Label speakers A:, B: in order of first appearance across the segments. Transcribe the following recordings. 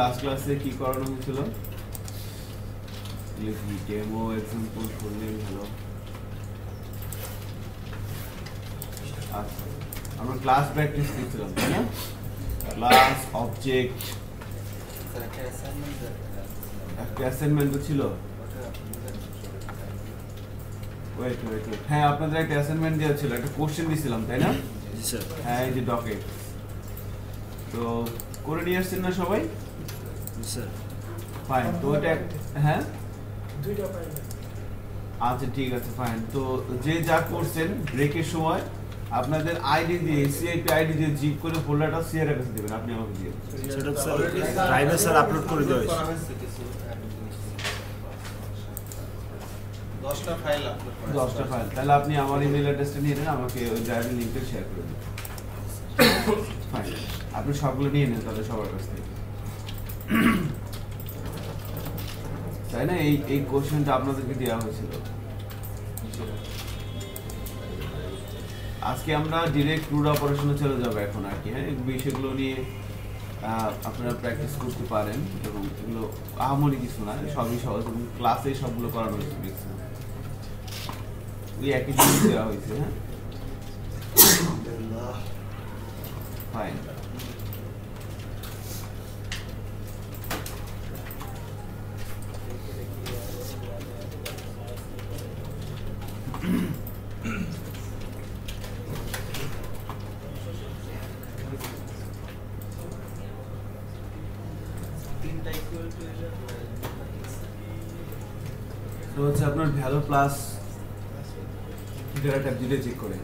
A: Last ক্লাসে কি করানো হয়েছিল? লিখি ডেমো আচ্ছা আমরা ক্লাস প্র্যাকটিস করছিলাম তাই না? ক্লাস অবজেক্ট
B: একটা অ্যাসাইনমেন্ট
A: ছিল। ওয়েট ওয়েট ওয়েট হ্যাঁ আপনাদের একটা অ্যাসাইনমেন্ট দেওয়া ছিল একটা কোশ্চেন দিছিলাম তাই না? হ্যাঁ এই যে ডকে তো করে নিয়ে আসছেন না সবাই?
C: স্যার
A: ফাইন তো এক- হ্যাঁ?
D: দুইটা পাইলে
A: আচ্ছা ঠিক আছে ফাইন তো যে যা করছেন ব্রেকের সময় আপনাদের আইডি দিয়ে সিআইপি আইডি দিয়ে জিপ করে ফোল্ডারটা সিআর কাছে দিবেন আপনি আমাকে দিয়ে।
C: সেটা স্যার ড্রাইভে স্যার আপলোড করে দেওয়া হয়েছে।
B: দশটা ফাইল আপলোড করা
A: দশটা ফাইল তাহলে আপনি আমার ইমেল অ্যাড্রেসটা নিয়ে নেন আমাকে ওই শেয়ার করে দিন। ফাইন আপনি সবগুলো নিয়ে নেন তাহলে সবার কাছ থেকে। তাই না? এই এই কোশ্চেনটা আপনাদেরকে দেওয়া হয়েছিল। আজকে আমরা ডিরেক্ট রুট অপারেশনে চলে যাব এখন আর কি হ্যাঁ? বিষয়গুলো নিয়ে আপনারা প্র্যাকটিস করতে পারেন এবং এগুলো আহামরি কিছু না সবই সহজ এবং ক্লাসে সবগুলো করানো হয়েছে। ওই একই জিনিস দেওয়া হয়েছে হ্যাঁ? ফাইন প্লাস ডেটা ট্যাব দিলে চেক করে।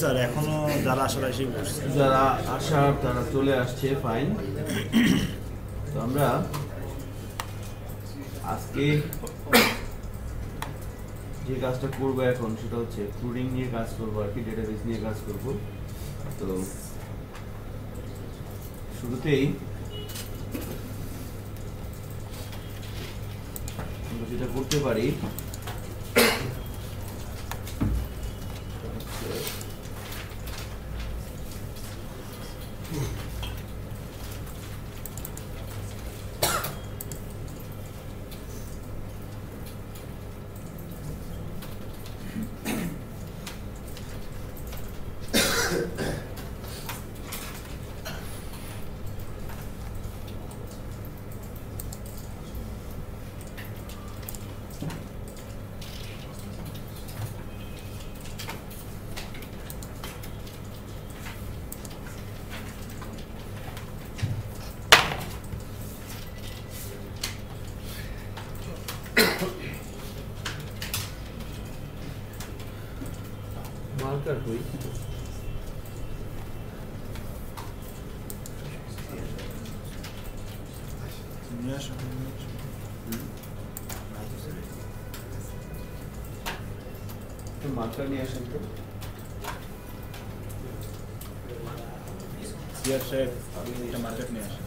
C: স্যার, এখনও যারা আসার বসছে।
A: যারা আসার, তারা চলে আসছে ফাইন তো আমরা আজকে যে কাজটা করব এখন, সেটা হচ্ছে ক্রুডিং নিয়ে কাজ করব আর কি ডেটাবেস নিয়ে কাজ করব। তো শুরুতেই আমরা যেটা করতে পারি হচ্ছে মার্কার কই
C: নিয়ে আসো
A: মার্কার নিয়ে আসেন তো
C: সিয়ার সাহেব একটা মার্কেট নিয়ে আসেন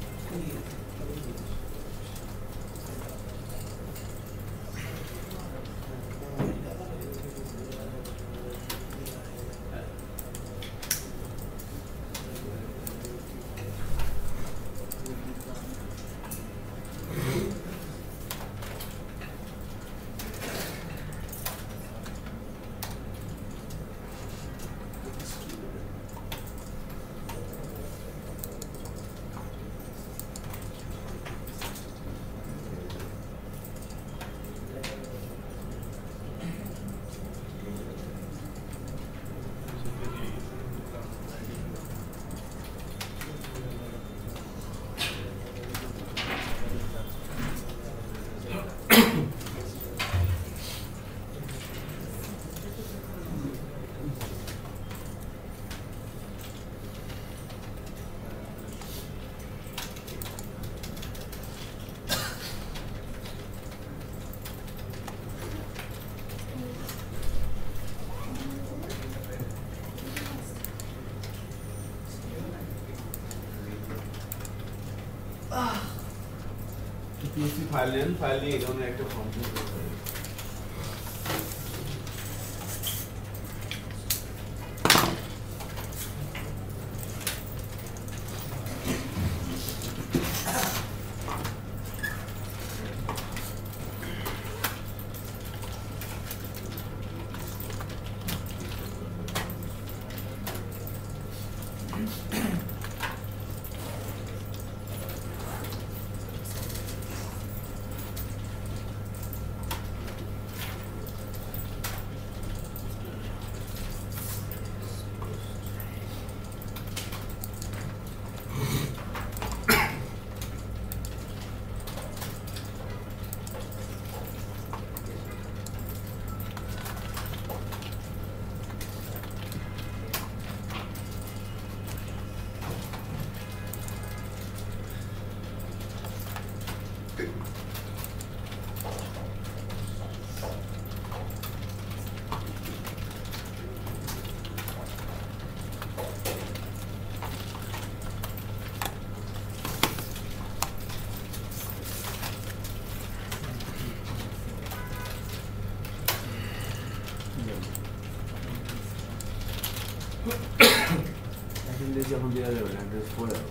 A: পিএসসি ফাইল নেন ফাইল নিয়ে এই ধরনের একটা ফর্ম অ্যাড্রেস যখন দেওয়া যাবে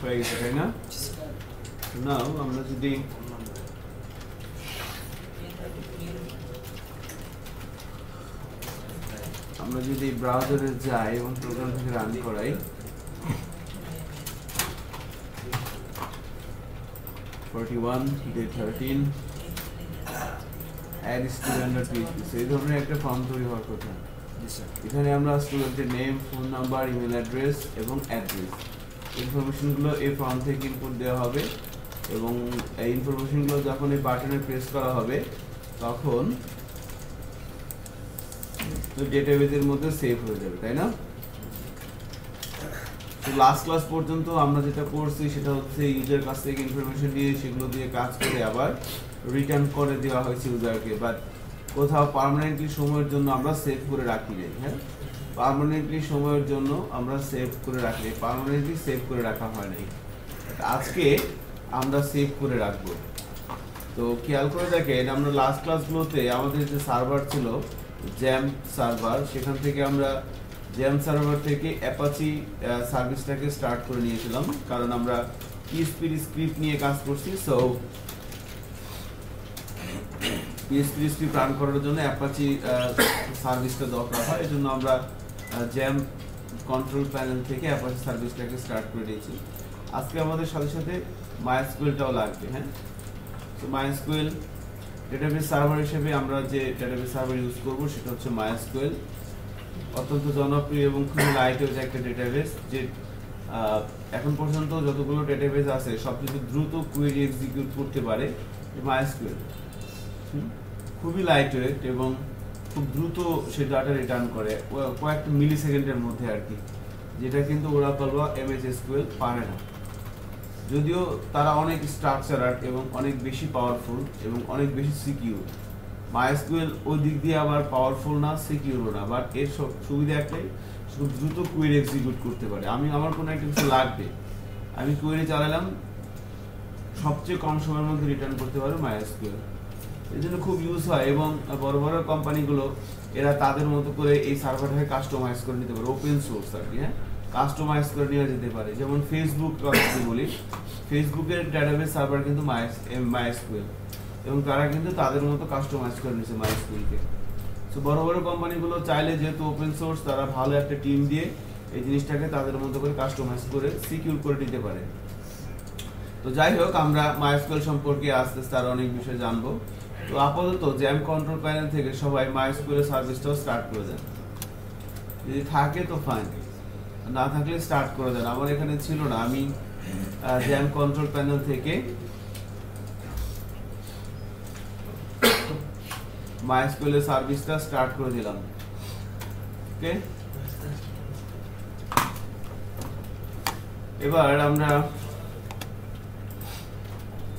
A: হয়ে গেছে তাই না নাও আমরা যদি আমরা যদি ব্রাউজারে যাই এবং প্রোগ্রাম থেকে রান করাই forty one day thirteen add এই ধরনের একটা ফর্ম তৈরি হওয়ার কথা এখানে আমরা স্টুডেন্টের name phone number email address এবং অ্যাড্রেস ইনফরমেশনগুলো এই ফর্ম থেকে ইনপুট দেওয়া হবে এবং এই ইনফরমেশনগুলো যখন এই বাটনে প্রেস করা হবে, তখন ডেটাবেজের মধ্যে সেভ হয়ে যাবে, তাই না? তো লাস্ট ক্লাস পর্যন্ত আমরা যেটা করছি সেটা হচ্ছে ইউজার কাছ থেকে ইনফরমেশন নিয়ে সেগুলো দিয়ে কাজ করে আবার রিটার্ন করে দেওয়া হয়েছে ইউজারকে বাট কোথাও পার্মানেন্টলি সময়ের জন্য আমরা সেভ করে রাখি নাই হ্যাঁ? পার্মানেন্টলি সময়ের জন্য আমরা সেভ করে রাখি নাই পার্মানেন্টলি সেভ করে রাখা হয় নাই। আজকে আমরা সেভ করে রাখব। তো খেয়াল করে দেখেন, আমরা লাস্ট ক্লাসগুলোতে আমাদের যে সার্ভার ছিল, জ্যাম সার্ভার সেখান থেকে আমরা জ্যাম সার্ভার থেকে অ্যাপাচি সার্ভিসটাকে স্টার্ট করে নিয়েছিলাম। কারণ আমরা পিএসপির স্ক্রিপ্ট নিয়ে কাজ করছি সো পিএসপি রান করার জন্য অ্যাপাচি সার্ভিসটা দরকার হয়। এজন্য আমরা জ্যাম কন্ট্রোল প্যানেল থেকে অ্যাপাচি সার্ভিসটাকে স্টার্ট করে দিয়েছি। আজকে আমাদের সাথে সাথে মাইস্কুয়েলটাও লাগবে হ্যাঁ? তো মাইস্কুয়েল ডেটাবেস সার্ভার হিসেবে আমরা যে ডেটাবেস সার্ভার ইউজ করব, সেটা হচ্ছে মাইস্কুয়েল অত্যন্ত জনপ্রিয় এবং খুবই লাইট একটা ডেটাবেস যে এখন পর্যন্ত যতগুলো ডেটাবেস আছে সবচেয়ে দ্রুত কুয়েরি এক্সিকিউট করতে পারে মাইস্কুয়েল খুবই লাইট ওয়েট এবং খুব দ্রুত সে ডাটা রিটার্ন করে। কয়েকটা মিলি সেকেন্ডের মধ্যে আর কি। যেটা কিন্তু ওরাকল বা এমএস এসকিউএল পারে না। যদিও তারা অনেক স্ট্রাকচারার এবং অনেক বেশি পাওয়ারফুল এবং অনেক বেশি সিকিউর মাইএসকিউএল ওই দিক দিয়ে আবার পাওয়ারফুল না সিকিউরও না। বাট এর সব সুবিধা একটাই খুব দ্রুত কুয়েরি এক্সিকিউট করতে পারে। আমি, আমার কোনো একটা কিছু লাগবে, আমি কুয়েরি চালালাম, সবচেয়ে কম সময়ের মধ্যে রিটার্ন করতে পারবে মাইএসকিউএল এই জন্য খুব ইউজ হয় এবং বড় বড় কোম্পানিগুলো এরা তাদের মতো করে এই সার্ভারটাকে কাস্টমাইজ করে নিতে পারে ওপেন সোর্স আর কি হ্যাঁ? কাস্টমাইজ করে নেওয়া যেতে পারে, যেমন ফেসবুক যদি বলি ফেসবুকের ডেটাবেস সার্ভার কিন্তু মাইএসকিউএল এবং তারা কিন্তু তাদের মতো কাস্টমাইজ করে নিয়েছে মাইএসকিউএলকে সো বড় বড় কোম্পানিগুলো চাইলে যেহেতু ওপেন সোর্স তারা ভালো একটা টিম দিয়ে এই জিনিসটাকে তাদের মতো করে কাস্টমাইজ করে সিকিউর করে দিতে পারে। তো যাই হোক, আমরা মাইস্কুয়েল সম্পর্কে আস্তে আস্তে আরও অনেক বিষয় জানব। তো আপাতত জ্যাম কন্ট্রোল প্যানেল থেকে সবাই মাইস্কুয়েলের সার্ভিসটাও স্টার্ট করে দেন। যদি থাকে তো ফাইন না থাকলে স্টার্ট করে দেন। আমার এখানে ছিল না। আমি জ্যাম কন্ট্রোল প্যানেল থেকে মাইস্কুয়েলের সার্ভিসটা স্টার্ট করে দিলাম। এবার আমরা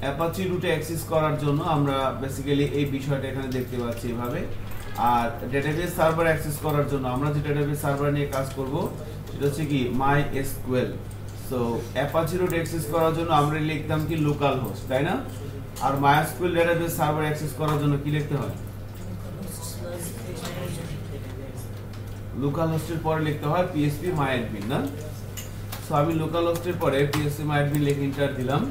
A: অ্যাপাচি রুটে অ্যাক্সেস করার জন্য আমরা বেসিক্যালি এই বিষয়টা এখানে দেখতে পাচ্ছি এভাবে। আর ডেটাবেস সার্ভার অ্যাক্সেস করার জন্য আমরা যে ডেটাবেস সার্ভার নিয়ে কাজ করব, সেটা হচ্ছে কি My SQL so Apache root access করার জন্য আমরা লিখতাম কি লোকাল হোস্ট তাই না? আর মাইএসকিউএল ডেটাবেস সার্ভার অ্যাক্সেস করার জন্য কি লিখতে হয়? লোকাল হোস্টের পরে লিখতে হয় পিএসপি মাই অ্যাডমিন না? সো আমি লোকাল হোস্টের পরে পিএসপি মাই অ্যাডমিন লিখে ইন্টার দিলাম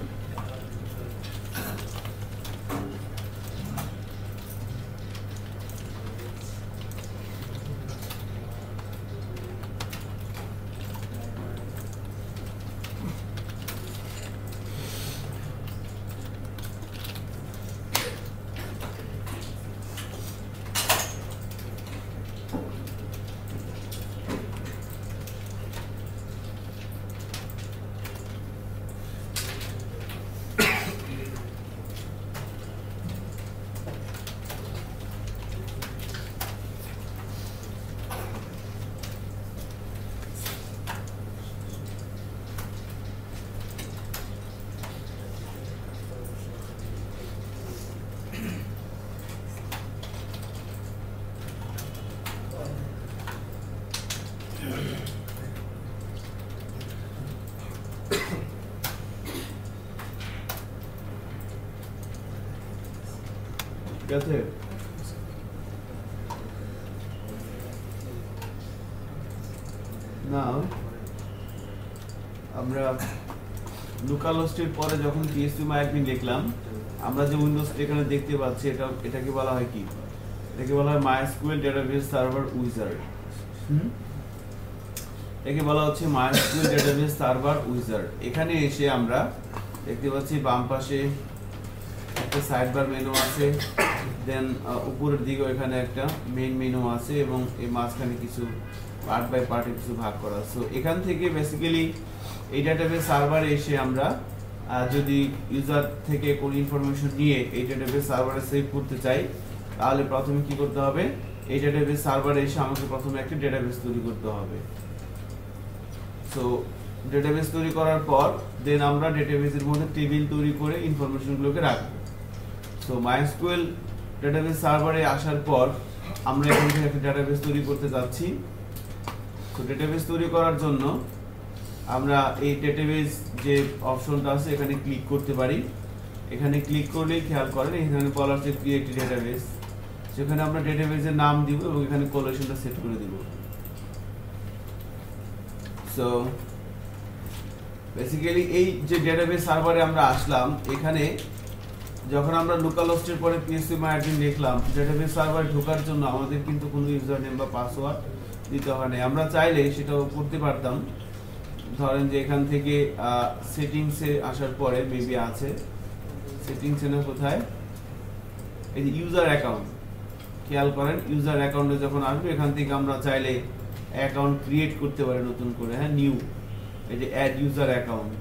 A: ঠিক আছে না আমরা লোকাল হোস্টের পরে যখন লিখলাম আমরা যে উইন্ডোজ এখানে দেখতে পাচ্ছি এটা এটাকে বলা হয় কি? এটাকে বলা হয় মাইস্কুয়েল ডেটাবেস সার্ভার উইজার্ড একে বলা হচ্ছে মাইস্কুয়েল ডেটাবেস সার্ভার উইজার্ড এখানে এসে আমরা দেখতে পাচ্ছি বাম পাশে একটা সাইড বার মেনু আছে দেন উপরের দিকে এখানে একটা মেইন মেনু আছে এবং এই মাঝখানে কিছু পার্ট বাই পার্টে কিছু ভাগ করা সো এখান থেকে বেসিক্যালি এই ডাটাবেস সার্ভারে এসে আমরা যদি ইউজার থেকে কোনো ইনফরমেশন নিয়ে এই ডাটাবেস সার্ভারে সেভ করতে চাই, তাহলে প্রথমে কি করতে হবে? এই ডাটাবেস সার্ভারে এসে আমাকে প্রথমে একটা ডাটাবেস তৈরি করতে হবে। সো ডেটাবেস তৈরি করার পর দেন আমরা ডেটাবেসের মধ্যে টেবিল তৈরি করে ইনফরমেশনগুলোকে রাখব। সো মাইস্কুয়েল ডেটাবেস সার্ভারে আসার পর, আমরা এখান থেকে একটা ডেটাবেস তৈরি করতে যাচ্ছি। তো ডেটাবেস তৈরি করার জন্য আমরা এই ডেটাবেস যে অপশনটা আছে, এখানে ক্লিক করতে পারি। এখানে ক্লিক করলেই খেয়াল করেন এখানে বলা হচ্ছে ক্রিয়েট ডেটাবেস সেখানে আমরা ডেটাবেসের নাম দিব এবং এখানে কোলেশনটা সেট করে দিব। সো বেসিক্যালি এই যে ডেটাবেস সার্ভারে আমরা আসলাম, এখানে যখন আমরা লোকাল হোস্টের পরে পিএসসি মার্জিন লিখলাম ডেটাবেস সার্ভারে ঢোকার জন্য আমাদের কিন্তু কোনো ইউজার নেম বা পাসওয়ার্ড দিতে হয় না আমরা চাইলে সেটাও করতে পারতাম। ধরেন যে এখান থেকে সেটিংসে আসার পরে মেবি আছে। সেটিংসে না কোথায়? এই যে ইউজার অ্যাকাউন্ট খেয়াল করেন ইউজার অ্যাকাউন্টে যখন আসবে এখান থেকে আমরা চাইলে অ্যাকাউন্ট ক্রিয়েট করতে পারি নতুন করে হ্যাঁ নিউ এই যে অ্যাড ইউজার অ্যাকাউন্ট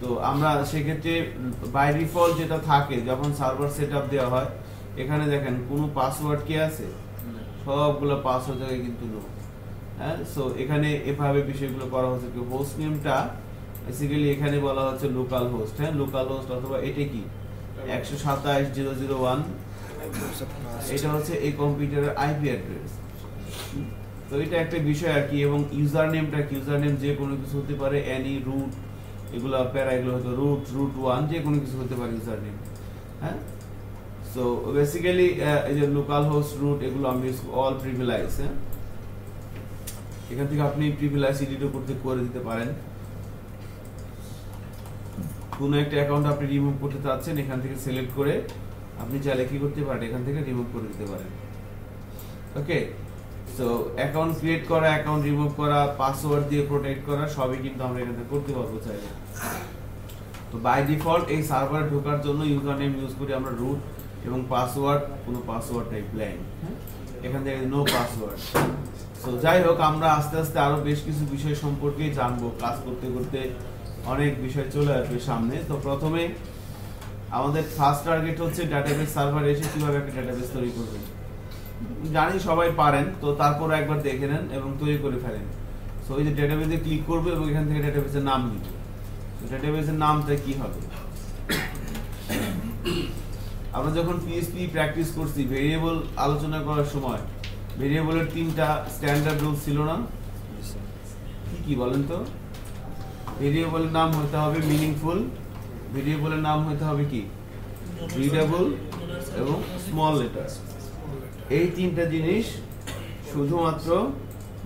A: তো আমরা সেক্ষেত্রে বাই ডিফল্ট যেটা থাকে যখন সার্ভার সেট আপ দেওয়া হয় এখানে দেখেন কোনো পাসওয়ার্ড কি আছে? সবগুলো পাসওয়ার্ড জায়গায় কিন্তু নো হ্যাঁ সো এখানে এভাবে বিষয়গুলো করা হচ্ছে কি হোস্ট নেমটা বেসিক্যালি এখানে বলা হচ্ছে লোকাল হোস্ট হ্যাঁ লোকাল হোস্ট অথবা এটা কি? একশো সাতাশ জিরো জিরো ওয়ান। এটা হচ্ছে এই কম্পিউটারের আইপি অ্যাড্রেস তো এটা একটা বিষয় আর কি এবং ইউজার নেমটা কি? ইউজার নেম যে কোনো কিছু হতে পারে অ্যানি রুট এগুলো প্যারা এগুলো হয়তো রুট রুট ওয়ান যে কোনো কিছু হতে পারে ইউজার নেম হ্যাঁ? সো বেসিক্যালি এই যে লোকাল হোস্ট রুট এগুলো আমি অল প্রিভিলাইজ হ্যাঁ? এখান থেকে আপনি প্রিভিলাইজ এডিটও করতে করে দিতে পারেন। কোনো একটা অ্যাকাউন্ট আপনি রিমুভ করতে চাচ্ছেন, এখান থেকে সিলেক্ট করে আপনি চাইলে কি করতে পারেন, এখান থেকে রিমুভ করে দিতে পারেন। ওকে সো অ্যাকাউন্ট ক্রিয়েট করা অ্যাকাউন্ট রিমুভ করা পাসওয়ার্ড দিয়ে প্রোটেক্ট করা, সবই কিন্তু আমরা এখান থেকে করতে পারব চাইলে। তো বাই ডিফল্ট এই সার্ভারে ঢোকার জন্য ইউজার নেম ইউজ করি আমরা রুট এবং পাসওয়ার্ড কোনো পাসওয়ার্ড টাইপ ব্ল্যাঙ্ক এখান থেকে নো পাসওয়ার্ড সো যাই হোক আমরা আস্তে আস্তে আরও বেশ কিছু বিষয় সম্পর্কে জানব। কাজ করতে করতে অনেক বিষয় চলে আসবে সামনে। তো প্রথমে আমাদের ফার্স্ট টার্গেট হচ্ছে ডাটাবেস সার্ভার এসে কীভাবে একটা ডাটাবেস তৈরি করবেন। জানি সবাই পারেন, তো তারপর একবার দেখে নেন এবং তৈরি করে ফেলেন। সো এই যে ডেটাবেসে ক্লিক করবে এবং এখান থেকে ডেটাবেসের নাম নিবে ডেটাবেসের নামটা কি হবে? আমরা যখন পিএসপি প্র্যাকটিস করছি ভেরিয়েবল আলোচনা করার সময় ভেরিয়েবলের তিনটা স্ট্যান্ডার্ড রুল ছিল না? কি কি বলেন তো? ভেরিয়েবলের নাম হতে হবে মিনিংফুল ভেরিয়েবলের নাম হতে হবে কি? রিডেবল এবং স্মল লেটার এই তিনটা জিনিস শুধুমাত্র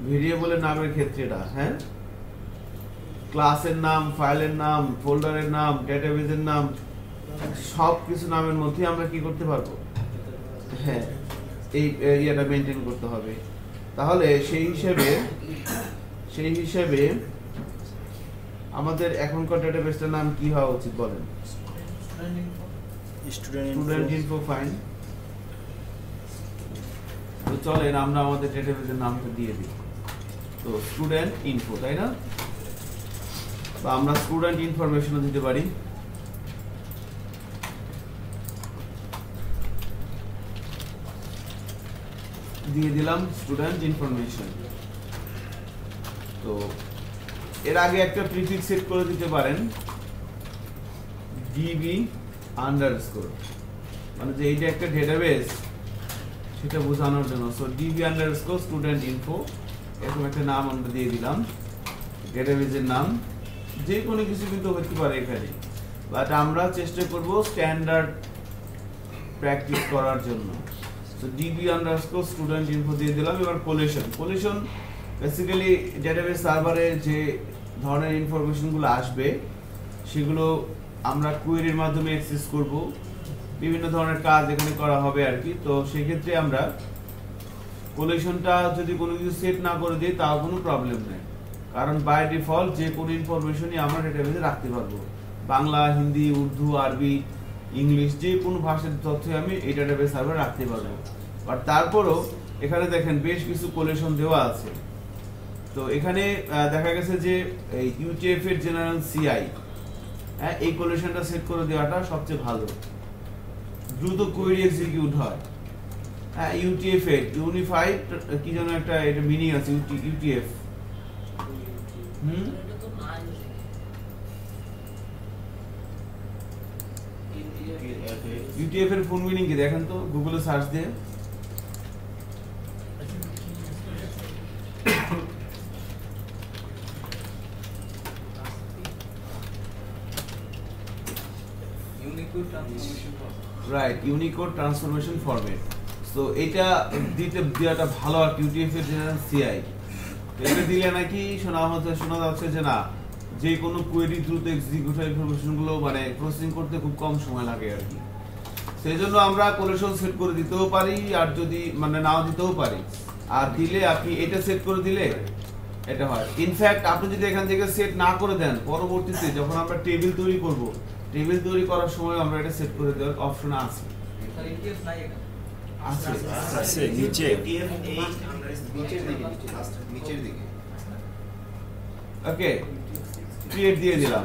A: ভেরিয়েবলের নামের ক্ষেত্রে এটা হ্যাঁ? ক্লাসের নাম ফাইলের নাম ফোল্ডারের নাম ডেটাবেসের নাম সব কিছু নামের মধ্যে আমরা কি করতে পারব? হ্যাঁ এই এরিয়াটা মেনটেন করতে হবে। তাহলে সেই হিসেবে সেই হিসেবে আমাদের এখনকার ডেটাবেসটার নাম কি হওয়া উচিত বলেন?
C: স্টুডেন্ট
A: স্টুডেন্ট ইনফো ফাইন তো চলেন আমরা আমাদের ডেটাবেসের নামটা দিয়ে দিই। তো স্টুডেন্ট ইনফো তাই না? তো আমরা স্টুডেন্ট ইনফরমেশনও দিতে পারি। দিয়ে দিলাম স্টুডেন্ট ইনফরমেশন তো এর আগে একটা প্রিফিক্স সেট করে দিতে পারেন। ডিবি আন্ডারস্কোর মানে যে এইটা একটা ডেটাবেস সেটা বোঝানোর জন্য। So DB underscore student info এরকম একটা নাম আমরা দিয়ে দিলাম। ডেটাবেসের নাম, যে কোনো কিছু কিন্তু হতে পারে এখানে। বাট আমরা চেষ্টা করব স্ট্যান্ডার্ড প্র্যাকটিস করার জন্য। তো ডিবি আন্ডারস্কোর স্টুডেন্ট ইনফো দিয়ে দিলাম, এবার কোলেশন কোলেশন বেসিক্যালি ডেটাবেস সার্ভারে যে ধরনের ইনফরমেশনগুলো আসবে, সেগুলো আমরা কুয়েরির মাধ্যমে অ্যাক্সেস করব। বিভিন্ন ধরনের কাজ এখানে করা হবে আর কি। তো, সেক্ষেত্রে আমরা কোলেকশনটা যদি কোনো কিছু সেট না করে দিই, তাও কোনো প্রবলেম নেই। কারণ বাই ডিফল্ট যে কোনো ইনফরমেশনই আমরা ডেটাবেসে রাখতে পারব। বাংলা, হিন্দি, উর্দু, আরবি ইংলিশ যে কোনো ভাষার তথ্য আমি এই ডেটাবেস সার্ভারে রাখতে পারব। বাট তারপরও এখানে দেখেন বেশ কিছু কোলেশন দেওয়া আছে। তো এখানে দেখা গেছে যে এই ইউটিএফ এর জেনারেল সিআই হ্যাঁ এই কোলেশনটা সেট করে দেওয়াটা সবচেয়ে ভালো। দ্রুত কোয়েরি এক্সিকিউট হয়। হ্যাঁ ইউটিএফ এর ইউনিফাইড কি যেন একটা, এটা মিনিং আছে ইউটিএফ হুম? ইউটিএফ এর ফুল মিনিং কি? দেখেন তো গুগলে সার্চ দিয়ে। রাইট ইউনিকোড ট্রান্সফরমেশন ফরম্যাট তো এটা দিতে দেওয়াটা ভালো আর ইউটিএফ এর জেনারেল সিআই এটা দিলে নাকি শোনা হচ্ছে শোনা যাচ্ছে যে না যে কোনো কোয়েরি দ্রুত এক্সিকিউট ইনফরমেশনগুলো মানে প্রসেসিং করতে খুব কম সময় লাগে আর কি। সেই জন্য আমরা কোলেশন সেট করে দিতেও পারি আর যদি মানে নাও দিতেও পারি। আর দিলে আপনি এটা সেট করে দিলে এটা হয়। ইনফ্যাক্ট আপনি যদি এখান থেকে সেট না করে দেন পরবর্তীতে যখন আমরা টেবিল তৈরি করব টেবিল তৈরি করার সময় আমরা এটা সেট করে দেওয়ার অপশন আছে।
C: নিচে।
D: নিচের দিকে নিচের দিকে।
A: ওকে ক্রিয়েট দিয়ে দিলাম।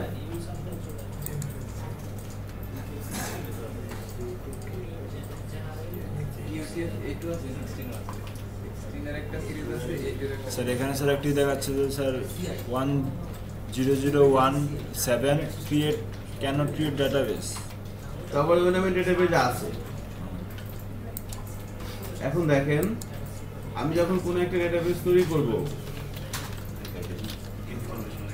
C: স্যার এখানে স্যার একটি দেখাচ্ছে যে sir one zero zero one seven create can't create database
A: তারপরে আমি ডেটাবেজ আছে। এখন দেখেন, আমি যখন কোনো একটা ডেটাবেস তৈরি করব
D: ইনফরমেশন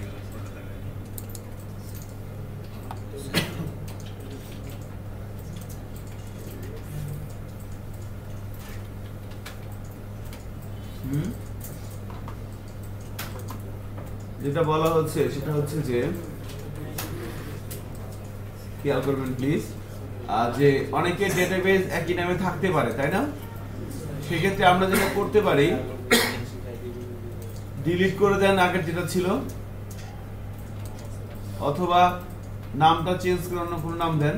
A: হুম যেটা বলা হচ্ছে সেটা হচ্ছে যে, খেয়াল করবেন প্লিজ যে অনেকের ডেটাবেস একই নামে থাকতে পারে, তাই না? সেক্ষেত্রে আমরা যেটা করতে পারি ডিলিট করে দেন আগের যেটা ছিল, অথবা নামটা চেঞ্জ করে অন্য কোনো নাম দেন।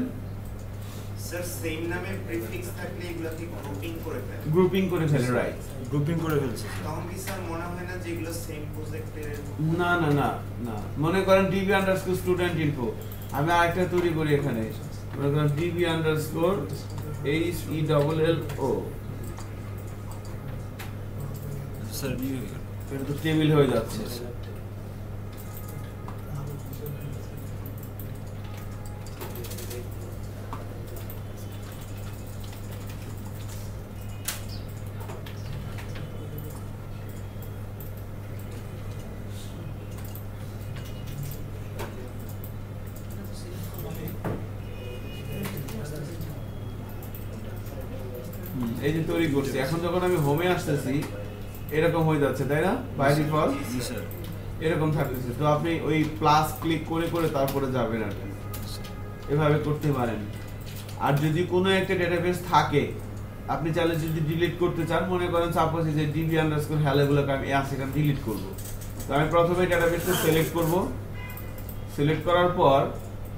D: স্যার সেম নামে প্রিফিক্স থাকলে এগুলোকে গ্রুপিং করে ফেলে
A: গ্রুপিং করে ফেলে রাইট
C: গ্রুপিং করে ফেলছে
D: তখন কি স্যার মনে হয় না যে এগুলো সেম প্রজেক্টের
A: না না না না। মনে করেন ডিবি আন্ডারস্কোর স্টুডেন্ট ইনফো আমি আরেকটা তৈরি করি এখানে। মনে করেন DB underscore H E double L O
C: sir
A: table হয়ে যাচ্ছে করছি। এখন যখন আমি হোমে আসতেছি এরকম হয়ে যাচ্ছে তাই না? বাই ডিফল্ট এরকম থাকতেছে। তো আপনি ওই প্লাস ক্লিক করে করে তারপরে যাবেন আর এভাবে করতে পারেন। আর যদি কোনো একটা ডেটাবেস থাকে আপনি চাইলে যদি ডিলিট করতে চান মনে করেন সাপোজ যে ডিবি আন্ডারস্কোর হ্যালেগুলোকে আমি আছে এখানে ডিলিট করব। তো আমি প্রথমে ডেটাবেসটা সিলেক্ট করব। সিলেক্ট করার পর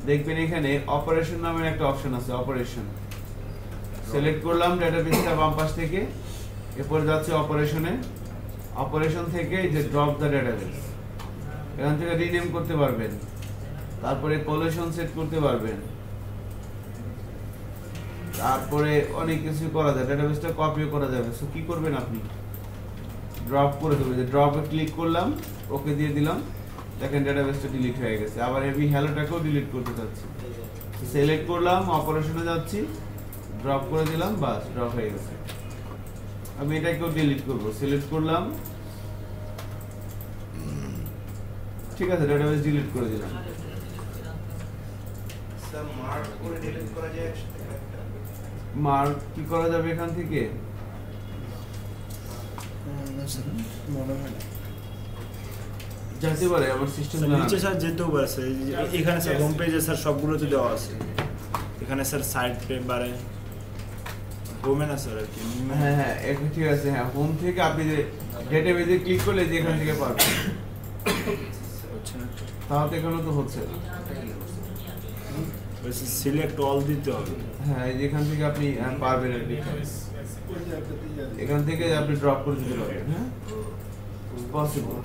A: দেখবেন এখানে অপারেশন নামের একটা অপশন আছে অপারেশন সিলেক্ট করলাম ডেটাবেসটা বাম পাশ থেকে। এরপর যাচ্ছে অপারেশনে অপারেশন থেকে যে ড্রপ দ্য ডেটাবেস এখান থেকে রিনেম করতে পারবেন। তারপরে কোলেশন সেট করতে পারবেন। তারপরে অনেক কিছু করা যায়। ডেটাবেসটা কপিও করা যাবে। সো কি করবেন আপনি? ড্রপ করে দেবেন। যে ড্রপে ক্লিক করলাম, ওকে দিয়ে দিলাম। দেখেন ডেটাবেসটা ডিলিট হয়ে গেছে। আবার আমি হ্যালোটাকেও ডিলিট করতে চাচ্ছি। সিলেক্ট করলাম অপারেশনে যাচ্ছি। ড্রপ করে দিলাম বাস ড্রপ হয়ে গেছে। আমি এটাকেও ডিলিট করব। সিলেক্ট করলাম। ঠিক আছে ডেটাবেস ডিলিট করে দিলাম।
D: স্যার মার্ক করে ডিলিট করা যায় একসাথে
A: মার্ক কি করা যাবে এখান থেকে?
C: মনে হয়
A: যাইতে পারে আমার সিস্টেম
C: নিচে স্যার যেতেও পারে এখানে স্যার হোম পেজে স্যার সবগুলোতে দেওয়া আছে। এখানে স্যার সাইড বারে হোমে না স্যার আর কি
A: হ্যাঁ হ্যাঁ এটা ঠিক আছে হ্যাঁ হোম থেকে আপনি যে ডেটাবেজে ক্লিক করলে যে এখান থেকে পাবেন। তো এখানে তো হচ্ছে। না
C: সিলেক্ট অল দিতে হবে।
A: হ্যাঁ এখান থেকে আপনি পারবেন আর এখান থেকে আপনি ড্রপ করে দিতে পারবেন হ্যাঁ? পসিবল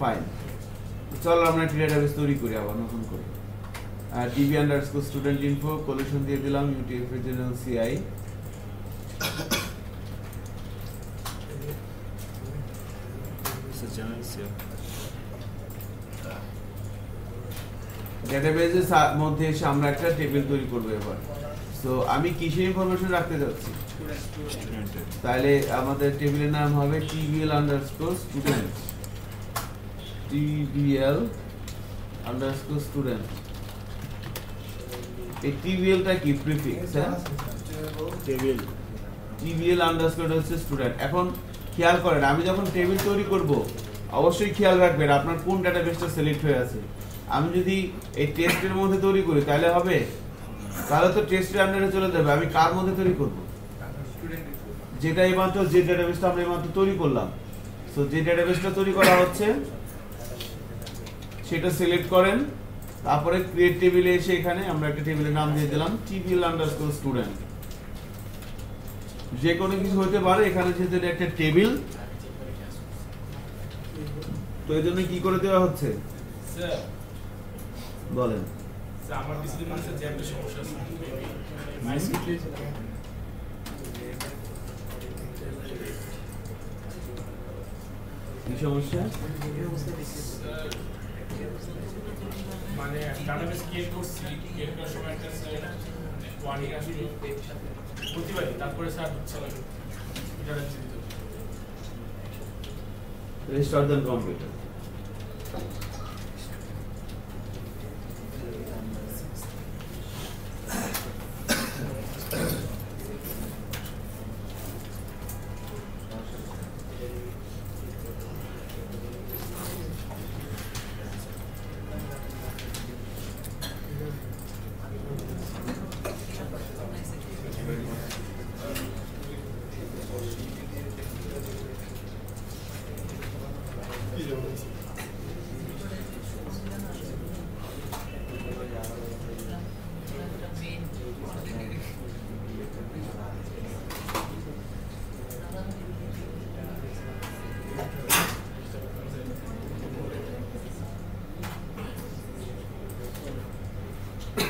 A: ফাইন চলো আমরা একটা ডেটাবেস তৈরি করি আবার নতুন করে। DB underscore student info collation দিয়ে দিলাম ইউটিএফ এর জন্য সিআই ডেটাবেসের মধ্যে এসে আমরা একটা টেবিল তৈরি করব এবার। সো আমি কিসের ইনফরমেশন রাখতে যাচ্ছি? তাহলে আমাদের টেবিলের নাম হবে TBL underscore student TBL underscore student এই টিবিএলটা কি? প্রিফিক্স হ্যাঁ?
C: টেবিল
A: টিবিএল আন্ডারস্কোর হচ্ছে স্টুডেন্ট এখন খেয়াল করেন আমি যখন টেবিল তৈরি করব অবশ্যই খেয়াল রাখবেন আপনার কোন ডাটাবেসটা সিলেক্ট হয়ে আছে। আমি যদি এই টেস্টের মধ্যে তৈরি করি তাহলে হবে? তাহলে তো টেস্টের আন্ডারে চলে যাবে। আমি কার মধ্যে তৈরি করব? যেটা এইমাত্র যে ডেটাবেসটা আমরা এইমাত্র তৈরি করলাম। সো যে ডেটাবেসটা তৈরি করা হচ্ছে সেটা সিলেক্ট করেন। তারপরে ক্রিয়েট টেবিলে এসে এখানে আমরা একটা টেবিলের নাম দিয়ে দিলাম টিবিএল আন্ডারস্কোর স্টুডেন্ট যে কোনো কিছু হতে পারে এখানে যেহেতু একটা টেবিল তো এই জন্য কি করে দেওয়া হচ্ছে?
E: স্যার
A: বলেন।
E: স্যার আমার কিছুদিন মানে স্যার জ্যামের সমস্যা আছে।
A: কি সমস্যা?
E: মানে ডাটাবেস ক্রিয়েট করছি ক্রিয়েট করার সময় একটা স্যার ওয়ার্নিং আসলো প্রতিবারই তারপরে স্যার হচ্ছে না এটা চিন্তিত দিতে
A: দেন কম্পিউটার ওকে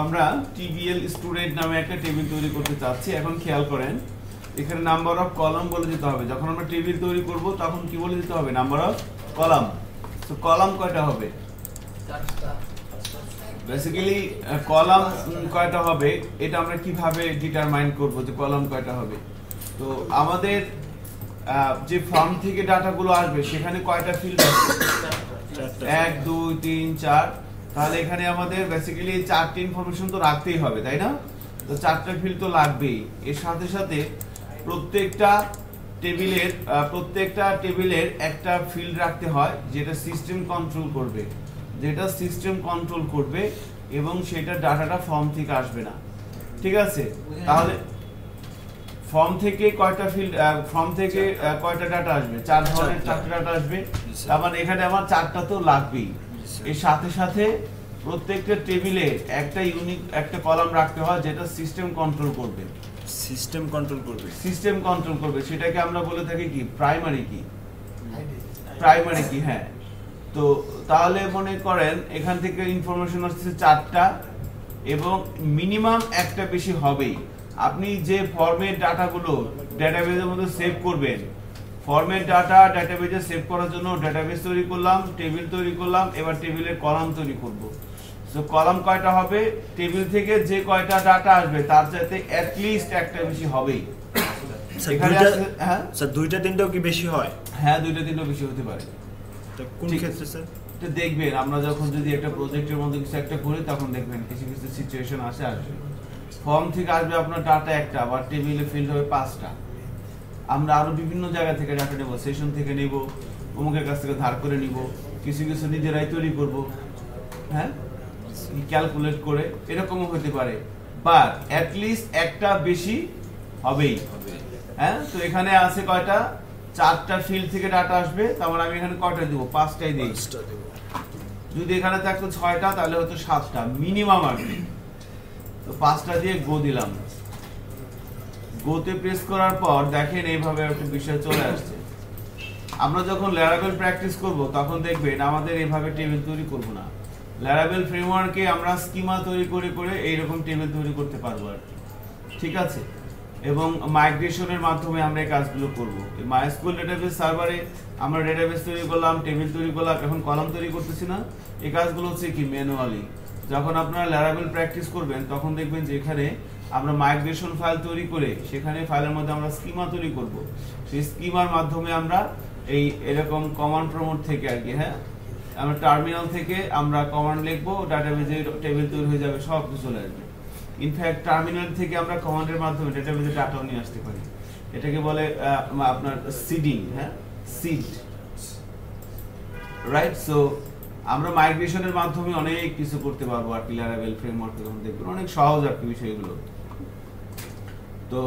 A: আমরা টিবিএল স্টুডেন্ট নামে একটা টেবিল তৈরি করতে চাচ্ছি। এখন খেয়াল করেন এখানে নাম্বার অফ কলাম বলে দিতে হবে। যখন আমরা টেবিল তৈরি করব তখন কি বলে দিতে হবে? নাম্বার অফ কলাম তো কলাম কয়টা হবে? বেসিক্যালি কলাম কয়টা হবে? এটা আমরা কীভাবে ডিটারমাইন করব যে কলাম কয়টা হবে? তো আমাদের যে ফর্ম থেকে ডাটাগুলো আসবে সেখানে কয়টা ফিল্ড আছে? এক দুই তিন চার। তাহলে এখানে আমাদের বেসিক্যালি চারটি ইনফরমেশন তো রাখতেই হবে তাই না? তো চারটা ফিল্ড তো লাগবেই। এর সাথে সাথে প্রত্যেকটা টেবিলের প্রত্যেকটা টেবিলের একটা ফিল্ড রাখতে হয় যেটা সিস্টেম কন্ট্রোল করবে। যেটা সিস্টেম কন্ট্রোল করবে এবং সেটা ডাটাটা ফর্ম থেকে আসবে না। ঠিক আছে? তাহলে ফর্ম থেকে কয়টা ফিল্ড ফর্ম থেকে কয়টা ডাটা আসবে? চার ধরনের চারটা ডাটা আসবে। তার মানে এখানে আমার চারটা তো লাগবেই। এর সাথে সাথে প্রত্যেকটা টেবিলে একটা ইউনিক একটা কলাম রাখতে হয় যেটা সিস্টেম কন্ট্রোল করবে।
C: সিস্টেম কন্ট্রোল করবে।
A: সিস্টেম কন্ট্রোল করবে। সেটাকে আমরা বলে থাকি কি? প্রাইমারি কি প্রাইমারি কি হ্যাঁ। তো তাহলে মনে করেন এখান থেকে ইনফরমেশন আসছে চারটা এবং মিনিমাম একটা বেশি হবেই। আপনি যে ফর্মের ডাটাগুলো ডেটাবেজের মধ্যে সেভ করবেন ফর্মের ডাটা ডেটাবেজে সেভ করার জন্য ডেটাবেজ তৈরি করলাম টেবিল তৈরি করলাম এবার টেবিলের কলাম তৈরি করব। সো কলাম কয়টা হবে? টেবিল থেকে যে কয়টা ডাটা আসবে তার চাইতে অ্যাট লিস্ট একটা বেশি হবেই।
C: স্যার দুইটা
A: হ্যাঁ?
C: স্যার দুইটা তিনটাও কি বেশি হয়?
A: হ্যাঁ দুইটা তিনটাও বেশি হতে পারে।
C: তো কোন ক্ষেত্রে স্যার?
A: এটা দেখবেন আমরা যখন যদি একটা প্রজেক্টের মধ্যে কিছু একটা করি তখন দেখবেন কিছু কিছু সিচুয়েশন আসে আসবে। ফর্ম থেকে আসবে আপনার ডাটা একটা আবার টেবিলে ফিল্ড হবে পাঁচটা। আমরা আরও বিভিন্ন জায়গা থেকে ডাটা নেব সেশন থেকে নেব অমুকের কাছ থেকে ধার করে নিব কিছু কিছু নিজেরাই তৈরি করব হ্যাঁ? ক্যালকুলেট করে এরকমও হতে পারে। বাট লিস্ট একটা বেশি হবেই। হ্যাঁ? তো এখানে আছে কয়টা? চারটা ফিল্ড থেকে ডাটা আসবে তার মানে আমি এখানে কয়টা দিব? পাঁচটাই দিই। যদি এখানে থাকতো ছয়টা তাহলে হতো সাতটা মিনিমাম আর তো পাঁচটা দিয়ে গো দিলাম। গোতে প্রেস করার পর দেখেন এইভাবে একটা বিষয় চলে আসছে। আমরা যখন ল্যারাবেল প্র্যাকটিস করব, তখন দেখবেন আমাদের এইভাবে টেবিল তৈরি করব না। ল্যারাবেল ফ্রেমওয়ার্কে আমরা স্কিমা তৈরি করে করে এইরকম টেবিল তৈরি করতে পারব আর ঠিক আছে? এবং মাইগ্রেশনের মাধ্যমে আমরা এই কাজগুলো করব। মাইস্কুল ডেটাবেস সার্ভারে আমরা ডেটাবেস তৈরি করলাম টেবিল তৈরি করলাম, এখন কলাম তৈরি করতেছি না। এই কাজগুলো হচ্ছে কি ম্যানুয়ালি যখন আপনারা ল্যারাবেল প্র্যাকটিস করবেন, তখন দেখবেন যে এখানে আমরা মাইগ্রেশন ফাইল তৈরি করে সেখানে ফাইলের মধ্যে আমরা স্কিমা তৈরি করব। সেই স্কিমার মাধ্যমে আমরা এই এরকম কমান্ড প্রমোট থেকে আর কি হ্যাঁ? আমরা টার্মিনাল থেকে আমরা কমান্ড লিখব ডাটাবেজে টেবিল তৈরি হয়ে যাবে সব কিছু চলে আসবে। ইনফ্যাক্ট টার্মিনাল থেকে আমরা কমান্ডের মাধ্যমে ডেটাবেজে ডাটাও নিয়ে আসতে পারি। এটাকে বলে আপনার সিডিং হ্যাঁ? সিড রাইট সো আমরা মাইগ্রেশনের মাধ্যমে অনেক কিছু করতে পারব আর কি ল্যারাবেল ফ্রেমওয়ার্কে যখন দেখবেন অনেক সহজ আর কি বিষয়গুলো। তো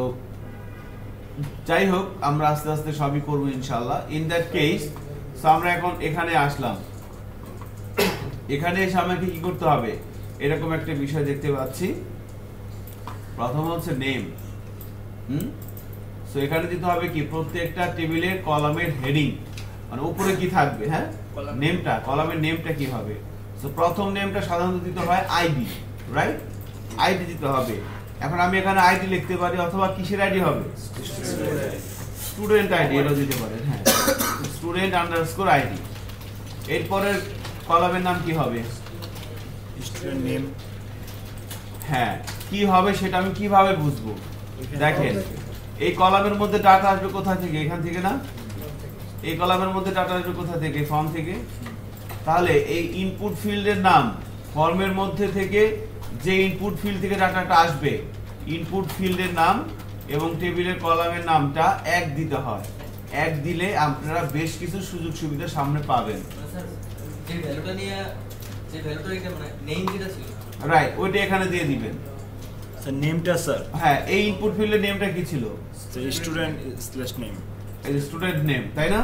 A: যাই হোক আমরা আস্তে আস্তে সবই করব ইনশাল্লাহ ইন দ্যাট কেস সো আমরা এখন এখানে আসলাম। এখানে এসে আমাকে কি করতে হবে? এরকম একটা বিষয় দেখতে পাচ্ছি। প্রথম হচ্ছে নেম হুম? সো এখানে দিতে হবে কি? প্রত্যেকটা টেবিলের কলামের হেডিং মানে উপরে কি থাকবে হ্যাঁ. নেমটা কলামের নেমটা কি হবে? সো প্রথম নেমটা সাধারণত দিতে হয় আইডি রাইট আইডি দিতে হবে। এখন আমি এখানে আইডি লিখতে পারি অথবা কিসের আইডি হবে? স্টুডেন্ট আইডি এটা দিতে পারেন হ্যাঁ। স্টুডেন্ট আন্ডারস্কোর আইডি এরপরের কলামের নাম কি হবে?
C: স্টুডেন্ট নেম
A: হ্যাঁ কি হবে সেটা আমি কীভাবে বুঝব? দেখেন এই কলামের মধ্যে ডাটা আসবে কোথা থেকে? এখান থেকে না? এই কলামের মধ্যে ডাটা আসবে কোথা থেকে? ফর্ম থেকে। তাহলে এই ইনপুট ফিল্ডের নাম ফর্মের মধ্যে থেকে যে ইনপুট ফিল্ড থেকে ডাটাটা আসবে ইনপুট ফিল্ডের নাম এবং টেবিলের কলামের নামটা এক দিতে হয়। এক দিলে আপনারা বেশ কিছু সুযোগ সুবিধা সামনে পাবেন।
F: মানে স্যার যে ভ্যালুটা নিয়ে যে ভ্যালুটা এটা মানে নেম যেটা ছিল।
A: রাইট ওইটা এখানে দিয়ে দিবেন।
C: স্যার নেমটা স্যার
A: হ্যাঁ এই ইনপুট ফিল্ডের নেমটা কি ছিল?
C: স্টুডেন্ট স্ল্যাশ নেম
A: এই স্টুডেন্ট নেম তাই না?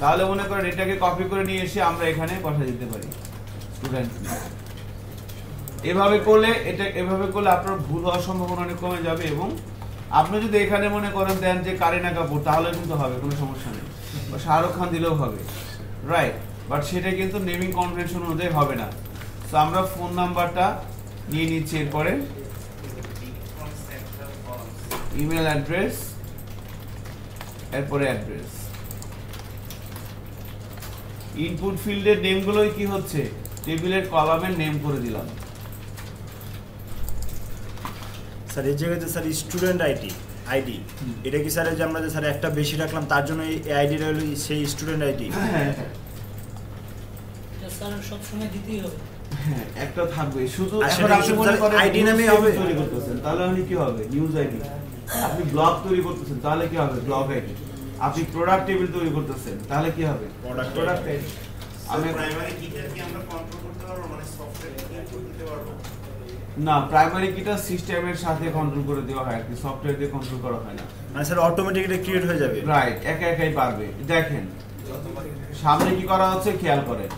A: তাহলে মনে করেন এটাকে কপি করে নিয়ে এসে আমরা এখানে বসা দিতে পারি। স্টুডেন্ট নেম এভাবে করলে এটা, এভাবে করলে আপনার ভুল হওয়ার সম্ভাবনা অনেক কমে যাবে এবং আপনি যদি এখানে মনে করেন দেন যে কারিনা কাপুর তাহলে কিন্তু হবে, কোনো সমস্যা নেই। বা শাহরুখ খান দিলেও হবে। রাইট বাট সেটা কিন্তু নেমিং কনভেনশন অনুযায়ী হবে না। তো আমরা ফোন নাম্বারটা নিয়ে নিচ্ছি এরপরে. ইমেল অ্যাড্রেস এরপরে অ্যাড্রেস ইনপুট ফিল্ডের নেমগুলোই কি হচ্ছে? টেবিলের কলামের নেম করে দিলাম।
C: স্যার এই জায়গাতে স্যার স্টুডেন্ট আইডি আইডি এটা কি স্যার যে আমরা যে স্যার একটা বেশি রাখলাম তার জন্য এই আইডিটা হলো সেই স্টুডেন্ট আইডি
G: এটা স্যার সবসময় দিতেই হবে।
A: হ্যাঁ, একটা থাকবে। শুধু এখন আপনি মনে
C: তাহলে
A: করেন
C: নামেই
A: table
C: হবে?
A: তৈরি করতেছেন তাহলে আপনি কি হবে? নিউজ আইডি আপনি ব্লগ তৈরি করতেছেন তাহলে কি হবে? ব্লগ আইডি আপনি প্রোডাক্ট টেবিল তৈরি করতেছেন তাহলে কি হবে?
C: Product
A: প্রোডাক্ট আইডি
D: আমি প্রাইমারি কি আমরা কন্ট্রোল করতে পারব? মানে সফটওয়্যার ইনপুট দিতে পারব
A: না প্রাইমারি কিটা সিস্টেমের সাথে কন্ট্রোল করে দেওয়া হয় আর কি সফটওয়্যার দিয়ে কন্ট্রোল করা হয় না।
C: মানে স্যার অটোমেটিক্যালি ক্রিয়েট হয়ে যাবে?
A: রাইট একা একাই পারবে। দেখেন সামনে কি করা হচ্ছে খেয়াল করেন।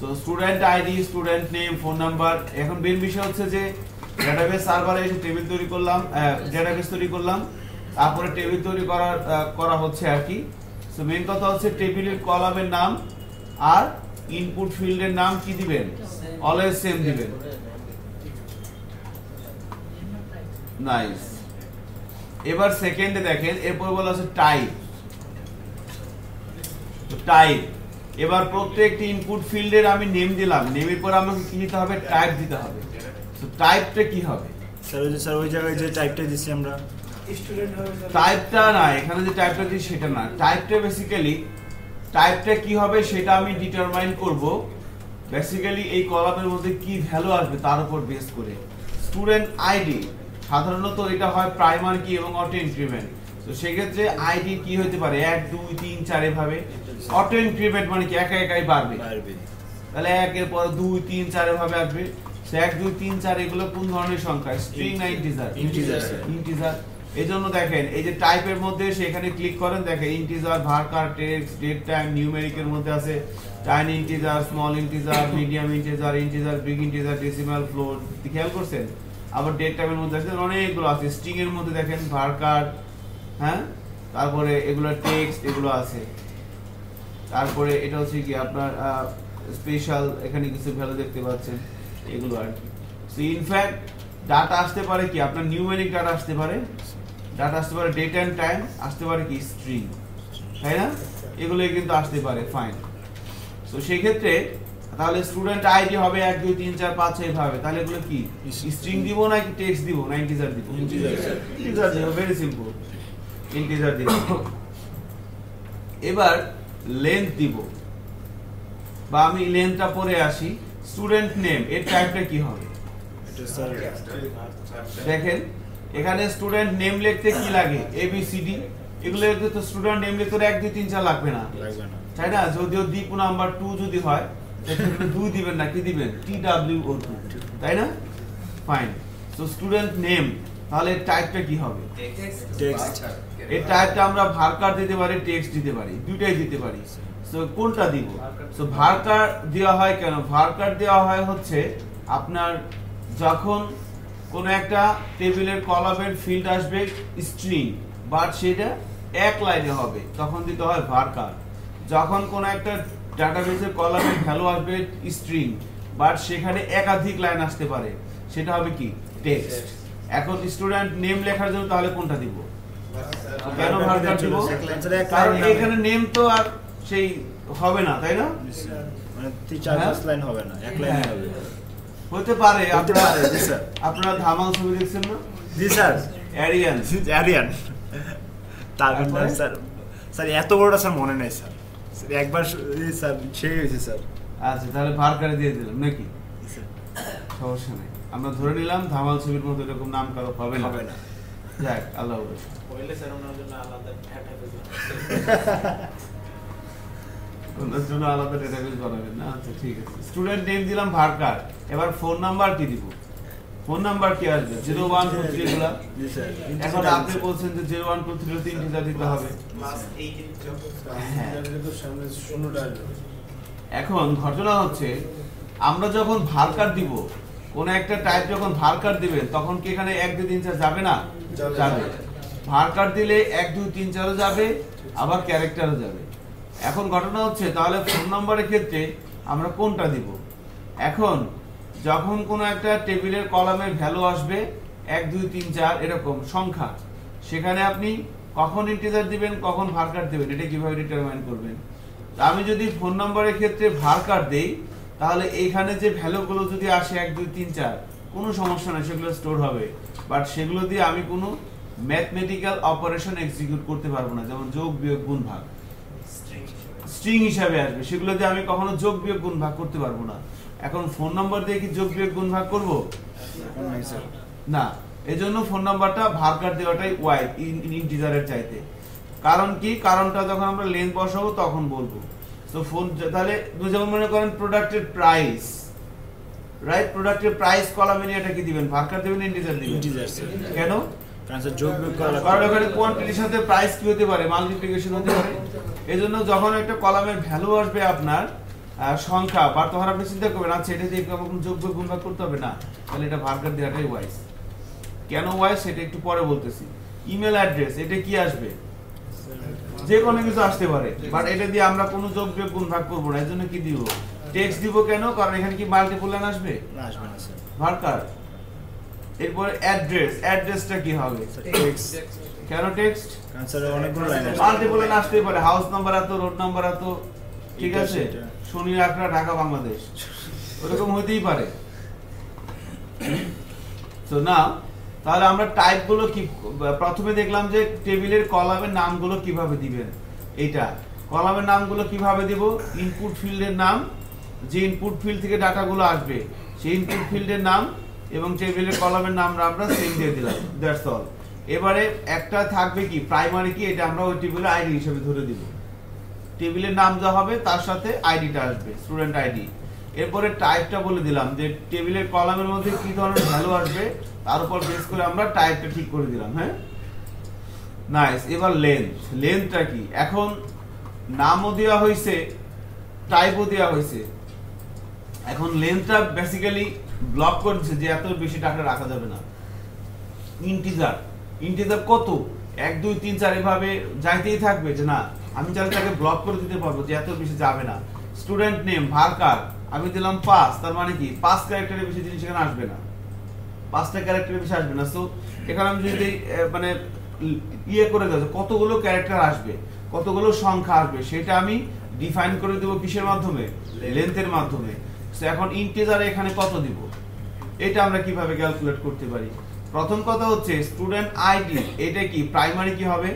A: তো student ID student name phone number এখন মেন বিষয় হচ্ছে যে ডেটাবেস সার্ভারে এসে টেবিল তৈরি করলাম ডেটাবেস তৈরি করলাম তারপরে টেবিল তৈরি করার করা হচ্ছে আর কি। সো মেন কথা হচ্ছে টেবিলের কলামের নাম আর ইনপুট ফিল্ডের নাম কি দিবেন? অলওয়েজ সেম দিবেন। নাইস এবার সেকেন্ডে দেখেন এরপর বলা আছে টাইপ টাইপ এবার প্রত্যেকটি ইনপুট ফিল্ডের আমি নেম দিলাম নেমের পর আমাকে কি দিতে হবে? টাইপ দিতে হবে। তো টাইপটা কি হবে?
C: স্যার ওই যে স্যার ওই জায়গায় যে টাইপটা দিচ্ছি আমরা।
A: টাইপটা না এখানে যে টাইপটা দিই সেটা না। টাইপটা বেসিক্যালি টাইপটা কি হবে সেটা আমি ডিটারমাইন করব। বেসিক্যালি এই কলামের মধ্যে কি ভ্যালু আসবে তার উপর বেস করে। স্টুডেন্ট আইডি সাধারণত এটা হয় প্রাইমার কি এবং অটো ইনক্রিমেন্ট তো সেক্ষেত্রে আইডি কি হতে পারে? এক দুই তিন চার এভাবে। অটো ইনক্রিমেন্ট মানে কি? একা একাই বাড়বে। তাহলে একের পর দুই তিন চার এভাবে আসবে। এক দুই তিন চার এগুলো কোন ধরনের সংখ্যা? স্ট্রিং না ইন্টিজার ইন্টিজার এই জন্য দেখেন এই যে টাইপের মধ্যে সেখানে ক্লিক করেন দেখেন integer varchar text date time নিউমেরিকের মধ্যে আছে। Tiny integer small integer medium integer integer big integer decimal float খেয়াল করছেন? আবার ডেট টাইমের মধ্যে আছে অনেকগুলো আছে। স্ট্রিং এর মধ্যে দেখেন ভার্কার হ্যাঁ? তারপরে এগুলো টেক্সট এগুলো আছে। তারপরে এটা হচ্ছে কি আপনার স্পেশাল এখানে কিছু ভ্যালু দেখতে পাচ্ছেন। এগুলো আর কি। সো ইনফ্যাক্ট ডাটা আসতে পারে কি? আপনার নিউমেরিক ডাটা আসতে পারে। ডাটা আসতে পারে ডেট অ্যান্ড টাইম আসতে পারে কি স্ট্রিং তাই না? এগুলোই কিন্তু আসতে পারে ফাইন তো সেই ক্ষেত্রে তাহলে স্টুডেন্ট আইডি হবে এক দুই তিন চার পাঁচ ছয় ভাবে তাহলে এগুলো কি? স্ট্রিং দিব নাকি টেক্সট দিব? না ইন্টিজার দিব? ইন্টিজার দিব। ভেরি সিম্পল ইন্টিজার দিব। এবার লেন্থ দিব। বা আমি লেন্থটা পরে আসি। স্টুডেন্ট নেম এর টাইপটা কি হবে? দেখেন এখানে স্টুডেন্ট নেম লিখতে কি লাগে? এ বি সি ডি এগুলো তো স্টুডেন্ট নেম লিখতে এক দুই তিন চার লাগবে না।
C: লাগবে না।
A: তাই না? যদিও দীপ নাম্বার টু যদি হয় সেক্ষেত্রে দিবেন না কি দিবেন? টি ডাব্লিউ ও টু তাই না? ফাইন সো স্টুডেন্ট নেম তাহলে টাইপটা কি হবে. এই টাইপটা আমরা ভার্কার দিতে পারি টেক্সট দিতে পারি দুইটাই দিতে পারি। সো কোনটা দিব? সো ভার্কার দেওয়া হয় কেন? ভার্কার দেওয়া হয় হচ্ছে আপনার যখন কোন একটা টেবিলের কলামের ফিল্ড আসবে স্ট্রিং বাট সেটা এক লাইনে হবে তখন দিতে হয় ভার্কার যখন কোন একটা ডাটাবেসের কলামের ভ্যালু আসবে স্ট্রিং বাট সেখানে একাধিক লাইন আসতে পারে। সেটা হবে কি? টেক্সট এখন স্টুডেন্ট নেম লেখার জন্য তাহলে কোনটা দিব? কেন ভার্কার দিব? কারণ এখানে নেম তো আর সেই হবে না তাই না?
C: মানে তিন চার
A: হ্যাঁ?
C: পাঁচ লাইন হবে না এক লাইন
A: হ্যাঁ।
C: হবে।
A: হতে পারে আপনারা। আপনারা ধামাল ছবি দেখছেন না?
C: জি স্যার।
A: অ্যারিয়ান তারপরে?
C: স্যার স্যার এত বড়টা স্যার মনে নেই স্যার, একবার স্যার সেই হয়েছে স্যার।
A: আচ্ছা তাহলে ভার্কারে দিয়ে দিলাম নাকি? সমস্যা নেই। আমরা ধরে নিলাম ধামাল ছবির মতো এরকম নাম কারও হবে না।
C: হবে না।
A: যাক আল্লাহ হাফেজ।
D: পড়লে স্যার ওনার জন্য আলাদা
A: ওনার জন্য আলাদা ডেটাবেস বানাবেন না? আচ্ছা ঠিক আছে। স্টুডেন্ট নেম দিলাম ভার্কার এবার ফোন নাম্বার কি দিব? ফোন নাম্বার কি আসবে? জিরো ওয়ান টু থ্রি গুলা এখন আপনি বলছেন যে জিরো ওয়ান টু থ্রি তিন টিজার দিতে হবে. হ্যাঁ। এখন ঘটনা হচ্ছে আমরা যখন ভার্কার দিব কোন একটা টাইপ যখন ভার্কার দিবেন তখন কি এখানে এক দুই তিন চার যাবে না?
E: যাবে।
A: যাবে। কার্ড দিলে এক দুই তিন চারও যাবে আবার ক্যারেক্টারও যাবে। এখন ঘটনা হচ্ছে তাহলে ফোন নম্বরের ক্ষেত্রে আমরা কোনটা দিব? এখন যখন কোনো একটা টেবিলের কলামের ভ্যালু আসবে এক দুই তিন চার এরকম সংখ্যা সেখানে আপনি কখন ইন্টিজার দিবেন কখন ভার্কার দিবেন এটা কীভাবে ডিটারমাইন করবেন? আমি যদি ফোন নম্বরের ক্ষেত্রে ভার্কার দেই তাহলে এখানে যে ভ্যালুগুলো যদি আসে এক দুই তিন চার কোনো সমস্যা নেই সেগুলো স্টোর হবে। বাট সেগুলো দিয়ে আমি কোনো ম্যাথমেটিক্যাল অপারেশন এক্সিকিউট করতে পারব না যেমন যোগ বিয়োগ গুণ ভাগ। স্ট্রিং হিসাবে আসবে সেগুলো দিয়ে আমি কখনো যোগ বিয়োগ গুণ ভাগ করতে পারব না। এখন ফোন নাম্বার দিয়ে কি যোগ বিয়োগ গুণ ভাগ করব? না এজন্য ফোন নাম্বারটা ভার্কার দেওয়াটাই ওয়াই ইন্টিজারের চাইতে। কারণ কি? কারণটা যখন আমরা লেন্থ বসাবো তখন বলব। তো ফোন তাহলে যেমন মনে করেন প্রোডাক্টের প্রাইস রাইট প্রোডাক্টের প্রাইস কলামে নিয়ে এটা কি দিবেন? ভাগ ভার্কার দিবেন ইন্টিজার দিবেন?
C: ইন্টিজার
A: কেন?
C: কারণ স্যার যোগ বিয়োগ করা
A: কারণ
C: লাগবে।
A: ওখানে কোয়ান্টিটির সাথে প্রাইস কি হতে পারে? মাল্টিপ্লিকেশন হতে পারে। এজন্য যখন একটা কলামের ভ্যালু আসবে আপনার সংখ্যা বা তখন আপনি চিন্তা করবেন আচ্ছা এটা দিয়ে কোনো যোগ্য গুণ ভাগ করতে হবে? না তাহলে এটা ভার্গার দেওয়াটাই ওয়াইজ কেন ওয়াইজ সেটা একটু পরে বলতেছি। ইমেল অ্যাড্রেস এটা কি আসবে? যে কোনো কিছু আসতে পারে বাট এটা দিয়ে আমরা কোনো যোগ বিয়োগ গুণ ভাগ করব না। এর জন্য কি দিব? টেক্সট দিব কেন? কারণ এখানে কি মাল্টিপুলান আসবে?
C: না আসবে না স্যার
A: ভার্কার এরপরে অ্যাড্রেস অ্যাড্রেসটা কি হবে?
C: টেক্সট
A: কেন টেক্সট
C: অনেকগুলো লাইন আছে।
A: মাল্টিপুলান আসতেই পারে। হাউস নাম্বার এত রোড নাম্বার এত ঠিক আছে। শনি আকরা ঢাকা বাংলাদেশ। ওরকম হতেই পারে। তো না তাহলে আমরা টাইপগুলো কি, প্রথমে দেখলাম যে টেবিলের কলামের নামগুলো কীভাবে দিবেন? এইটা। কলামের নামগুলো কীভাবে দিব? ইনপুট ফিল্ডের নাম, যে ইনপুট ফিল্ড থেকে ডাটাগুলো আসবে, সেই ইনপুট ফিল্ডের নাম এবং টেবিলের কলামের নাম আমরা সেম দিয়ে দিলাম। দ্যাটস অল এবারে একটা থাকবে কি? প্রাইমারি কি? এটা আমরা ওই টেবিলের আইডি হিসেবে ধরে দিব। টেবিলের নাম যা হবে, তার সাথে আইডিটা আসবে স্টুডেন্ট আইডি এরপরে টাইপটা বলে দিলাম যে টেবিলের কলামের মধ্যে কি ধরনের ভ্যালু আসবে, তার উপর বেস করে আমরা টাইপটা ঠিক করে দিলাম হ্যাঁ? নাইস এবার লেন্থ লেন্থটা কি? এখন নামও দেওয়া হয়েছে টাইপও দেওয়া হয়েছে। এখন লেন্থটা বেসিক্যালি ব্লক করছে যে এত বেশি টাকা রাখা যাবে না। ইন্টিজার ইন্টিজার কত? এক, দুই, তিন, চার, এভাবে যাইতেই থাকবে যে না আমি চাইলে তাকে ব্লক করে দিতে পারব যে এত বেশি যাবে না। স্টুডেন্ট নেম ভার্কার আমি দিলাম পাঁচ তার মানে কি? পাঁচ ক্যারেক্টারের বেশি জিনিস এখানে আসবে না। পাঁচটা ক্যারেক্টারের বেশি আসবে না। সো এখানে আমি যদি মানে ইয়ে করে দেবো কতগুলো ক্যারেক্টার আসবে কতগুলো সংখ্যা আসবে সেটা আমি ডিফাইন করে দেবো কিসের মাধ্যমে? লেন্থের মাধ্যমে। So, এখন ইন্টিজার এখানে কত দিব? এটা আমরা কীভাবে ক্যালকুলেট করতে পারি? প্রথম কথা হচ্ছে স্টুডেন্ট আইডি এটা কি? প্রাইমারি কি হবে?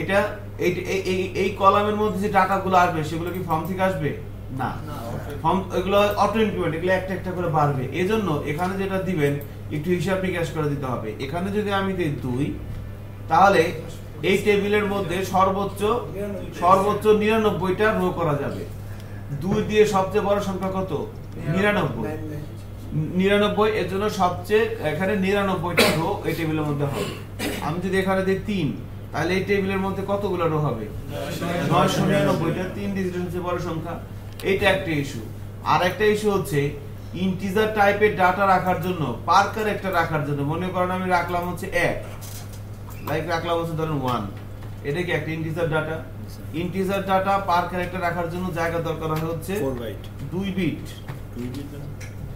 A: এটা এই- এই- এই- কলামের মধ্যে যে টাকাগুলো আসবে সেগুলো কি ফর্ম থেকে আসবে? না। ফর্ম এগুলো অটো ইনক্রিমেন্ট এগুলো একটা একটা করে বাড়বে। এজন্য এখানে যেটা দিবেন একটু হিসাব নিকাশ করে দিতে হবে। এখানে যদি আমি দিই দুই তাহলে এই টেবিলের মধ্যে সর্বোচ্চ সর্বোচ্চ নিরানব্বইটা রো করা যাবে। দুই দিয়ে সবচেয়ে বড় সংখ্যা কত? নিরানব্বই। নিরানব্বই এর জন্য সবচেয়ে এখানে নিরানব্বইটা রো এই টেবিলের মধ্যে হবে। আমি যদি এখানে দিই তিন তাহলে এই টেবিলের মধ্যে কতগুলো রো হবে? নয়শো নিরানব্বইটা তিন ডিজিট হচ্ছে বড় সংখ্যা। এইটা একটা ইস্যু আর একটা ইস্যু হচ্ছে ইন্টিজার টাইপের ডাটা রাখার জন্য পার ক্যারেক্টার রাখার জন্য মনে করেন আমি রাখলাম হচ্ছে এক। লাইক রাখলাম হচ্ছে ধরেন ওয়ান এটা কি একটা integer data integer data per character রাখার জন্য জায়গা দরকার হয় হচ্ছে দুই বিট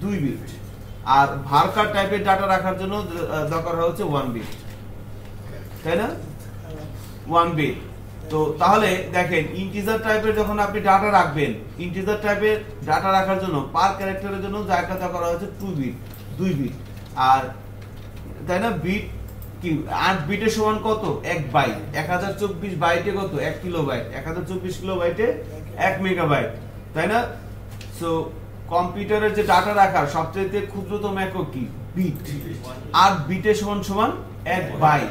C: দুই বিট
A: আর ভার্কার টাইপের ডাটা রাখার জন্য দরকার হয় হচ্ছে ওয়ান বিট তাই না? ওয়ান বিট তো তাহলে দেখেন ইন্টিজার টাইপের যখন আপনি ডাটা রাখবেন ইন্টিজার টাইপের ডাটা রাখার জন্য পার ক্যারেক্টারের জন্য জায়গা দরকার হয় হচ্ছে টু বিট দুই বিট আর তাই না বিট কি আট বিটের সমান কত? এক বাইট এক হাজার চব্বিশ বাইটে কত? এক কিলো বাইট এক হাজার চব্বিশ কিলো বাইটে এক মেগা বাইট তাই না? সো কম্পিউটারের যে ডাটা রাখার সবচেয়ে ক্ষুদ্রতম একক কি? বিট আট বিটের সমান সমান এক বাইট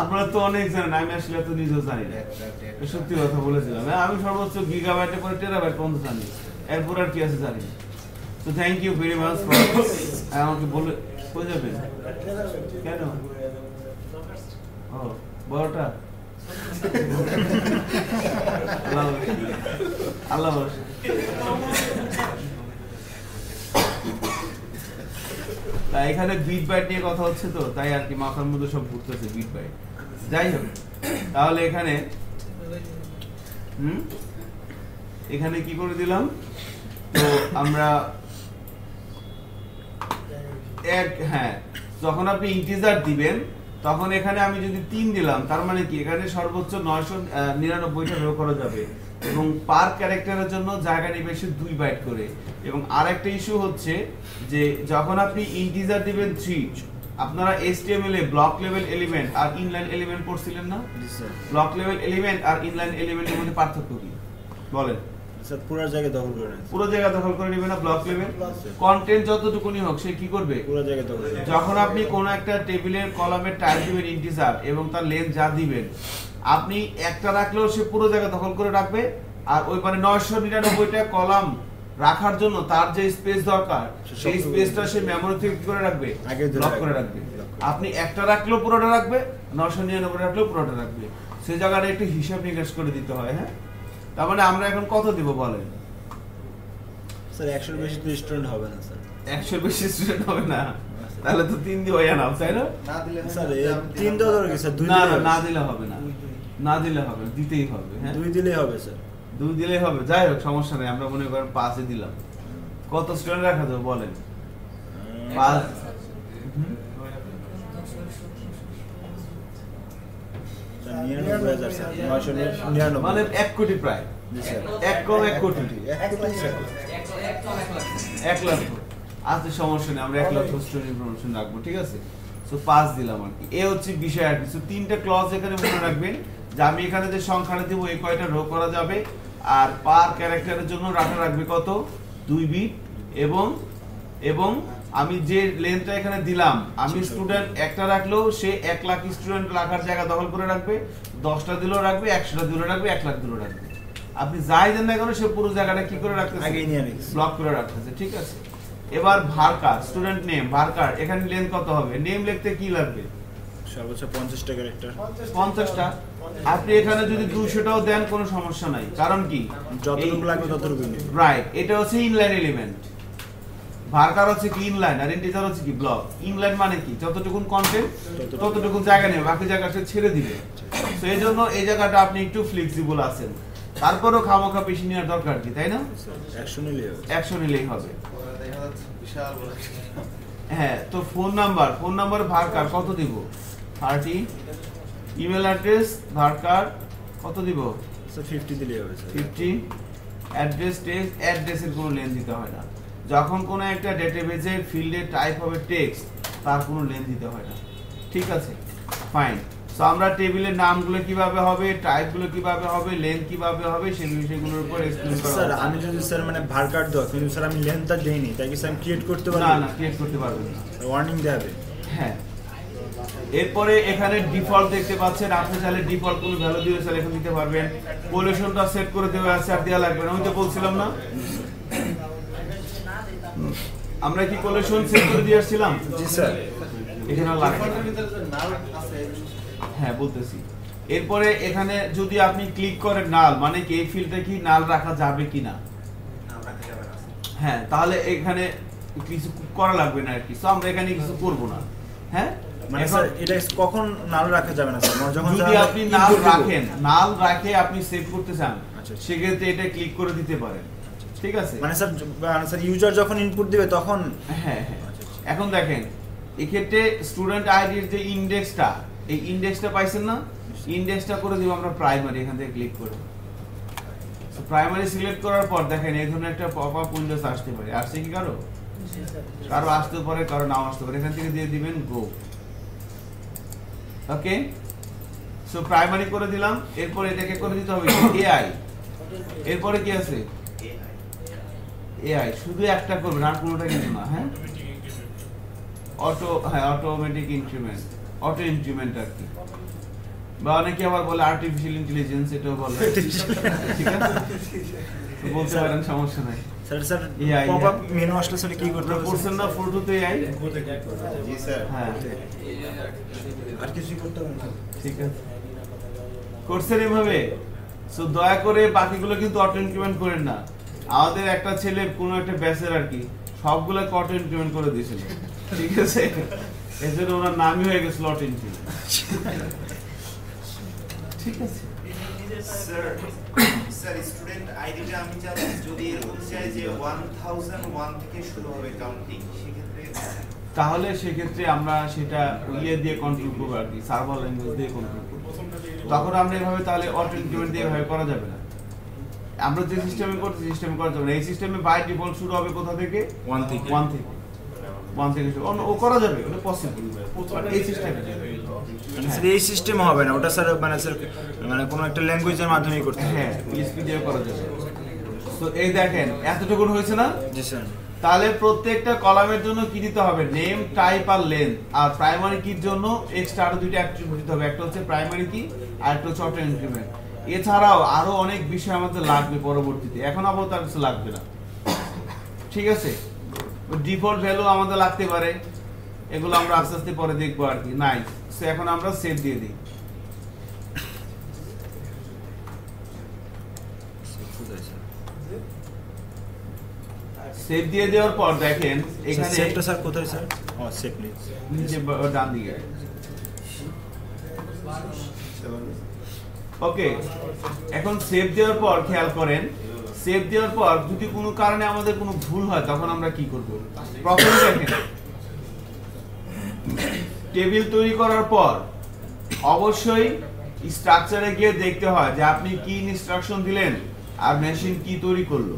A: আপনারা তো অনেক জানেন আমি আসলে তো নিজেও জানি না। সত্যি কথা বলেছিলাম। হ্যাঁ, আমি সর্বোচ্চ গিগাবাইটে পরে টেরাবাইট পর্যন্ত জানি। এরপর আর কি আছে জানি তো থ্যাংক ইউ ভেরি মাচ আমাকে বলে কই যাবেন? কেন? ও বড়টা? আল্লাহ। আল্লাহ তা এখানে বিট বাইট নিয়ে কথা হচ্ছে তো, তাই আর কি মাথার মধ্যে সব ঘুরতেছে বিট বাইট যাই হোক, তাহলে এখানে এখানে কি করে দিলাম? তো আমরা এক হ্যাঁ যখন আপনি ইন্টিজার দিবেন, তখন এখানে আমি যদি তিন দিলাম, তার মানে কি? এখানে সর্বোচ্চ নয়শো নিরানব্বইটা রো করা যাবে। এবং পার ক্যারেক্টারের জন্য জায়গা নেবে সে দুই বাইট করে। এবং আরেকটা ইস্যু হচ্ছে যে যখন আপনি ইন্টিজার দিবেন থ্রি আপনারা এসটিএমএল এ ব্লক লেভেল এলিমেন্ট আর ইনলাইন এলিমেন্ট পড়ছিলেন না? ব্লক লেভেল এলিমেন্ট আর ইনলাইন এলিমেন্টের মধ্যে পার্থক্য কি? বলেন।
C: পুরো দখল করে
A: পুরো জায়গা দখল করে নেবে না ব্লক লেভেল কন্টেন্ট যতটুকুনি হোক সে কি করবে?
C: পুরো দখল
A: যখন আপনি কোনো একটা টেবিলের কলামের টাইপ দিবেন ইন্টিজার এবং তার লেন্থ যা দিবেন আপনি একটা রাখলেও সে পুরো জায়গা দখল করে রাখবে আর ওই মানে নয়শো নিরানব্বইটা কলাম রাখার জন্য তার যে স্পেস দরকার সেই স্পেসটা সে মেমোরি থেকে কি করে রাখবে? ব্লক করে
C: রাখবে।
A: আপনি একটা রাখলেও পুরোটা রাখবে নশো নিরানব্বই রাখলেও পুরোটা রাখবে। সেই জায়গাটা একটু হিসাব নিকাশ করে দিতে হয় হ্যাঁ? তার মানে আমরা এখন কত দিব বলেন?
C: স্যার একশোর বেশি তো স্টুডেন্ট হবে না স্যার।
A: একশো বেশি স্টুডেন্ট হবে না? তাহলে তো তিন দিয়ে হয়ে না তাই না?
D: না দিলে
C: স্যার তিন দেওয়া দরকার কি, স্যার
A: না না, না দিলে হবে না। না দিলে হবে দিতেই হবে হ্যাঁ?
C: দুই দিলেই হবে স্যার।
A: দুই দিলেই হবে যাই হোক সমস্যা নেই আমরা মনে করেন পাঁচে দিলাম। কত স্টুডেন্ট রাখা যাবে বলেন? পাঁচ। মানে এক কোটি প্রায়। এক কম এক কোটি।
C: এক
F: লাখ
A: সমস্যা নেই আমরা এক স্টুডেন্ট ইনফরমেশন রাখব ঠিক আছে? সো পাঁচ দিলাম আর কি। এ হচ্ছে বিষয় আর কি। সো তিনটা ক্লজ এখানে মনে রাখবেন যে আমি এখানে যে সংখ্যাটা দেবো এই কয়টা রো করা যাবে? আর পার ক্যারেক্টারের জন্য রাখা রাখবে কত? দুই বিট এবং এবং আমি যে লেন্থটা এখানে দিলাম আমি স্টুডেন্ট একটা রাখলেও সে এক লাখ স্টুডেন্ট রাখার জায়গা দখল করে রাখবে। দশটা দিলেও রাখবে একশোটা দিলেও রাখবে এক লাখ দিলেও রাখবে। আপনি যাই দেন না কেন সে পুরো জায়গাটা কি করে রাখতেছে?
C: আগেই নিয়ে নিচ্ছে।
A: ব্লক করে রাখতেছে ঠিক আছে? এবার ভারকার স্টুডেন্ট নেম ভারকার এখানে লেন্থ কত হবে? নেম লিখতে কি লাগবে?
C: সর্বোচ্চ পঞ্চাশটা ক্যারেক্টার
A: পঞ্চাশটা? আপনি এখানে যদি দুশোটাও দেন কোনো সমস্যা নাই। কারণ কি?
C: যতটুকু লাগবে ততটুকু
A: রাইট এটা হচ্ছে ইনলাইন এলিমেন্ট ভারকার হচ্ছে কি ইনলাইন আর ইন্টিজার হচ্ছে কি ব্লক ইনলাইন মানে কি? যতটুকুন কন্টেন্ট
C: ততটুকু।
A: ততটুকু জায়গা নেবে বাকি জায়গা ছেড়ে দিবে। তো এই জন্য এই জায়গাটা আপনি একটু ফ্লেক্সিবল আছেন। তারপরেও খামোখা বেশি নেওয়ার দরকার কি তাই না?
C: একশো নিলেই হবে।
A: হ্যাঁ তো phone number phone number varchar কত দিব? থার্টি। ইমেল অ্যাড্রেস ভারকার কত দিব?
C: ফিফটি দিলেই হবে
A: ফিফটি। অ্যাড্রেস টেক্সট অ্যাড্রেসের কোনো লেন দিতে হয় না। যখন কোনো একটা ডেটাবেজের ফিল্ডে টাইপ হবে টেক্সট তার কোনো লেন দিতে হয় না। ঠিক আছে? ফাইন সো আমরা টেবিলের নামগুলো কীভাবে হবে টাইপগুলো কীভাবে হবে লেন্থ কীভাবে হবে সেই বিষয়গুলোর উপর এক্সপ্লেন করা
C: স্যার আমি যদি স্যার মানে ভার কার্ড দেওয়া কিন্তু স্যার আমি লেন্থটা দেইনি তাই কি স্যার আমি ক্রিয়েট করতে
A: না
C: পারব?
A: না ক্রিয়েট করতে পারবেন না।
C: ওয়ার্নিং দেবে
A: হ্যাঁ। এরপরে এখানে ডিফল্ট দেখতে পাচ্ছেন আপনি চাইলে ডিফল্ট কোনো ভ্যালু দিয়ে চাইলে এখানে দিতে পারবেন। পলিউশনটা সেট করে দেওয়া আছে আর দেওয়া লাগবে না। আমি তো বলছিলাম না? আমরা কি পলিউশন সেট করে দিয়ে আসছিলাম?
C: জি স্যার।
A: এখানে লাগবে হ্যাঁ বলতেছি। এরপরে এখানে যদি আপনি ক্লিক করেন নাল মানে কি এই ফিল্ডটা কি নাল রাখা যাবে কিনা?
D: যাবে না
A: হ্যাঁ তাহলে এখানে কিছু করা লাগবে না আর কি। So আমরা এখানে কিছু করব না। হ্যাঁ?
C: মানে
A: এখন-
C: স্যার এটা কখন নাল রাখা যাবে না স্যার মানে যখন
A: যদি আপনি নাল রাখেন নাল রাখে আপনি সেভ করতে চান
C: আচ্ছা।
A: সেক্ষেত্রে এটা ক্লিক করে দিতে পারেন। ঠিক আছে?
C: মানে স্যার মানে স্যার ইউজার যখন ইনপুট দিবে তখন
A: হ্যাঁ হ্যাঁ।
C: আচ্ছা।
A: এখন দেখেন এক্ষেত্রে স্টুডেন্ট আইডির যে ইন্ডেক্সটা এই ইন্ডেক্সটা পাইছেন না? ইন্ডেক্সটা করে দিব আমরা প্রাইমারি এখান থেকে ক্লিক করে। প্রাইমারি সিলেক্ট করার পর দেখেন এই ধরনের একটা পপ আপ উইন্ডোজ আসতে পারে। আসছে কি কারও? কারও আসতে পারে কারও নাও আসতে পারে। এখান থেকে দিয়ে দিবেন গো ওকে সো প্রাইমারি করে দিলাম এরপর এটাকে করে দিতে হবে এআই এরপরে কি আছে? এআই শুধু একটা করবেন আর কোনোটা কিন্তু না হ্যাঁ? অটো হ্যাঁ অটোমেটিক ইনক্রিমেন্ট অটো ইনক্রিমেন্ট আর কি। বা অনেকে আবার বলে আর্টিফিশিয়াল ইন্টেলিজেন্স এটাও বলে। ঠিক আছে? বলতে পারেন সমস্যা নাই।
C: Sir sir pop up. Menu আসলে স্যার কি করতে হবে
A: না ফটোতে এআই
D: জি স্যার
A: হ্যাঁ।
C: আর কিছু করতে হবে
A: ঠিক আছে। করছেন এভাবে? সো দয়া করে বাকিগুলো কিন্তু অটো ইনক্রিমেন্ট করেন না। আমাদের একটা ছেলে কোনো একটা ব্যাচের আর কি সবগুলো অটো ইনক্রিমেন্ট করে দিয়েছিল। ঠিক আছে? এজন্য জন্য ওনার নামই হয়ে গেছিল অটো ইনক্রিমেন্ট ঠিক আছে?
D: স্যার স্যার স্টুডেন্ট আইডিটা আমি চাই যদি এরকম চাই যে 1001 থেকে শুরু হবে কাউন্টিং সেক্ষেত্রে
A: তাহলে সেক্ষেত্রে আমরা সেটা ইয়ে দিয়ে কন্ট্রোল করব আর কি সার্ভার ল্যাঙ্গুয়েজ দিয়ে কন্ট্রোল করব। তখন আমরা এভাবে তাহলে অটো ইনক্রিমেন্ট দিয়ে এভাবে করা যাবে না। আমরা যে সিস্টেমে করছি সিস্টেমে করা যাবে না। এই সিস্টেমে বাই ডিফল্ট শুরু হবে কোথা থেকে?
C: ওয়ান থেকে।
A: ওয়ান থেকে। ওয়ান থেকে শুরু। ও করা যাবে ওটা পসিবল এই সিস্টেমে
C: মানে স্যার এই সিস্টেম হবে না ওটা স্যার মানে স্যার মানে কোনো একটা ল্যাঙ্গুয়েজের মাধ্যমেই করতে
A: হ্যাঁ পিএসপি দিয়ে করা যাবে। তো এই দেখেন এতটুকুন হয়েছে না?
C: জি স্যার
A: তাহলে প্রত্যেকটা কলামের জন্য কি দিতে হবে? নেম টাইপ আর লেন্থ আর প্রাইমারি কির জন্য এক্সট্রা আরও দুইটা অ্যাট্রিবিউট দিতে হবে। একটা হচ্ছে প্রাইমারি কি আর একটা হচ্ছে অটো ইনক্রিমেন্ট এছাড়াও আরও অনেক বিষয় আমাদের লাগবে পরবর্তীতে। এখন আপাতত আর কিছু লাগবে না। ঠিক আছে? ডিফল্ট ভ্যালু আমাদের লাগতে পারে। এগুলো আমরা আস্তে আস্তে পরে দেখব আর কি। নাই সো এখন আমরা সেভ দিয়ে দিই। সেভ দিয়ে দেওয়ার পর দেখেন এখানে
C: সেভটা স্যার কোথায় স্যার ও সেভ প্লিজ
A: নিচে ডান দিকে। ওকে এখন সেভ দেওয়ার পর খেয়াল করেন সেভ দেওয়ার পর যদি কোনো কারণে আমাদের কোনো ভুল হয় তখন আমরা কি করব? প্রথমে দেখেন টেবিল তৈরি করার পর অবশ্যই স্ট্রাকচারে গিয়ে দেখতে হয় যে আপনি কি ইনস্ট্রাকশন দিলেন আর মেশিন কি তৈরি করল।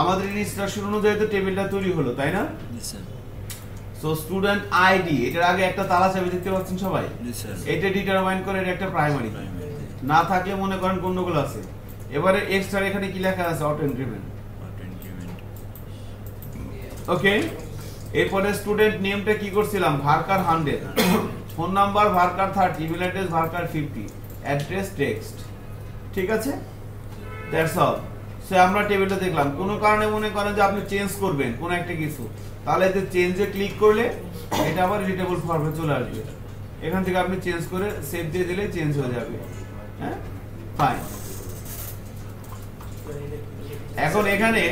A: আমাদের ইনস্ট্রাকশন অনুযায়ী তো টেবিলটা তৈরি হলো তাই না? সো স্টুডেন্ট আইডি এটার আগে একটা তালা চাবি দেখতে পাচ্ছেন সবাই? এটা ডিটারমাইন করে এটা একটা প্রাইমারি না থাকলে মনে করেন গন্ডগোল আছে। এবারে এক্সট্রা এখানে কি লেখা আছে? অটো ইনক্রিমেন্ট ওকে এরপরে স্টুডেন্ট নেমটা কি করছিলাম? Varchar hundred phone number varchar thirty email address varchar fifty address text ঠিক আছে? দ্যাটস অল সে আমরা টেবিলটা দেখলাম। কোনো কারণে মনে করেন যে আপনি চেঞ্জ করবেন কোন একটা কিছু। তাহলে যে চেঞ্জে ক্লিক করলে এটা আবার এডিটেবল ফর্মে চলে আসবে। এখান থেকে আপনি চেঞ্জ করে সেভ দিয়ে দিলে চেঞ্জ হয়ে যাবে। হ্যাঁ? ফাইন এখন এখানে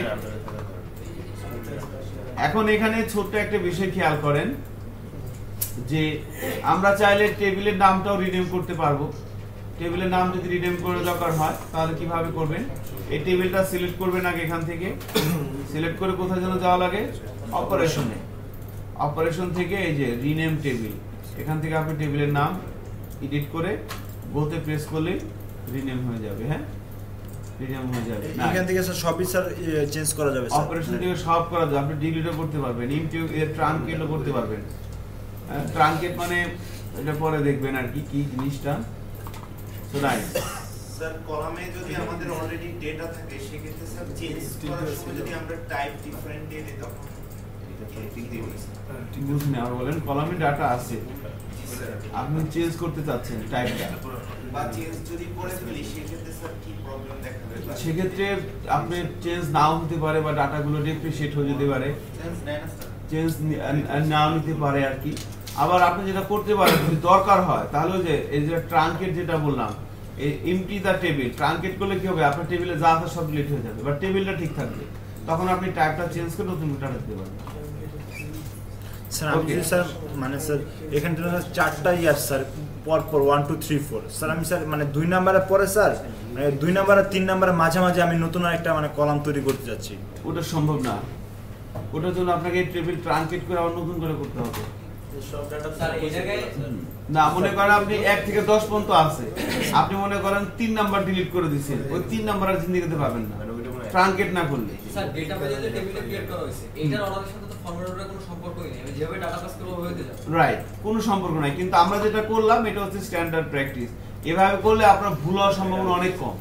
A: এখন এখানে ছোট্ট একটা বিষয় খেয়াল করেন যে আমরা চাইলে টেবিলের নামটাও রিনেম করতে পারব। টেবিলের নাম যদি রিনেম করে দরকার হয়, তাহলে কীভাবে করবেন? এই টেবিলটা সিলেক্ট করবেন আগে এখান থেকে। সিলেক্ট করে কোথায় যেন যাওয়া লাগে? অপারেশনে অপারেশন থেকে এই যে রিনেম টেবিল এখান থেকে আপনি টেবিলের নাম এডিট করে গোতে প্রেস করলে রিনেম হয়ে যাবে হ্যাঁ? হয়ে যাবে
C: এখান থেকে স্যার সবই স্যার চেঞ্জ করা যাবে স্যার
A: অপারেশন থেকে সব করা যায় আপনি ডিলিটও করতে পারবেন ইনটিউ এর ট্রাঙ্কেটও করতে পারবেন। ট্রাঙ্কেট মানে এটা পরে দেখবেন আর কি কি জিনিসটা। তো নাইস
D: স্যার কলামে যদি আমাদের অলরেডি ডেটা থাকে সেক্ষেত্রে স্যার চেঞ্জ করার সময় যদি আমরা টাইপ ডিফারেন্ট দিয়ে দিই তখন
A: ঠিক বুঝুন আর বলেন কলামে ডাটা আছে। আপনি চেঞ্জ করতে চাচ্ছেন টাইপটা
D: বা সেক্ষেত্রে স্যার কি প্রবলেম দেখা দেবে
A: সেক্ষেত্রে আপনি চেঞ্জ নাও হতে পারে বা ডাটাগুলো ডিপ্রিশিয়েট হয়ে যেতে পারে।
D: চেঞ্জ
A: নাও নিতে পারে আর কি। আবার আপনি যেটা করতে পারেন যদি দরকার হয় তাহলে যে এই যে ট্রাঙ্কেট যেটা বললাম এমটি দা টেবিল ট্রাঙ্কেট করলে কি হবে? আপনার টেবিলে যা আছে সব ডিলিট হয়ে যাবে বাট টেবিলটা ঠিক থাকবে। তখন আপনি টাইপটা চেঞ্জ করে নতুন ডাটা দিতে পারবেন।
C: স্যার আমি যদি স্যার মানে স্যার এখানে তো চারটা ইয়ার স্যার পর পর one two three four sir আমি স্যার মানে দুই নাম্বারের পরে স্যার মানে দুই নাম্বার আর তিন নাম্বারের মাঝামাঝি আমি নতুন একটা মানে কলাম তৈরি করতে যাচ্ছি।
A: ওটা সম্ভব না। ওটার জন্য আপনাকে টেবিল ট্রাঙ্কেট করে আবার নতুন করে করতে হবে।
F: স্যার এই জায়গায়?
A: না মনে করেন আপনি এক থেকে দশ পর্যন্ত আছে। আপনি মনে করেন তিন নাম্বার ডিলিট করে দিচ্ছেন ওই তিন নাম্বার আর জিন্দিগিতে পাবেন না। ট্রাঙ্কেট না করলে
F: স্যার ডেটা পেজে যে টেবিলটা ক্রিয়েট করা হয়েছে। অর্ডারের সাথে তো কোনো সম্পর্কই নেই। আমি যেভাবে ডাটা পাস করব যাবে
A: রাইট কোনো সম্পর্ক নাই। কিন্তু আমরা যেটা করলাম এটা হচ্ছে স্ট্যান্ডার্ড প্র্যাকটিস এভাবে করলে আপনার ভুল হওয়ার সম্ভাবনা অনেক কম।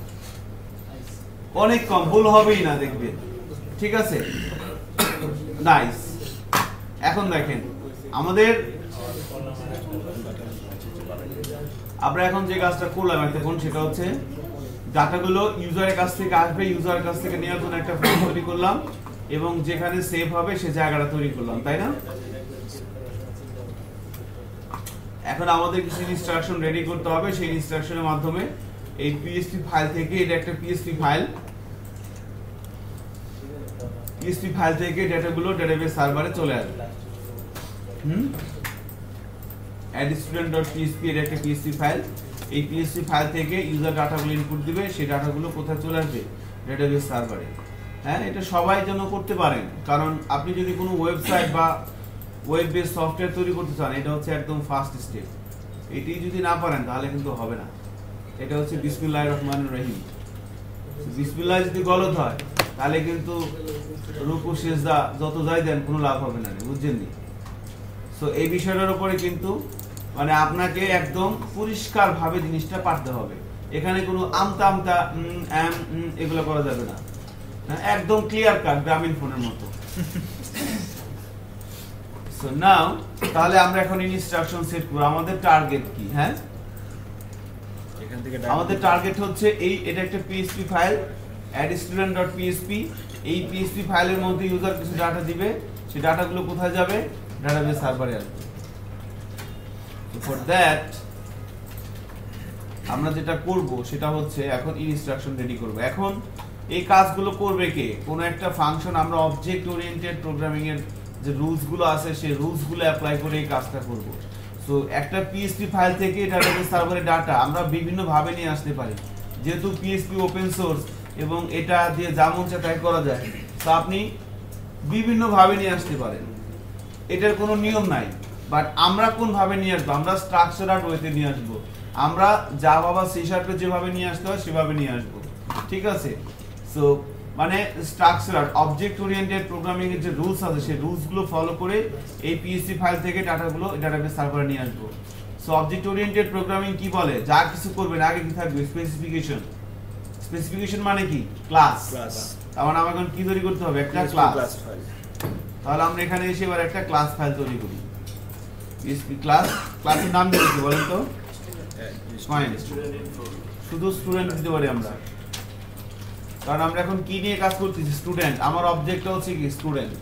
A: অনেক কম ভুল হবেই না দেখবেন ঠিক আছে? নাইস এখন দেখেন আমাদের আমরা এখন যে কাজটা করলাম এখন সেটা হচ্ছে ডাটাগুলো ইউজারের কাছ থেকে আসবে, ইউজারের কাছ থেকে নেওয়ার জন্য একটা ফর্ম তৈরি করলাম এবং যেখানে সেভ হবে সে জায়গাটা তৈরি করলাম, তাই না? এখন আমাদের কিছু ইনস্ট্রাকশন রেডি করতে হবে, সেই ইনস্ট্রাকশনের মাধ্যমে এই পিএসপি ফাইল থেকে এটা একটা পিএসপি ফাইল পিএসপি ফাইল থেকে ডেটাগুলো ডেটাবেস সার্ভারে চলে আসবে। হুম? অ্যাড স্টুডেন্ট ডট পিএসপি এর একটা পিএসপি ফাইল এই পিএসপি ফাইল থেকে ইউজার ডাটাগুলো ইনপুট দিবে, সেই ডাটাগুলো কোথায় চলে আসবে? ডেটাবেস সার্ভারে হ্যাঁ এটা সবাই যেন করতে পারেন। কারণ আপনি যদি কোনো ওয়েবসাইট বা ওয়েব বেস সফটওয়্যার তৈরি করতে চান, এটা হচ্ছে একদম ফার্স্ট স্টেপ এটি যদি না পারেন, তাহলে কিন্তু হবে না। এটা হচ্ছে বিসমিল্লাহ রহমান রহিম। বিসমিল্লাহ যদি গলত হয়, তাহলে কিন্তু রুকু, সেজদা, যত যাই দেন, কোনো লাভ হবে না, বুঝছেন তো এই বিষয়টার উপরে কিন্তু মানে আপনাকে একদম পরিষ্কার ভাবে জিনিসটা পারতে হবে। এখানে কোনো আমতা আমতা এগুলো করা যাবে না। হ্যাঁ, একদম ক্লিয়ার কাট গ্রামীণ ফোনের মতো। সো নাও তাহলে আমরা এখন ইনস্ট্রাকশন সেট করব। আমাদের টার্গেট কি? হ্যাঁ?
C: এখান থেকে
A: আমাদের টার্গেট হচ্ছে এই এটা একটা PSP file add student dot PSP এই পিএসপি ফাইলের মধ্যে ইউজার কিছু ডাটা দিবে। সেই ডাটাগুলো কোথায় যাবে? ডাটাবেস সার্ভারে আসবে। ফর দ্যাট আমরা যেটা করব, সেটা হচ্ছে এখন ইনস্ট্রাকশন রেডি করব। এখন এই কাজগুলো করবে কে? কোনো একটা ফাংশন আমরা অবজেক্ট ওরিয়েন্টেড প্রোগ্রামিং এর যে রুলসগুলো আছে, সেই রুলসগুলো অ্যাপ্লাই করে এই কাজটা করব। সো একটা পিএসপি ফাইল থেকে ডাটাবেস সার্ভারে ডাটা আমরা বিভিন্ন ভাবে নিয়ে আসতে পারি। যেহেতু পিএসপি ওপেন সোর্স এবং এটা দিয়ে যেমন মন তাই করা যায়। তো আপনি বিভিন্ন ভাবে নিয়ে আসতে পারেন। এটার কোনো নিয়ম নাই। বাট আমরা কোন ভাবে নিয়ে আসব? আমরা স্ট্রাকচারার্ড ওয়েতে নিয়ে আসব। আমরা যা বাবা সি শার্পে যেভাবে নিয়ে আসতে হয় সেভাবে নিয়ে আসব। ঠিক আছে? সো মানে স্ট্রাকচারার্ড অবজেক্ট ওরিয়েন্টেড প্রোগ্রামিং এর যে রুলস আছে সেই রুলসগুলো ফলো করে এই পিএসসি ফাইল থেকে ডাটাগুলো ডাটাবেস সার্ভারে নিয়ে আসব। সো অবজেক্ট ওরিয়েন্টেড প্রোগ্রামিং কি বলে? যা কিছু করবেন আগে কি থাকবে? স্পেসিফিকেশন স্পেসিফিকেশন মানে কি? ক্লাস। তার মানে আমাকে এখন কি তৈরি করতে হবে? একটা ক্লাস। তাহলে আমরা এখানে এসে এবার একটা ক্লাস ফাইল তৈরি করি। ক্লাস ক্লাসের নাম দিতে বলেন তো? শুধু স্টুডেন্ট দিতে পারি আমরা। কারণ আমরা এখন কি নিয়ে কাজ করতেছি? স্টুডেন্ট আমার অবজেক্টটা হচ্ছে কি? স্টুডেন্ট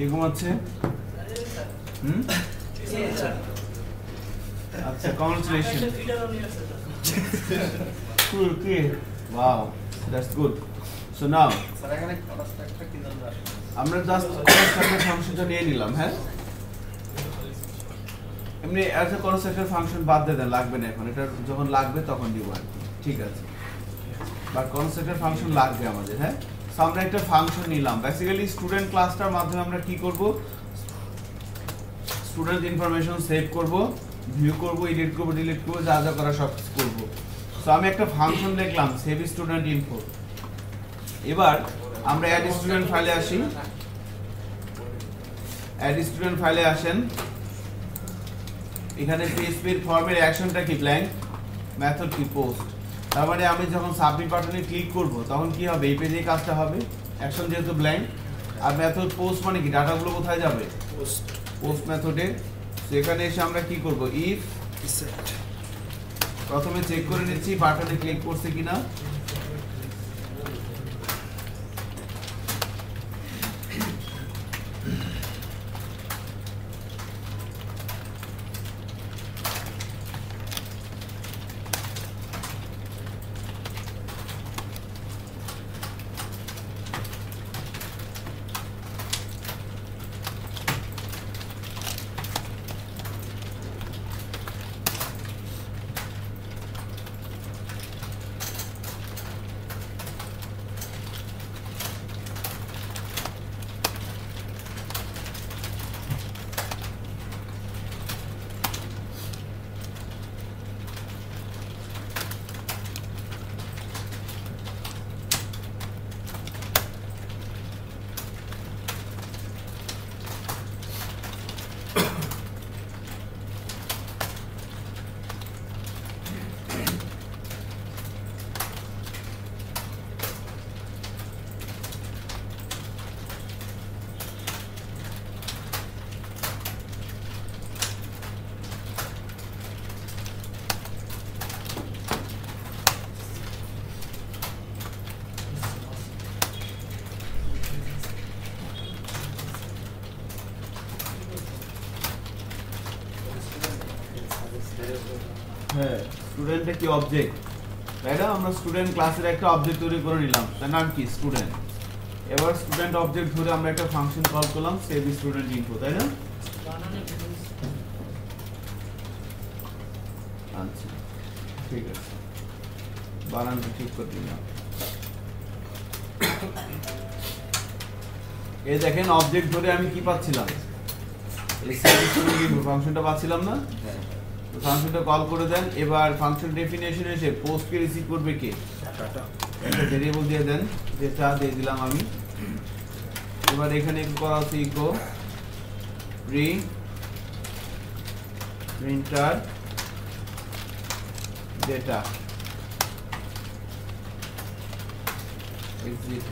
A: কে ঘুমাচ্ছে? আচ্ছা congratulation Cool, okay. Wow, that's good. So now,
B: sir এখানে কনস্ট্রাক্টর কি জন্য আসে
A: আমরা জাস্ট কনস্ট্রাক্টর ফাংশনটা নিয়ে নিলাম হ্যাঁ? এমনি অ্যাজ এ কনস্ট্রাক্টর ফাংশন বাদ দিয়ে দেন লাগবে না এখন। এটা যখন লাগবে তখন দিব আর কি। ঠিক আছে। বাট কনস্ট্রাক্টর ফাংশন লাগবে আমাদের হ্যাঁ? আমরা একটা ফাংশন নিলাম। বেসিক্যালি স্টুডেন্ট ক্লাসটার মাধ্যমে আমরা কি করব? স্টুডেন্ট ইনফরমেশন সেভ করব ভিউ করব এডিট করব ডিলিট করব, যা যা করা সব করব। সো আমি একটা ফাংশন লিখলাম সেভ স্টুডেন্ট ইনফো এবার আমরা অ্যাড স্টুডেন্ট ফাইলে আসি। অ্যাড স্টুডেন্ট ফাইলে আসেন। এখানে পিএসপির ফর্মের অ্যাকশনটা কি ব্ল্যাঙ্ক মেথড কি পোস্ট তার মানে আমি যখন সাবমিট বাটনে ক্লিক করব তখন কি হবে? এই পেজে কাজটা হবে? অ্যাকশন যেহেতু ব্ল্যাঙ্ক আর মেথড পোস্ট মানে কি? ডাটাগুলো কোথায় যাবে?
C: পোস্ট
A: পোস্ট মেথডে সেখানে এসে আমরা কি করব? ইফ প্রথমে চেক করে নিচ্ছি বাটনে ক্লিক করছে কিনা হ্যাঁ কি অবজেক্ট তাই না আমরা স্টুডেন্ট ক্লাসের একটা অবজেক্ট তৈরি করে নিলাম। তার নাম কি? স্টুডেন্ট এবার স্টুডেন্ট অবজেক্ট ধরে আমরা একটা ফাংশন কল করলাম সেভ স্টুডেন্ট ইনফো তাই না? আচ্ছা ঠিক আছে। বানানটা ঠিক করে দিলাম এই দেখেন অবজেক্ট ধরে আমি কি পাচ্ছিলাম? ফাংশনটা পাচ্ছিলাম না? ফাংশনটা কল করে দেন। এবার ফাংশন ডেফিনেশন এসে পোস্ট কে রিসিভ করবে কে? একটা ভেরিয়েবল দিয়ে দেন যেটা দিয়ে দিলাম আমি। এবার এখানে একটু করা হচ্ছে echo pre printer data exit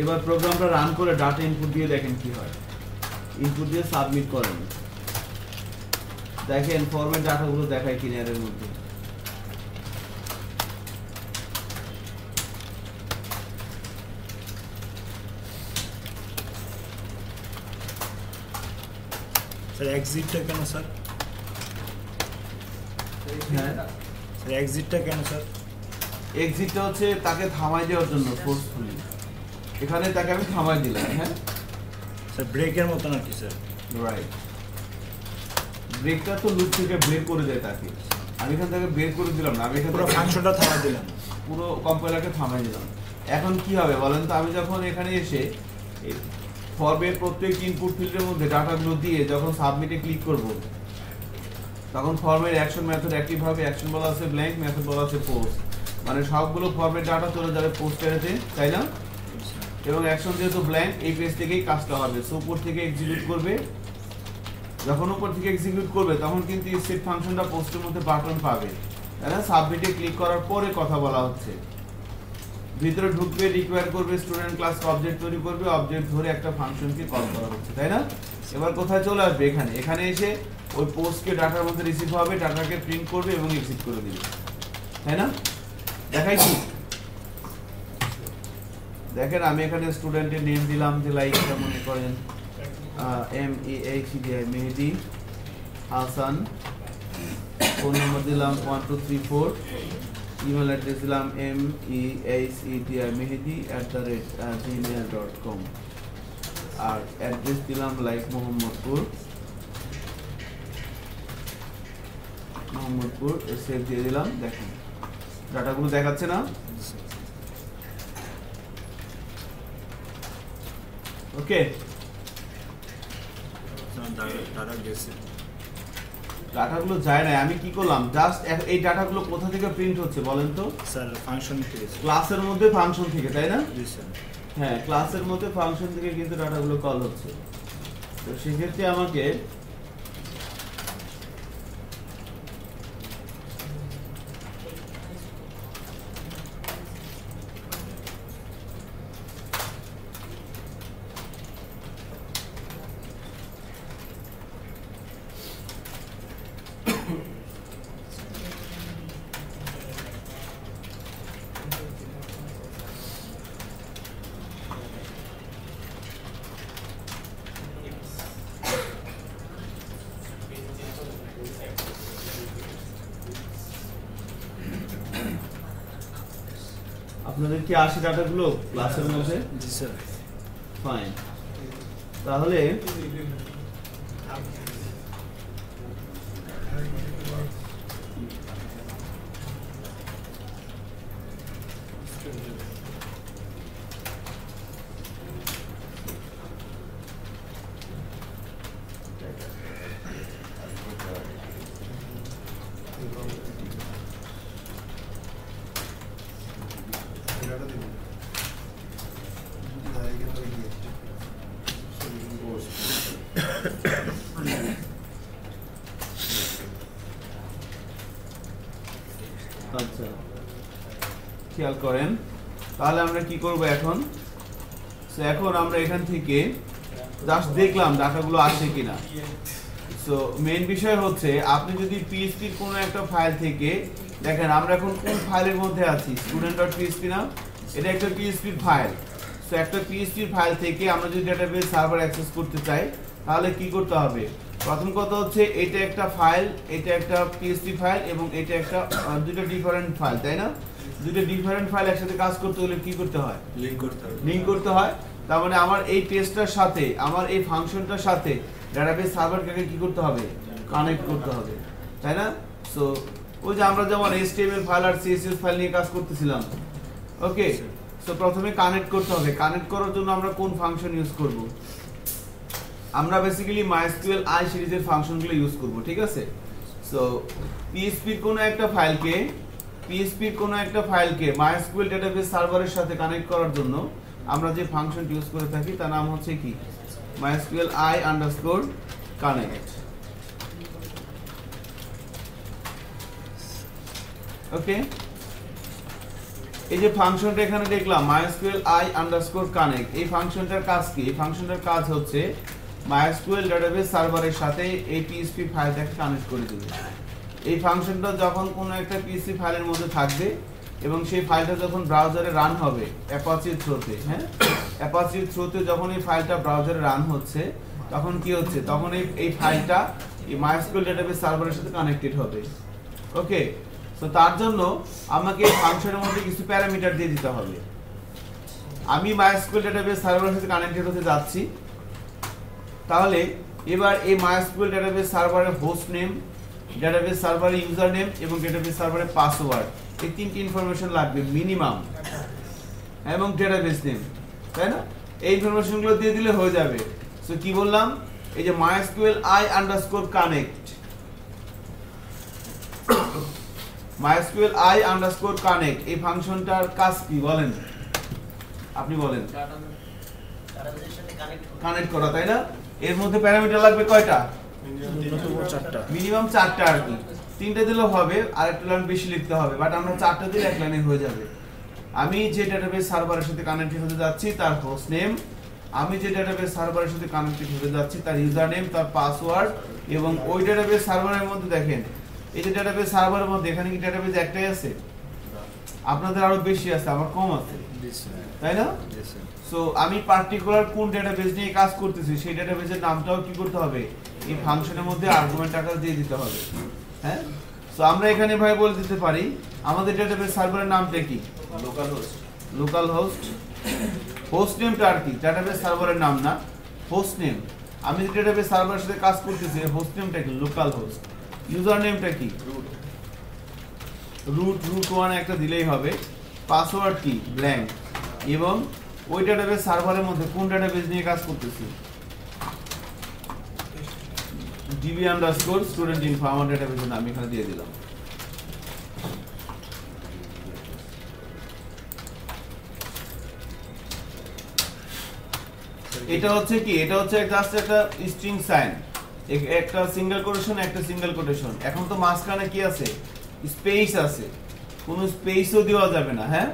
A: এবার প্রোগ্রামটা রান করে ডাটা ইনপুট দিয়ে দেখেন কি হয়। ইনপুট দিয়ে সাবমিট করেন। দেখেন ফরম্যাট ডাটাগুলো দেখায় কিনা এর মধ্যে।
C: স্যার এক্সিটটা কেন স্যার
A: হ্যাঁ?
C: স্যার এক্সিটটা কেন স্যার
A: এক্সিটটা হচ্ছে তাকে থামাই দেওয়ার জন্য ফোর্সফুলি এখানে তাকে আমি থামাই দিলাম হ্যাঁ?
C: স্যার ব্রেকের মতো নাকি স্যার
A: রাইট ব্রেকটা তো লুপ থেকে বের করে দেয় তাকে। আমি এখান থেকে বের করে দিলাম না আমি এখান
C: পুরো
A: থেকে
C: ফাংশনটা থামা দিলাম।
A: পুরো কম্পাইলারকে থামাই দিলাম। এখন কি হবে বলেন তো আমি যখন এখানে এসে ফর্মের প্রত্যেক ইনপুট ফিল্ডের মধ্যে ডাটাগুলো দিয়ে যখন সাবমিটে ক্লিক করব তখন ফর্মের অ্যাকশন মেথড অ্যাক্টিভ হবে অ্যাকশন বলা আছে ব্ল্যাঙ্ক মেথড বলা আছে পোস্ট মানে সবগুলো ফর্মের ডাটা চলে যাবে পোস্টারেতে তাই না? এবং অ্যাকশন যেহেতু ব্ল্যাঙ্ক এই পেজ থেকেই কাজটা হবে। সো উপর থেকে এক্সিকিউট করবে। যখন উপর থেকে এক্সিকিউট করবে, তখন কিন্তু সেট ফাংশনটা পোস্টের মধ্যে বাটন পাবে। তাই না সাবমিটে ক্লিক করার পরে কথা বলা হচ্ছে। ভিতরে ঢুকবে রিকোয়ার করবে স্টুডেন্ট ক্লাস অবজেক্ট তৈরি করবে অবজেক্ট ধরে একটা ফাংশনকে কল করা হচ্ছে, তাই না? এবার কোথায় চলে আসবে? এখানে। এখানে এসে ওই পোস্টকে ডাটার মধ্যে রিসিভ হবে ডাটাকে প্রিন্ট করবে এবং এক্সিট করে দিবে। তাই না? দেখাই কি? দেখেন, আমি এখানে স্টুডেন্টের নেম দিলাম যে লাইক মনে করেন M E H D I Mehedi Hasan. Phone number দিলাম one two three four email address দিলাম M E H E D I Mehedi at the rate Gmail dot com R address দিলাম like Mohammadpur. Mohammadpur save দিয়ে দিলাম, দেখেন। ডাটাগুলো দেখাচ্ছে না? ওকে ডাটাগুলো যায় না আমি কি করলাম? জাস্ট এই ডাটাগুলো কোথা থেকে প্রিন্ট হচ্ছে বলেন তো?
C: স্যার ফাংশন থেকে
A: ক্লাসের মধ্যে ফাংশন থেকে তাই না?
C: জি স্যার
A: হ্যাঁ ক্লাসের মধ্যে ফাংশন থেকে কিন্তু ডাটাগুলো কল হচ্ছে। তো সেক্ষেত্রে আমাকে আপনাদের কি আসে ডাটাগুলো ক্লাসের মধ্যে?
C: জি স্যার।
A: ফাইন তাহলে আচ্ছা খেয়াল করেন তাহলে আমরা কি করব এখন। So, এখন আমরা এখান থেকে জাস্ট দেখলাম ডাটাগুলো আসে কিনা। সো বিষয় হচ্ছে আপনি যদি কোনো একটা ফাইল থেকে দেখেন আমরা এখন কোন ফাইলের মধ্যে আছি? স্টুডেন্ট ডট না? এটা একটা পিএসপির ফাইল সো একটা ফাইল থেকে আমরা যদি ডাটাবেস সার্ভার অ্যাক্সেস করতে চাই তাহলে কি করতে হবে? প্রথম কথা হচ্ছে এটা একটা ফাইল এটা একটা পিএসপি ফাইল এবং এটা একটা দুটো ডিফারেন্ট ফাইল তাই না? দুটো ডিফারেন্ট ফাইল একসাথে কাজ করতে হলে কি করতে হয়?
C: লিংক করতে
A: লিঙ্ক করতে হয়। তার মানে আমার এই পেজটার সাথে আমার এই ফাংশনটার সাথে ডাটাবেস কি করতে হবে? কানেক্ট করতে হবে। তাই না? সো ওই যে আমরা যেমন ফাইল আর CSS ফাইল নিয়ে কাজ করতেছিলাম। ওকে সো প্রথমে কানেক্ট করতে হবে। কানেক্ট করার জন্য আমরা কোন ফাংশন ইউজ করব? আমরা বেসিক্যালি MySQL i সিরিজের ফাংশনগুলো ইউজ করব ঠিক আছে? সো এর কোনো একটা ফাইলকে এর কোনো একটা ফাইলকে MySQL ডেটাবেস সার্ভারের সাথে কানেক্ট করার জন্য আমরা যে ফাংশন ইউজ করে থাকি, তার নাম হচ্ছে কি? MySQL i underscore connect okay এই যে ফাংশনটা এখানে দেখলাম, MySQL আই আন্ডারস্কোর কানেক্ট এই ফাংশনটার কাজ কি? এই ফাংশনটার কাজ হচ্ছে MySQL ডেটাবেস সার্ভারের সাথে এই PHP ফাইলটাকে কানেক্ট করে দেবে। এই ফাংশনটা যখন কোনো একটা পিসি ফাইলের মধ্যে থাকবে এবং সেই ফাইলটা যখন ব্রাউজারে রান হবে অ্যাপাচির থ্রোতে হ্যাঁ? অ্যাপাচির থ্রোতে যখন এই ফাইলটা ব্রাউজারে রান হচ্ছে, তখন কি হচ্ছে? তখন এই এই ফাইলটা এই মাইস্কুল ডেটাবেস সার্ভারের সাথে কানেক্টেড হবে। ওকে তো তার জন্য আমাকে এই ফাংশনের মধ্যে কিছু প্যারামিটার দিয়ে দিতে হবে। আমি মাইস্কুল ডেটাবেস সার্ভারের সাথে কানেক্টেড হতে যাচ্ছি। তাহলে এবার এই মাইস্কুল ডেটাবেস সার্ভারের হোস্ট নেম ডেটাবেস সার্ভারের ইউজার নেম এবং ডেটাবেস সার্ভারের পাসওয়ার্ড এই তিনটি ইনফরমেশন লাগবে মিনিমাম এবং ডেটাবেস নেম তাই না? এই ইনফরমেশনগুলো দিয়ে দিলে হয়ে যাবে। সো কি বললাম? এই যে MySQL i underscore connect MySQL i underscore connect এই ফাংশনটার কাজ কি বলেন? আপনি বলেন। কানেক্ট করা। তাই না? এর মধ্যে প্যারামিটার লাগবে কয়টা? মিনিমাম চারটা আর কি। তিনটে দিলেও হবে আর একটা লাইন বেশি লিখতে হবে বাট আমরা চারটা দিলে এক লাইনে হয়ে যাবে। আমি যে ডেটাবেস সার্ভারের সাথে কানেক্টেড হতে যাচ্ছি, তার হোস্ট নেম আমি যে ডেটাবেস সার্ভারের সাথে কানেক্টেড হতে যাচ্ছি, তার ইউজার নেম তার পাসওয়ার্ড এবং ওই ডেটাবেস সার্ভারের মধ্যে দেখেন, এই যে ডেটাবেস সার্ভারের মধ্যে, এখানে কি ডেটাবেস একটাই আছে? আপনাদের আরও বেশি আছে আমার কম আছে। তাই না? সো আমি পার্টিকুলার কোন ডেটাবেস নিয়ে কাজ করতেছি সেই ডেটাবেসের নামটাও কি করতে হবে? এই ফাংশনের মধ্যে আর্গুমেন্ট আকারে দিয়ে দিতে হবে। হ্যাঁ? সো আমরা এখানে ভাই বলে দিতে পারি আমাদের ডেটাবেস সার্ভারের নামটা কি?
D: Local host
A: local host host নেমটা আর কি? ডেটাবেস সার্ভারের নাম না। হোস্ট নেম আমি যে ডেটাবেস সার্ভারের সাথে কাজ করতেছি হোস্ট নেমটা কি? লোকাল হোস্ট ইউজার নেমটা কি?
D: রুট
A: রুট ওয়ান একটা দিলেই হবে। পাসওয়ার্ড কি? ব্ল্যাঙ্ক এবং ওই ডেটাবেস সার্ভারের মধ্যে কোন ডেটাবেস নিয়ে কাজ করতেছি? ডিবি আন্ডারস্কোর স্টুডেন্ট ইনফো আমার ডেটাবেসের নাম এখানে দিয়ে দিলাম। এটা হচ্ছে কি? এটা হচ্ছে জাস্ট একটা স্ট্রিং সাইন একটা সিঙ্গেল কোটেশন একটা সিঙ্গেল কোটেশন এখন তো মাঝখানে কি আছে? স্পেস আছে। কোনো স্পেসও দেওয়া যাবে না হ্যাঁ?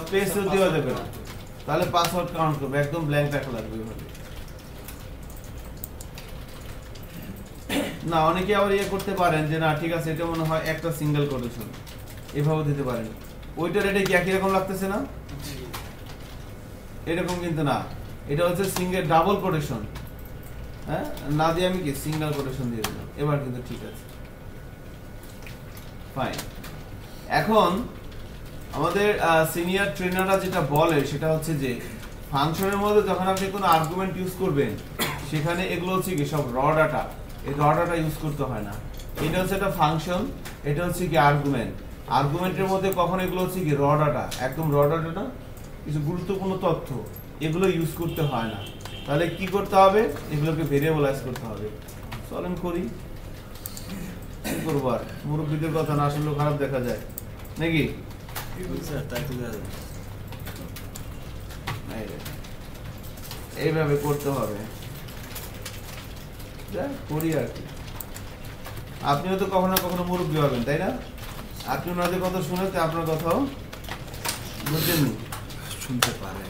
A: স্পেসও দেওয়া যাবে না। তাহলে পাসওয়ার্ড কাউন্ট করবে, একদম ব্ল্যাঙ্ক রাখা লাগবে না, অনেকে আবার ইয়ে করতে পারেন যে, না, ঠিক আছে, এটা মনে হয় একটা সিঙ্গেল কোটেশন এভাবে দিতে পারেন। ওইটার এটা কি একই রকম লাগতেছে না? এরকম কিন্তু না। এটা হচ্ছে সিঙ্গেল ডাবল কোটেশন হ্যাঁ? না দিয়ে আমি কি? সিঙ্গেল কোটেশন দিয়ে দিলাম। এবার কিন্তু ঠিক আছে। ফাইন এখন আমাদের সিনিয়র ট্রেনাররা যেটা বলে সেটা হচ্ছে যে ফাংশনের মধ্যে যখন আপনি কোনো আর্গুমেন্ট ইউজ করবেন, সেখানে এগুলো হচ্ছে কি, সব র ডাটা এই র ডাটা ইউজ করতে হয় না। এটা হচ্ছে একটা ফাংশন এটা হচ্ছে কি আর্গুমেন্ট আর্গুমেন্টের মধ্যে কখন এগুলো হচ্ছে কি র ডাটা একদম র ডাটা কিছু গুরুত্বপূর্ণ তথ্য, এগুলো ইউজ করতে হয় না। তাহলে কি করতে হবে? এগুলোকে ভেরিয়েবলাইজ করতে হবে। চলেন করি। কি করব আর মুরব্বীদের কথা না শুনলেও খারাপ দেখা যায়। নাকি। এইভাবে করতে হবে। করি আর কি। আপনিও তো কখনো না কখনো মুরব্বী হবেন তাই না? আপনি ওনাদের কথা শুনেতে আপনার কথাও বুঝছেন
C: শুনতে পারে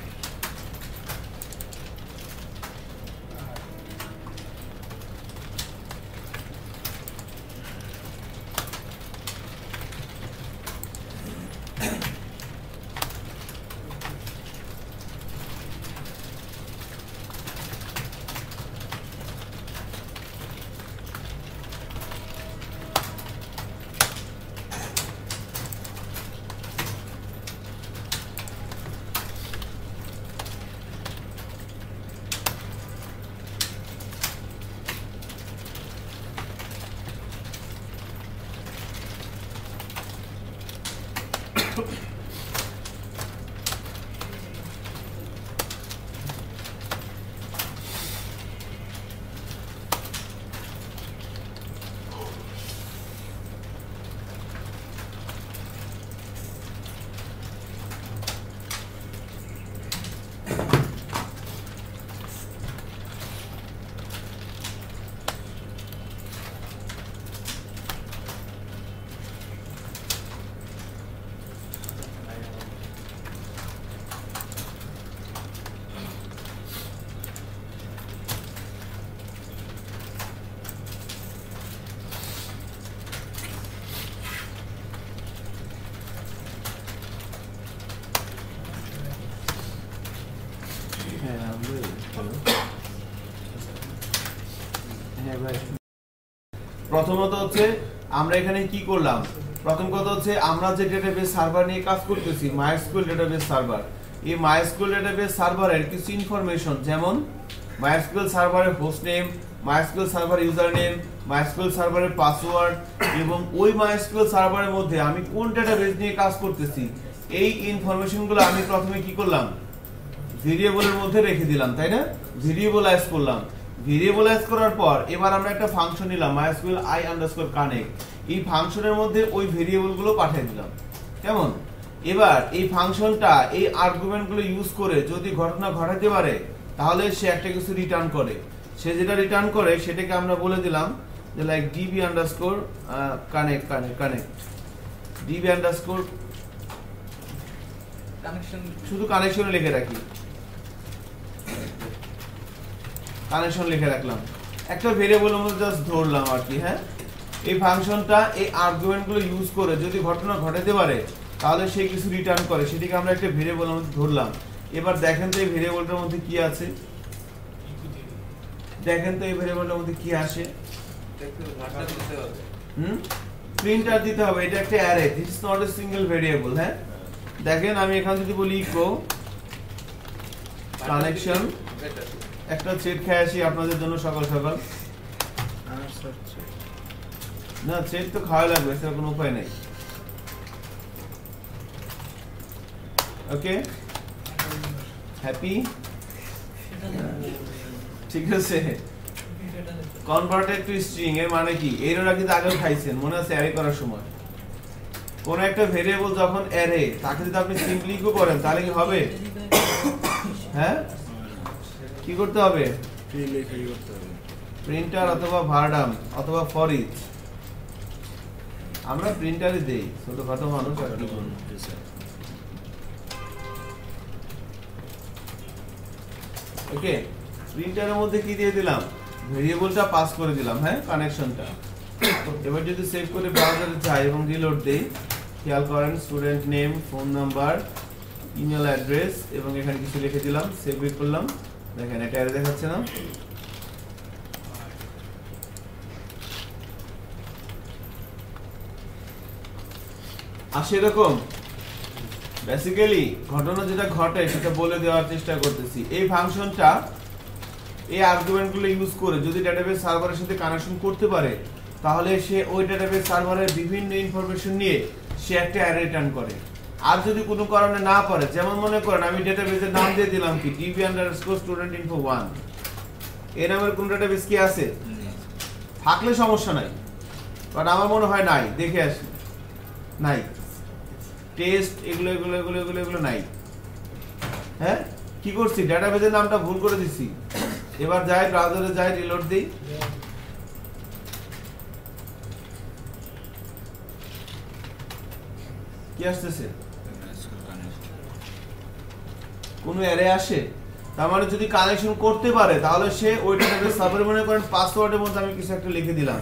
A: হ্যাঁ আমরা- হ্যাঁ ভাই প্রথমত হচ্ছে, আমরা এখানে কি করলাম? প্রথম কথা হচ্ছে, আমরা যে ডেটাবেস সার্ভার নিয়ে কাজ করতেছি মাইস্কুল ডেটাবেস সার্ভার এই মাইস্কুল ডেটাবেস সার্ভারের কিছু ইনফরমেশন যেমন মাইস্কুল সার্ভারের host name MySQL server user name MySQL সার্ভারের পাসওয়ার্ড এবং ওই মাইস্কুল সার্ভারের মধ্যে আমি কোন ডেটাবেস নিয়ে কাজ করতেছি, এই ইনফরমেশনগুলো আমি প্রথমে কি করলাম? ভেরিয়েবলের মধ্যে রেখে দিলাম, তাই না? ভেরিয়েবলাইজ করলাম। ভেরিয়েবলাইজ করার পর এবার আমরা একটা ফাংশন নিলাম মাইস্কুয়েল আই আন্ডারস্কোর কানেক্ট এই ফাংশনের মধ্যে ওই ভেরিয়েবলগুলো পাঠিয়ে দিলাম। কেমন? এবার এই ফাংশনটা এই আর্গুমেন্টগুলো ইউজ করে যদি ঘটনা ঘটাতে পারে তাহলে সে একটা কিছু রিটার্ন করে। সে যেটা রিটার্ন করে সেটাকে আমরা বলে দিলাম যে like DB underscore connect connect connect DB underscore
B: connection
A: শুধু কানেকশনে লিখে রাখি। কানেকশন লিখে রাখলাম। একটা ভেরিয়েবলের মধ্যে জাস্ট ধরলাম আর কি হ্যাঁ? এই ফাংশনটা এই আর্গুমেন্টগুলো ইউজ করে যদি ঘটনা ঘটাতে পারে, তাহলে সে কিছু রিটার্ন করে। সেটিকে আমরা একটা ভেরিয়েবলের মধ্যে ধরলাম। এবার দেখেন তো এই ভেরিয়েবলটার মধ্যে কি আছে? দেখেন তো এই ভেরিয়েবলটার মধ্যে কি আসে? হুম? প্রিন্টার দিতে হবে, এটা একটা array this is not a single variable হ্যাঁ? দেখেন আমি এখানে যদি বলি ইকো কানেকশন. একটা চেট খেয়ে আসি, আপনাদের জন্য সকাল সকাল। না চেট তো খাওয়া লাগবে, সেটা কোনো উপায় নেই। ওকে? হ্যাপি ঠিক আছে। কনভার্টেড টু স্ট্রিং এর মানে কি? এররা কিন্তু আগেও খাইছেন, মনে আছে অ্যারে করার সময়। কোন একটা ভেরিয়েবল যখন অ্যারে তাকে যদি আপনি করেন, তাহলে কি হবে? হ্যাঁ? কি করতে হবে? প্রিন্টার অথবা ভার্ডাম অথবা ফর ইচ আমরা প্রিন্টারে দেই ছোটখাটো মানুষ আর কি? ওকে প্রিন্টারের মধ্যে কি দিয়ে দিলাম? ভেরিয়েবলটা পাস করে দিলাম হ্যাঁ? কানেকশনটা এবার যদি সেভ করে ব্রাউজারে যাই এবং রিলোড দেই খেয়াল করেন student name phone number email address এবং এখানে কিছু লিখে দিলাম সেভ করলাম। দেখেন, এটা অ্যারে দেখাচ্ছে না। আসে এরকম। বেসিক্যালি ঘটনা যেটা ঘটে, সেটা বলে দেওয়ার চেষ্টা করতেছি। এই ফাংশনটা, এই আর্গুমেন্টগুলো ইউজ করে যদি ডেটাবেস সার্ভারের সাথে কানেকশন করতে পারে, তাহলে সে ওই ডেটাবেস সার্ভারের বিভিন্ন ইনফরমেশন নিয়ে সে একটা অ্যারে রিটার্ন করে। আর যদি কোনো কারণে না পারে, যেমন মনে করেন আমি ডেটাবেসের নাম দিয়ে দিলাম কি TV underscore student info one এই নামের কোন ডেটাবেস কি আছে? থাকলে সমস্যা নাই। বাট আমার মনে হয় নাই, দেখে আসি। নাই। টেস্ট এগুলো এগুলো এগুলো এগুলো এগুলো নাই। হ্যাঁ? কি করছি? ডেটাবেজের নামটা ভুল করে দিছি। এবার যাই ব্রাউজারে যাই রিলোড দিই। কি আসতেছে? কোনো অ্যারে আসে তার মানে যদি কানেকশন করতে পারে তাহলে সে ওই ডেটাবেস সার্ভারে মনে করেন পাসওয়ার্ডের মধ্যে আমি কিছু একটা লিখে দিলাম।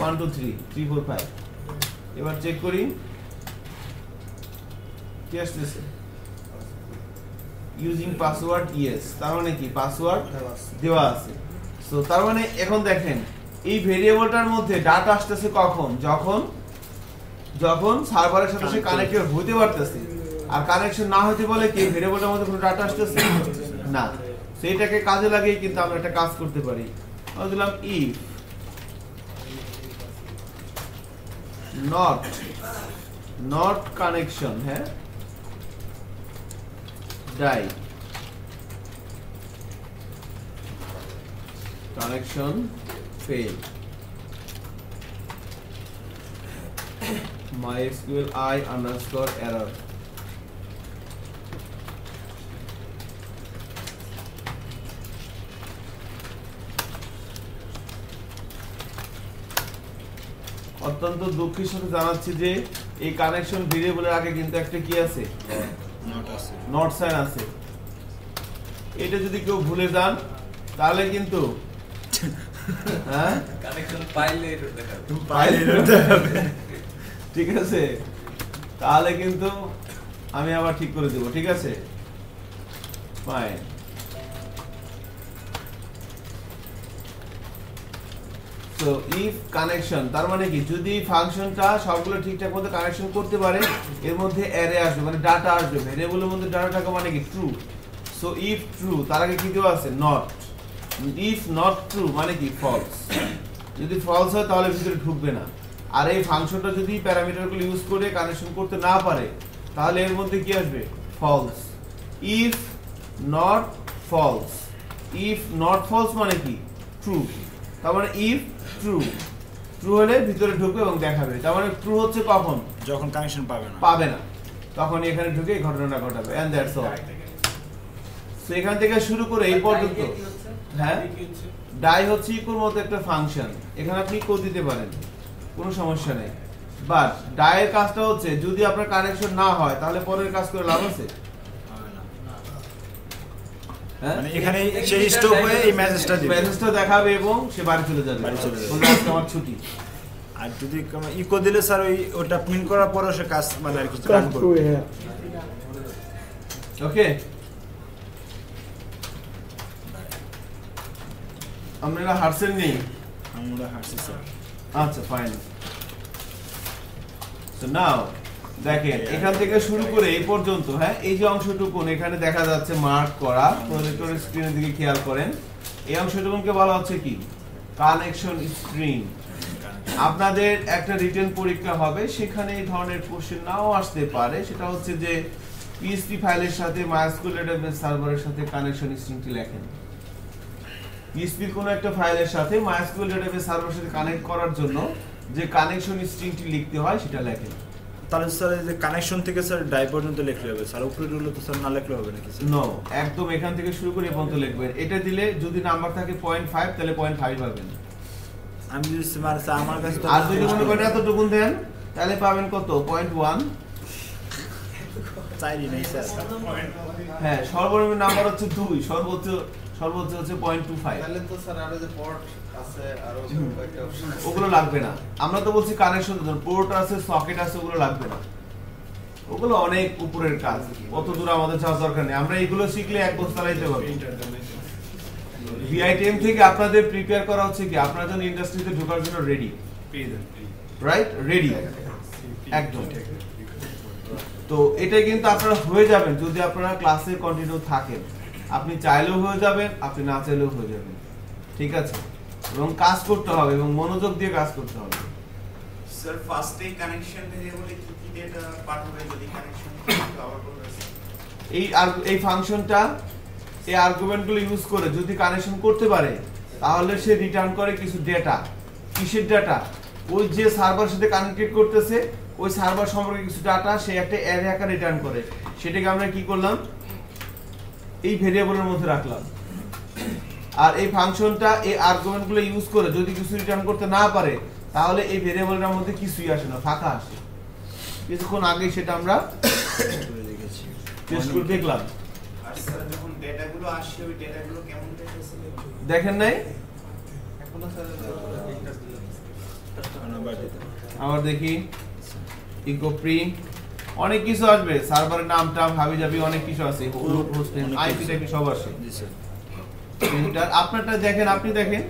A: One two three three four five এবার চেক করি। কি আসতেছে? ইউজিং পাসওয়ার্ড ইয়েস তার মানে কি? পাসওয়ার্ড দেওয়া আছে। সো তার মানে এখন দেখেন এই ভেরিয়েবলটার মধ্যে ডাটা আসতেছে কখন? যখন যখন সার্ভারের সাথে সে কানেক্টেড হতে পারতেছে। আর কানেকশন না হতে বলে কি ভেরিয়েবলটার মধ্যে কোনো ডাটা আসতেছে? না। সেইটাকে কাজে লাগিয়ে কিন্তু আমরা একটা কাজ করতে পারি। আমরা দিলাম ইফ নট নট কানেকশন হ্যাঁ? Die connection fail mysql i underscore error অত্যন্ত দুঃখের সাথে জানাচ্ছি যে এই কানেকশন ভেরিয়েবলের আগে কিন্তু একটা কি আছে? নট সাইন আছে। এটা যদি কেউ ভুলে যান তাহলে কিন্তু হ্যাঁ? ঠিক আছে? তাহলে কিন্তু আমি আবার ঠিক করে দেবো ঠিক আছে? ফাইন তো ইফ কানেকশন তার মানে কি? যদি ফাংশনটা সবগুলো ঠিকঠাক মতো কানেকশন করতে পারে, এর মধ্যে অ্যারে আসবে মানে ডাটা আসবে। ভেরিয়েবলের মধ্যে ডাটা থাকা মানে কি? ট্রু সো ইফ ট্রু তার আগে কি দেওয়া আছে? নট ইফ নট ট্রু মানে কি? ফলস যদি ফলস হয়, তাহলে ভিতরে ঢুকবে না। আর এই ফাংশনটা যদি প্যারামিটারগুলো ইউজ করে কানেকশন করতে না পারে, তাহলে এর মধ্যে কি আসবে? False if not false if not false মানে কি? ট্রু তার মানে ইফ ট্রু ট্রু হলে ভিতরে ঢুকবে এবং দেখাবে। তার মানে ট্রু হচ্ছে কখন?
C: যখন কানেকশন পাবে না।
A: পাবে না। তখন এখানে ঢুকে এই ঘটনাটা ঘটাবে এন্ড দ্যাটস অল তো এখান থেকে শুরু করে এই পর্যন্ত। হ্যাঁ? ডাই হচ্ছে? ইকোর মতো একটা ফাংশন এখানে আপনি ইকো দিতে পারেন। কোনো সমস্যা নেই। বাট ডায়ের কাজটা হচ্ছে যদি আপনার কানেকশন না হয় তাহলে পরের কাজ করে লাভ আছে?
C: মানে এখানে সেই স্টপ হয়ে এই মেসেজটা দিবে
A: মেসেজটা দেখাবে এবং সে বাড়ি চলে যাবে।
C: বাড়ি চলে যাবে।
A: আমার ছুটি।
C: আর যদি ইকো দিলে স্যার ওই ওটা প্রিন্ট করার পরে সে কাজ মানে আর কি রান করবে।
A: ওকে আপনারা হারছেন নেই।
C: আমরা হাসছি স্যার
A: আচ্ছা ফাইন সো নাও দেখেন এখান থেকে শুরু করে এই পর্যন্ত হ্যাঁ এই যে অংশটুকুন এখানে দেখা যাচ্ছে মার্ক করা প্রজেক্টরের স্ক্রিনের দিকে খেয়াল করেন এই অংশটুকুনকে বলা হচ্ছে কি? কানেকশন স্ক্রিন আপনাদের একটা রিটেন পরীক্ষা হবে সেখানে এই ধরনের কোশ্চেন নাও আসতে পারে সেটা হচ্ছে যে পিএসপি ফাইলের সাথে মাইস্কুল ডেটাবেস সার্ভারের সাথে কানেকশন স্ট্রিংটি লেখেন। পিএসপির কোনো একটা ফাইলের সাথে মাইস্কুল ডেটাবেস সার্ভারের সাথে কানেক্ট করার জন্য যে কানেকশন স্ট্রিংটি লিখতে হয় সেটা লেখেন।
C: তাহলে স্যার এই যে কানেকশন থেকে স্যার ডাই পর্যন্ত লিখলে হবে। স্যার উপরে রুলে তো স্যার না লিখলে হবে নাকি স্যার?
A: নো একদম এখান থেকে শুরু করে পর্যন্ত লিখবেন। এটা দিলে যদি নাম্বার থাকে পয়েন্ট ফাইভ তাহলে পয়েন্ট ফাইভ পাবেন।
C: আমি যদি মানে স্যার আমার কাছে
A: আর যদি মনে করেন এতটুকুন দেন তাহলে পাবেন কত? পয়েন্ট ওয়ান
C: চাইনি নাই স্যার।
A: হ্যাঁ সর্বনিম্ন নাম্বার হচ্ছে দুই সর্বোচ্চ সর্বোচ্চ হচ্ছে পয়েন্ট টু ফাইভ
B: তাহলে তো স্যার আরও যে পট
A: ওগুলো লাগবে না। আমরা তো বলছি কানেকশন পোর্ট আছে সকেট আছে ওগুলো লাগবে না। ওগুলো অনেক উপরের কাজ। অত দূর আমাদের যাওয়ার দরকার নেই। আমরা এগুলো শিখলে এক বছর চালাইতে পারব ভিআইটিএম থেকে আপনাদের প্রিপেয়ার করা হচ্ছে কি? আপনারা যেন ইন্ডাস্ট্রিতে ঢোকার জন্য রেডি রাইট রেডি একদম। তো এটা কিন্তু আপনারা হয়ে যাবেন যদি আপনারা ক্লাসে কন্টিনিউ থাকেন। আপনি চাইলেও হয়ে যাবেন আপনি না চাইলেও হয়ে যাবেন। ঠিক আছে? এবং কাজ করতে হবে এবং মনোযোগ দিয়ে কাজ করতে হবে।
D: স্যার ফার্স্টে কানেকশন ভেরিয়েবলে কি কি ডেটা পাঠাবে যদি কানেকশন আবার
A: এই আর- এই ফাংশনটা এই আর্গুমেন্টগুলো ইউজ করে যদি কানেকশন করতে পারে তাহলে সে রিটার্ন করে কিছু ডেটা কিসের ডেটা ওই যে সার্ভার সাথে কানেক্টেড করতেছে ওই সার্ভার সম্পর্কে কিছু ডাটা সে একটা অ্যারে আকারে রিটার্ন করে। সেটাকে আমরা কি করলাম? এই ভেরিয়েবলের মধ্যে রাখলাম। আর এই ফাংশনটা এই আর্গুমেন্টগুলো ইউজ করে যদি কিছু রিটার্ন করতে না পারে তাহলে এই ভেরিয়েবলের মধ্যে কিছুই আসে না ফাঁকা আসে। কিছুক্ষণ আগে সেটা আমরা টেস্ট করে দেখলাম। দেখেন নাই?
C: আবার
A: দেখি। ইকো প্রি অনেক কিছু আসবে সার্ভারের নাম টাম হাবি জাবি অনেক কিছু আছে আইপি টাইপি সব আসে।
C: জি স্যার
A: প্রিন্টার আপনারটা দেখেন আপনি দেখেন?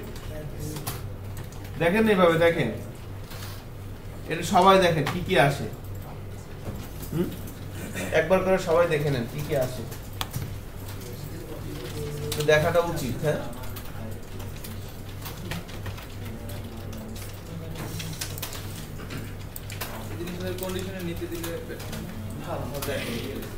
A: দেখেন এইভাবে দেখেন? এটা সবাই দেখেন কি কি আসে? একবার করে সবাই দেখে নেন কি কি আসে। তো দেখাটা উচিত হ্যাঁ?
B: কন্ডিশনে নিতে দিলে।
A: ভালো ভালো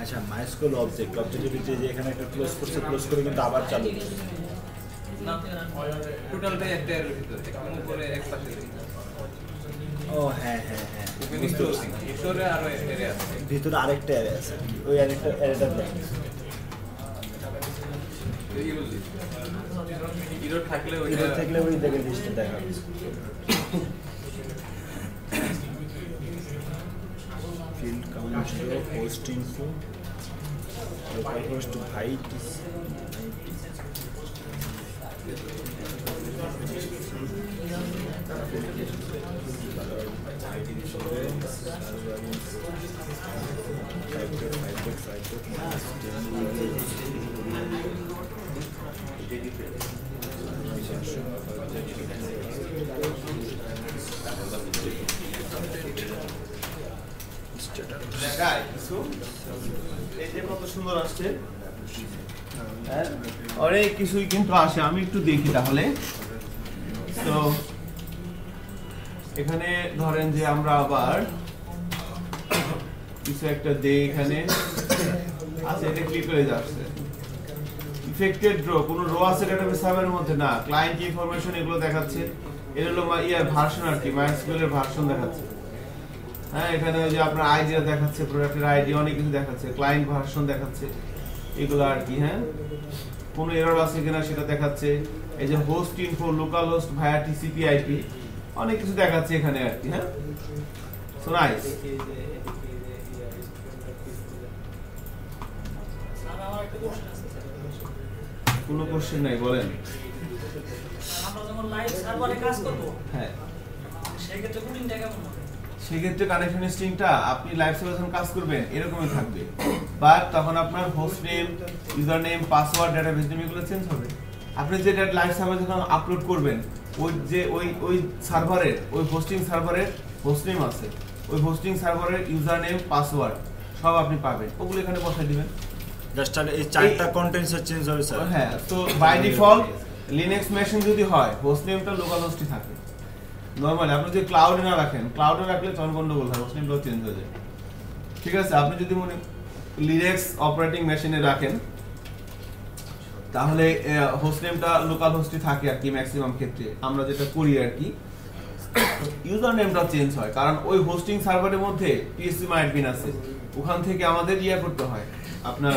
C: আচ্ছা মাইস্কুল অবজেক্ট অবজেক্টিভিটি যে এখানে একটা ক্লোজ করছে ক্লোজ করে কিন্তু আবার চালু
B: না, টোটালটাই একটা এর ভিতরে একদম উপরে এক
C: ও হ্যাঁ হ্যাঁ হ্যাঁ।
B: ভিতরে আরও এরিয়া আছে।
C: ভিতরে আরেকটা অ্যারে আছে। ওই আরেকটা অ্যারেটা দেখ।
B: থাকলে
C: ভিতর থাকলে ওই দেখে লিস্টে দেখা। जो पोस्टिंग को पोस्ट हाइट Thank
A: you. কিছু হ্যাঁ, অনেক কিছুই কিন্তু আসে আমি একটু দেখি তাহলে। তো এখানে ধরেন যে আমরা আবার কিছু একটা দেই এখানে। আচ্ছা এটা ক্লিক করে যাচ্ছে। ইফেক্টেড রো কোনো রো আছে মধ্যে? না ক্লায়েন্ট ইনফরমেশন এগুলো দেখাচ্ছে। এটা হলো ইয়ার ভার্সন আর কি মাইস্কুয়েল ভার্সন দেখাচ্ছে। হ্যাঁ এখানে ওই যে আপনার আইডিয়া দেখাচ্ছে প্রোডাক্টের আইডি অনেক কিছু দেখাচ্ছে ক্লায়েন্ট ভার্সন দেখাচ্ছে এগুলো আর কি হ্যাঁ? কোনো এরর আছে কিনা সেটা দেখাচ্ছে। এই যে host info local host via TCP IP অনেক কিছু দেখাচ্ছে এখানে আর কি হ্যাঁ? সো নাইস কোনো কোশ্চেন নাই বলেন।
G: আমরা যখন লাইভ সার্ভারে কাজ করব
A: হ্যাঁ।
G: সেক্ষেত্রে কুকিংটা কেমন
A: সেক্ষেত্রে কানেকশন স্ট্রিংটা আপনি লাইভ সার্ভিস কাজ করবেন এরকমই থাকবে। বাট তখন আপনার host name user name password database name এগুলো চেঞ্জ হবে। আপনি যে লাইভ সার্ভার যখন আপলোড করবেন ওই যে ওই ওই সার্ভারের ওই হোস্টিং সার্ভারের হোস্ট নেম আছে। ওই হোস্টিং সার্ভারের ইউজার নেম পাসওয়ার্ড সব আপনি পাবেন। ওগুলো এখানে বসাই দিবেন।
C: জাস্ট এই চারটা কন্টেন্টস চেঞ্জ হবে স্যার
A: হ্যাঁ তো বাই ডিফল্ট লিনাক্স মেশিন যদি হয় হোস্ট নেমটা লোকাল হোস্টই থাকে। নরমালি আপনি যদি ক্লাউডে না রাখেন ক্লাউডে রাখলে তখন গন্ডগোল হয় হোস্ট নেমটাও চেঞ্জ হয়ে যায়। ঠিক আছে আপনি যদি মনে লিনাক্স অপারেটিং মেশিনে রাখেন তাহলে হোস্ট নেমটা লোকাল হোস্টই থাকে আর কি ম্যাক্সিমাম ক্ষেত্রে। আমরা যেটা করি আর কি ইউজার নেমটা চেঞ্জ হয় কারণ ওই হোস্টিং সার্ভারের মধ্যে পিএসসি মাইডবিন আছে। ওখান থেকে আমাদের ইয়া করতে হয় আপনার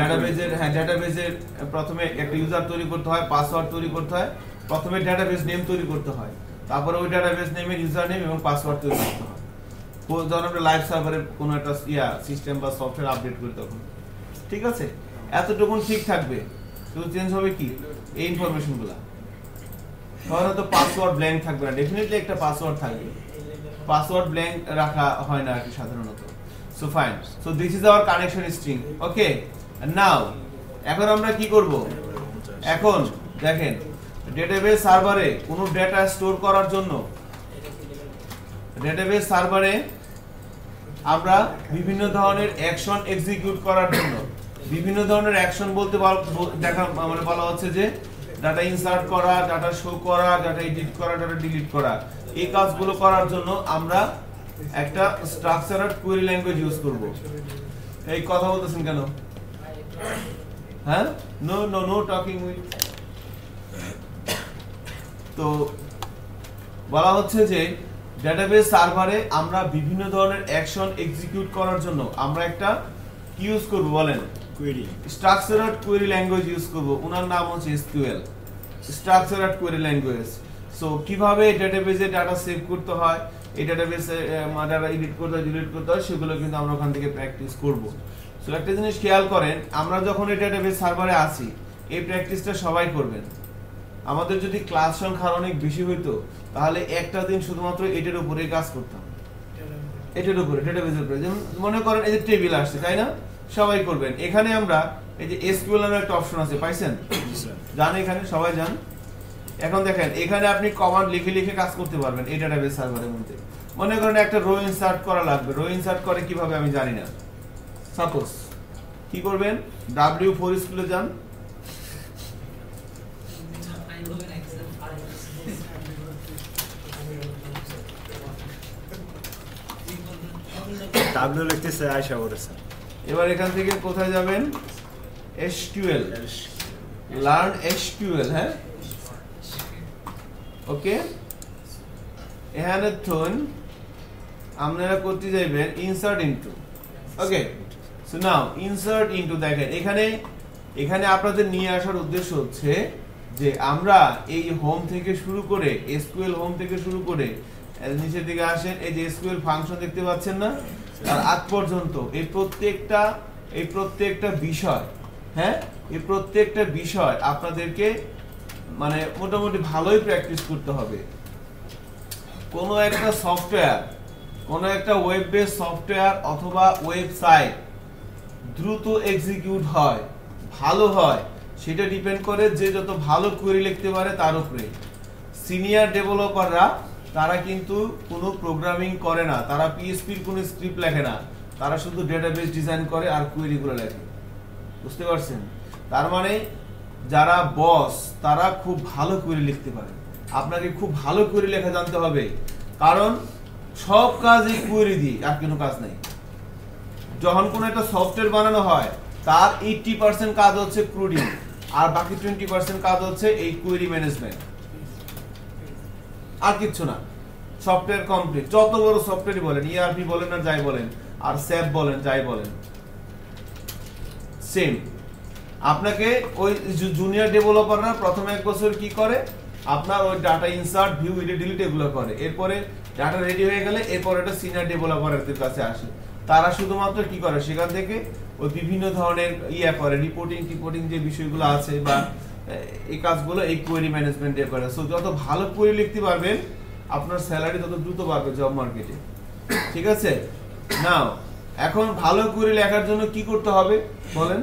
A: ডাটাবেজের হ্যাঁ ডাটাবেজের প্রথমে একটা ইউজার তৈরি করতে হয় পাসওয়ার্ড তৈরি করতে হয় প্রথমে ডাটাবেস নেম তৈরি করতে হয়। তারপরে ওই ডাটাবেস নেমের ইউজার নেম এবং পাসওয়ার্ড তৈরি করতে ও- যখন আমরা লাইভ সার্ভারে কোনো একটা ইয়া সিস্টেম বা সফটওয়্যার আপডেট করি তখন। ঠিক আছে? এতটুকু ঠিক থাকবে। শুধু চেঞ্জ হবে কি? এই ইনফরমেশনগুলো তখন তো পাসওয়ার্ড ব্ল্যাঙ্ক থাকবে না। ডেফিনেটলি একটা পাসওয়ার্ড থাকবে। পাসওয়ার্ড ব্ল্যাঙ্ক রাখা হয় না আর কি সাধারণত। So fine so this is our connection string okay now এখন আমরা কি করব? এখন, দেখেন ডেটাবেস সার্ভারে কোনো ডেটা স্টোর করার জন্য ডেটাবেস সার্ভারে আমরা বিভিন্ন ধরনের অ্যাকশন এক্সিকিউট করার জন্য বিভিন্ন ধরনের অ্যাকশন বলতে বল- বল- দেখা মানে বলা হচ্ছে যে ডাটা ইনসার্ট করা ডাটা শো করা ডাটা এডিট করা ডাটা ডিলিট করা। এই কাজগুলো করার জন্য আমরা একটা স্ট্রাকচারাল কোয়েরি ল্যাঙ্গুয়েজ ইউজ করব। এই কথা বলতেছেন কেন? হ্যাঁ? No no no talking with তো বলা হচ্ছে যে ডেটাবেস সার্ভারে আমরা বিভিন্ন ধরনের অ্যাকশন এক্সিকিউট করার জন্য আমরা একটা কি ইউজ করব বলেন?
C: Query
A: structured query language use করব। ওনার নাম হচ্ছে SQL structured query language so কীভাবে ডেটাবেসে ডাটা সেভ করতে হয়? এই ডেটাবেসে ডাটা এডিট করতে হয় ডিলিট করতে হয় সেগুলো কিন্তু আমরা ওখান থেকে প্র্যাকটিস করব। সো একটা জিনিস খেয়াল করেন আমরা যখন এই ডেটাবেস সার্ভারে আসি এই প্র্যাকটিসটা সবাই করবেন। আমাদের যদি ক্লাস সংখ্যা অনেক বেশি হইতো, তাহলে একটা দিন শুধুমাত্র এটার উপরে কাজ করতাম। এটার উপরে ডেটাবেসের উপরে। যেমন মনে করেন এই যে টেবিল আসছে, তাই না? সবাই করবেন। এখানে আমরা এই যে এসকিউএল নামের একটা অপশন আছে, পাইছেন? জান এখানে? সবাই জান? এখন দেখেন, এখানে আপনি কমান্ড লিখে লিখে কাজ করতে পারবেন এই ডেটাবেস সার্ভারের মধ্যে। মনে করেন একটা রো ইনসার্ট করা লাগবে। রো ইনসার্ট করে কীভাবে আমি জানি না। সাপোজ কি করবেন? ডাব্লিউ ফোর স্কুলে যান।
C: ডাব্লিউ লিখতেছে আয়সা করে স্যার
A: এবার এখান থেকে কোথায় যাবেন? এসকিউএল লার্ন এসকিউএল হ্যাঁ? ওকে এখানে থন আপনারা করতে যাইবেন insert into okay so now insert into দেখেন, এখানে এখানে আপনাদের নিয়ে আসার উদ্দেশ্য হচ্ছে যে আমরা এই হোম থেকে শুরু করে এসকিউএল হোম থেকে শুরু করে, নিচের দিকে আসেন, এই যে এসকিউএল ফাংশন দেখতে পাচ্ছেন না? তার আগ পর্যন্ত এই প্রত্যেকটা এই প্রত্যেকটা বিষয় হ্যাঁ? এই প্রত্যেকটা বিষয় আপনাদেরকে মানে মোটামুটি ভালোই প্র্যাকটিস করতে হবে। কোনো একটা সফটওয়্যার কোনো একটা ওয়েব বেস সফটওয়্যার অথবা ওয়েবসাইট দ্রুত এক্সিকিউট হয়, ভালো হয়, সেটা ডিপেন্ড করে যে যত ভালো কোয়েরি লিখতে পারে তার উপরে সিনিয়র ডেভেলপাররা তারা কিন্তু কোনো প্রোগ্রামিং করে না। তারা পিএসপির কোনো স্ক্রিপ্ট লেখে না। তারা শুধু ডেটাবেস ডিজাইন করে আর কোয়েরিগুলো লেখে। বুঝতে পারছেন? তার মানে যারা বস তারা খুব ভালো কোয়েরি লিখতে পারে। আপনাকে খুব ভালো কোয়েরি লেখা জানতে হবে। কারণ সব কাজ এই কোয়েরি দিয়ে আর কোনো কাজ নেই। যখন কোনো একটা সফটওয়্যার বানানো হয়, তার এইটটি পার্সেন্ট কাজ হচ্ছে ক্রুডিং আর বাকি টোয়েন্টি পার্সেন্ট কাজ হচ্ছে এই কুয়েরি ম্যানেজমেন্ট আর কিচ্ছু না। সফটওয়্যার কমপ্লিট যত বড় সফটওয়্যারই বলেন ইআরপি বলেন আর যাই বলেন, আর স্যাপ বলেন, যাই বলেন সেম আপনাকে ওই জুনিয়র ডেভেলপাররা প্রথম এক বছর কি করে? আপনার ওই data insert view edit delete এগুলো করে। এরপরে ডাটা রেডি হয়ে গেলে এরপর এটা সিনিয়র ডেভেলপারদের কাছে আসে। তারা শুধুমাত্র কি করে? সেখান থেকে ওই বিভিন্ন ধরনের ইয়া করে রিপোর্টিং টিপোর্টিং যে বিষয়গুলো আছে বা এই কাজগুলো এই কোয়েরি ম্যানেজমেন্টে করে। সো যত ভালো কোয়েরি লিখতে পারবেন, আপনার স্যালারি তত দ্রুত বাড়বে জব মার্কেটে ঠিক আছে? নাও এখন ভালো কোয়েরি লেখার জন্য কি করতে হবে? বলেন।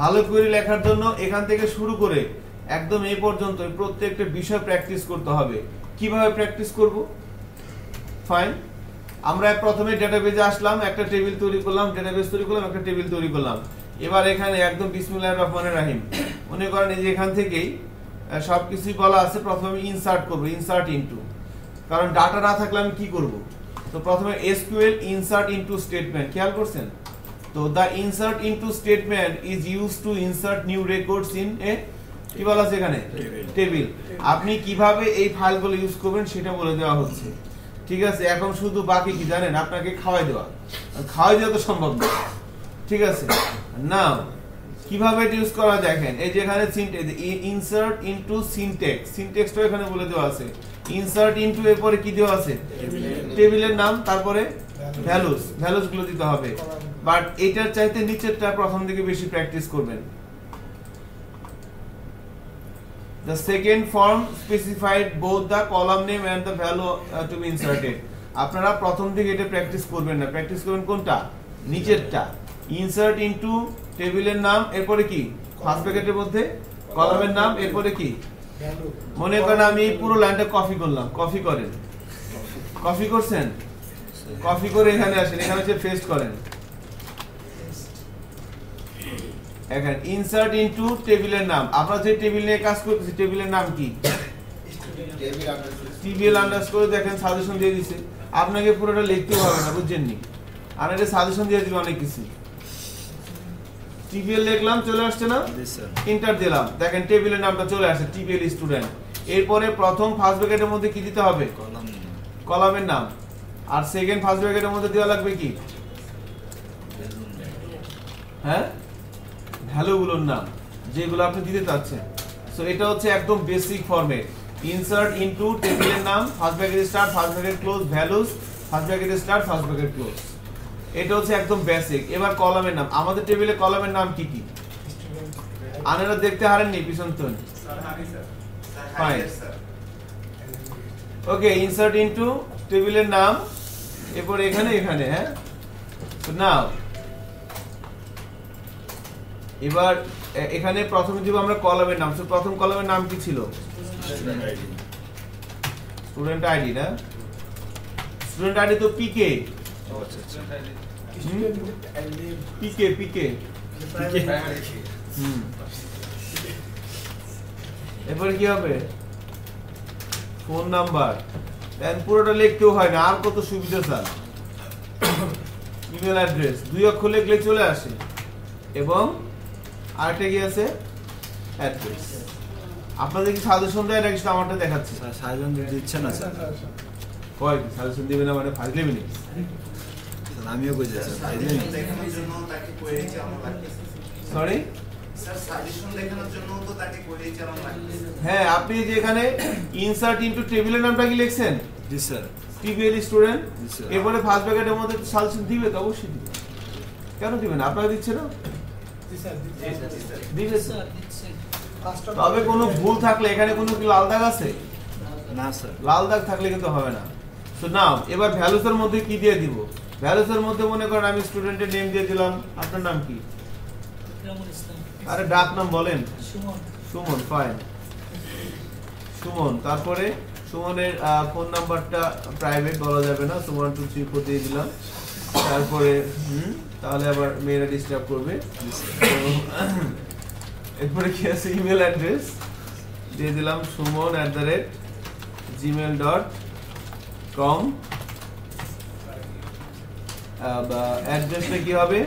A: ভালো কোয়েরি লেখার জন্য এখান থেকে শুরু করে একদম এই পর্যন্ত প্রত্যেকটা বিষয় প্র্যাকটিস করতে হবে। কীভাবে প্র্যাকটিস করব? ফাইন আমরা প্রথমে ডেটাবেজে আসলাম, একটা টেবিল তৈরি করলাম ডেটাবেজ তৈরি করলাম, একটা টেবিল তৈরি করলাম। এবার এখানে একদম বিসমিল্লাহির রহমানির রাহিম। মনে করেন এই যে এখান থেকেই আহ, সবকিছুই বলা আছে প্রথমে ইনসার্ট করব ইনসার্ট ইনটু কারণ ডাটা না থাকলে আমি কি করব? তো প্রথমে এসকিউএল ইনসার্ট ইনটু স্টেটমেন্ট খেয়াল করছেন? তো the insert into statement is use to insert new records in a কি বলা আছে এখানে? টেবিল আপনি কীভাবে এই ফাইলগুলো ইউজ করবেন সেটা বলে দেওয়া হচ্ছে। ঠিক আছে এখন শুধু বাকি কি জানেন? আপনাকে খাওয়াই দেওয়া। খাওয়াই দেওয়া তো সম্ভব না। ঠিক আছে? না কীভাবে এটা ইউজ করা দেখেন এই যে এখানে ইনসার্ট ইনটু সিনটেক্স সিনটেক্সটা এখানে বলে দেওয়া আছে। ইনসার্ট ইনটু এরপরে কি দেওয়া আছে? টেবিলের নাম তারপরে ভ্যালুস ভ্যালুসগুলো দিতে হবে। বাট এটার চাইতে নিচেরটা প্রথম দিকে বেশি প্র্যাকটিস করবেন। The second form specified both the column name and the value uh, to be inserted. আপনারা প্রথম দিকে এটা প্র্যাকটিস করবেন না। প্র্যাকটিস করবেন কোনটা? নিচেরটা। ইনসার্ট ইনটু টেবিলের নাম এরপরে কি? ফার্স্ট ব্র্যাকেটের মধ্যে কলামের নাম এরপরে কি? মনে করেন আমি এই পুরো লাইনটা কপি করলাম কপি করেন। কপি করছেন? কপি করে এখানে আসেন এখানে হচ্ছে পেস্ট করেন। এখানে ইনসার্ট ইনটু টেবিলের নাম। আমরা যে টেবিল নিয়ে কাজ করতেছি টেবিলের নাম কি? টিবিএল আন্ডারস্কোর দেখেন সাজেশন দিয়ে দিছে। আপনাকে পুরোটা লিখতে হবে না বুঝছেন নি আর এটা সাজেশন দিয়ে দিবে অনেক কিছু। টিবিএল লিখলাম চলে আসছে না? ইন্টার দিলাম। দেখেন টেবিলের নামটা চলে আসছে টিবিএল স্টুডেন্ট এরপরে প্রথম ফার্স্ট ব্র্যাকেটের মধ্যে কি দিতে হবে? কলামের নাম। আর সেকেন্ড ফার্স্ট ব্র্যাকেটের মধ্যে দেওয়া লাগবে কি? হ্যাঁ? ভ্যালুগুলোর নাম যেগুলো আপনি দিতে চাচ্ছেন। সো এটা হচ্ছে একদম বেসিক ফরম্যাট ইনসার্ট ইনটু টেবিলের নাম first bracket start first bracket close values first bracket start first bracket close এটা হচ্ছে একদম বেসিক এবার কলামের নাম। আমাদের টেবিলে কলামের নাম কি কি? আনারা দেখতে হারেননি, পিছন তো. ওকে ইনসার্ট ইনটু টেবিলের নাম। এরপর এখানে এখানে হ্যাঁ? নাও এবার এখানে প্রথমে দিব আমরা কলামের নাম। তো প্রথম কলামের নাম কি ছিল? স্টুডেন্ট আইডি না? স্টুডেন্ট আইডি তো পিকে হুম এরপরে কি হবে? Phone number. দেন পুরোটা লিখতেও হয় না আর কত সুবিধা স্যার? Email address. দুই অক্ষর লিখলে চলে আসে। এবং আরেকটা কি আছে? অ্যাড্রেস। আপনাদের কি সাজেশন দেয় নাকি আমারটা দেখাচ্ছে?
C: স্যার সাহায্য দিচ্ছে না স্যার।
A: কয় সাজেশন দিবে না মানে মিনিট
C: স্যার আমিও
D: চালানো লাগতেছে
A: সরি হ্যাঁ আপনি যে এখানে ইনসার্ট ইনটু টেবিলের নামটা কি লিখছেন?
C: জি স্যার।
A: টিবিএল স্টুডেন্ট এরপরে ফার্স্ট ব্র্যাকেটের মধ্যে সাজেশন দিবে তো? অবশ্যই দিবে। কেন দিবে না? আপনারা দিচ্ছে না? দিবে
G: স্যার
A: তবে কোনো ভুল থাকলে এখানে কোনো কি লাল দাগ আছে?
C: না স্যার।
A: লাল দাগ থাকলে কিন্তু হবে না। তো নাও এবার ভ্যালুসের মধ্যে কি দিয়ে দিব? ভ্যালুসের মধ্যে মনে করেন আমি স্টুডেন্টের নেম দিয়ে দিলাম। আপনার নাম কি? আরে ডাক নাম বলেন।
G: সুমন।
A: ফাইন সুমন তারপরে সুমনের ফোন নাম্বারটা প্রাইভেট বলা যাবে না। সুমন টু থ্রি ফোর দিয়ে দিলাম। তারপরে হুম তাহলে আবার মেয়েরা ডিস্টার্ব করবে। এরপরে কি আছে? ইমেল অ্যাড্রেস দিয়ে দিলাম Suman at the rate Gmail dot com অ্যাড্রেসটা কি হবে?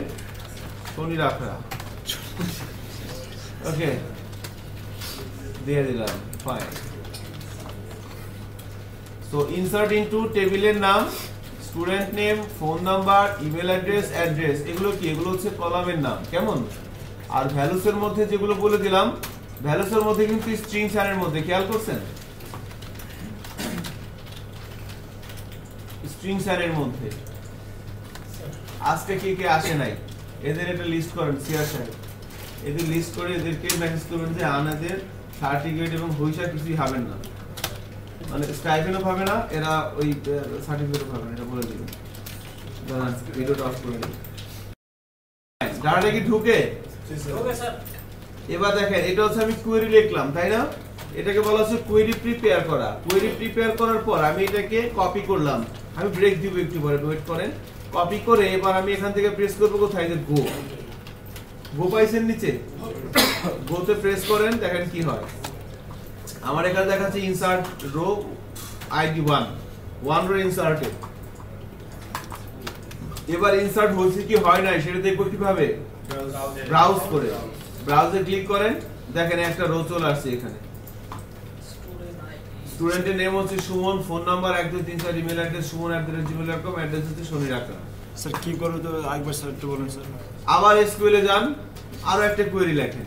A: শনি রাখরা ওকে দিয়ে দিলাম। ফাইন সো ইনসার্ট ইনটু টেবিলের নাম student name phone number email address address এগুলো কি? এগুলো হচ্ছে কলামের নাম। কেমন? আর ভ্যালুসের মধ্যে যেগুলো বলে দিলাম ভ্যালুসের মধ্যে কিন্তু স্ট্রিং চারের মধ্যে, খেয়াল করছেন? স্ট্রিং চারের মধ্যে। আজকে কে কে আসে নাই? এদের একটা লিস্ট করেন সিয়ার সাহেব। এদের লিস্ট করে এদেরকে মেসেজ করবেন যে আনাদের সার্টিফিকেট এবং পয়সা কিছুই হবেন না। মানে স্টাইপেন্ডও পাবে না এরা ওই সার্টিফিকেটও পাবে না এটা বলে দিবেন। ভিডিওটা অফ করে দিন ডাটা কি ঢুকে? এবার দেখেন এটা হচ্ছে আমি কোয়েরি লিখলাম তাই না? এটাকে বলা হচ্ছে কোয়েরি প্রিপেয়ার করা। কোয়েরি প্রিপেয়ার করার পর আমি এটাকে কপি করলাম। আমি ব্রেক দিব একটু পরে ওয়েট করেন। কপি করে এবার আমি এখান থেকে প্রেস করব কোথায়? যে গো গো পাইছেন নিচে? গোতে প্রেস করেন, দেখেন কি হয়। আমার এখানে দেখাচ্ছে insert row ID one one row inserted এবার ইনসার্ট হয়েছে কি, হয় নাই, সেটা দেখব কীভাবে? ব্রাউজ করে। ব্রাউজে ক্লিক করেন, দেখেন একটা রো চলে আসছে এখানে। স্টুডেন্টের নেম হচ্ছে সুমন ফোন নাম্বার এক দুই তিন চার email address Suman at Gmail dot com address হচ্ছে শনি রাখা
C: স্যার কি করব তো একবার স্যার একটু বলুন স্যার
A: আবার এসকিউএলে যান আরও একটা কোয়েরি লেখেন।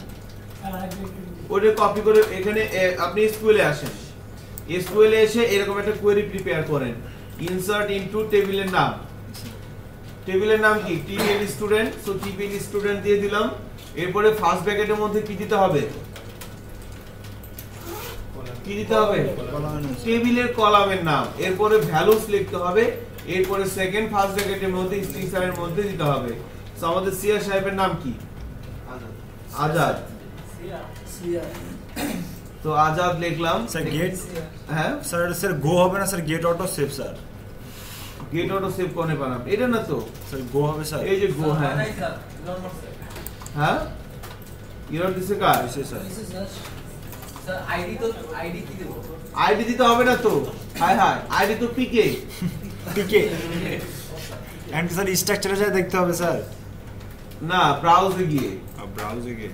A: ওটা কপি করে এখানে আপনি এসকিউএলে আসেন। এসকিউএলে এসে এরকম একটা কোয়েরি প্রিপেয়ার করেন। ইনসার্ট ইনটু টেবিলের নাম। টেবিলের নাম কি? TPL student so TPL student দিয়ে দিলাম। এরপরে ফার্স্ট ব্র্যাকেটের মধ্যে কি দিতে হবে? কি দিতে হবে। টেবিলের কলামের নাম। এরপরে ভ্যালুস লিখতে হবে। এরপরে সেকেন্ড ফার্স্ট ব্র্যাকেটের মধ্যে স্ট্রিং এর মধ্যে দিতে হবে। তো আমাদের সিআর সাহেবের নাম কি? আজাদ। তো আজাদ লিখলাম।
C: স্যার গেট
A: হ্যাঁ?
C: স্যার স্যার গো হবে না? Sir get auto save sir
A: get auto save কোনে বানাম এটা না তো?
C: স্যার গো হবে স্যার
A: এই যে গো হ্যাঁ। হ্যাঁ? ইরর দিছে কার?
C: স্যার
F: আইডি তো আইডি কি দেবো?
A: আইডি দিতে হবে না তো। হাই হাই আইডি তো পিকে
C: পিকে এন্ড স্যার স্ট্রাকচারে যা দেখতে হবে স্যার
A: না ব্রাউজে গিয়ে।
C: ব্রাউজে গিয়ে।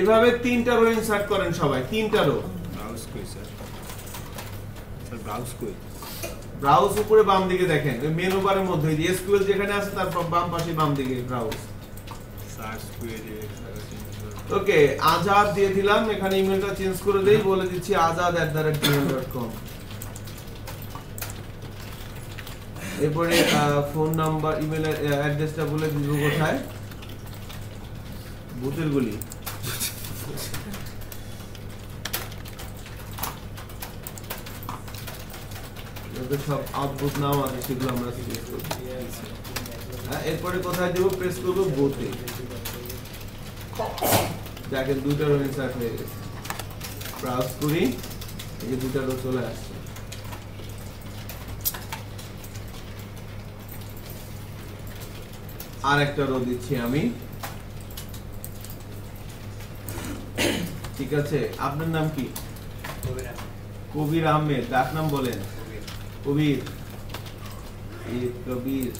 A: এভাবে তিনটা রো ইনসার্ট করেন সবাই তিনটা রো
C: ব্রাউজ কই স্যার স্যার ব্রাউজ কই
A: ব্রাউজ উপরে বাম দিকে দেখেন ওই মেনু বারের মধ্যে এসকিউএল যেখানে আছে তার বাম পাশে বাম দিকে browse
C: search query
A: okay, Azad দিয়ে দিলাম। এখানে ইমেলটা চেঞ্জ করে দেই, বলে দিচ্ছি Azad at the rate Gmail dot com এরপরে ফোন নাম্বার ইমেল অ্যাড্রেসটা বলে দিব কোথায়? ভূতের গুলি সব আউটপুট নাম আছে সেগুলো আমরা হ্যাঁ এরপরে কোথায় দেবো? প্রেস করব বোতে। দেখেন দুটো রো ইনসার্ট হয়ে গেছে। ব্রাউজ করি এই যে দুটো রো চলে আসছে। আর একটা রো দিচ্ছি আমি। ঠিক আছে আপনার নাম কি? কবির আহমেদ। ডাক নাম বলেন। কবির। এই কবির।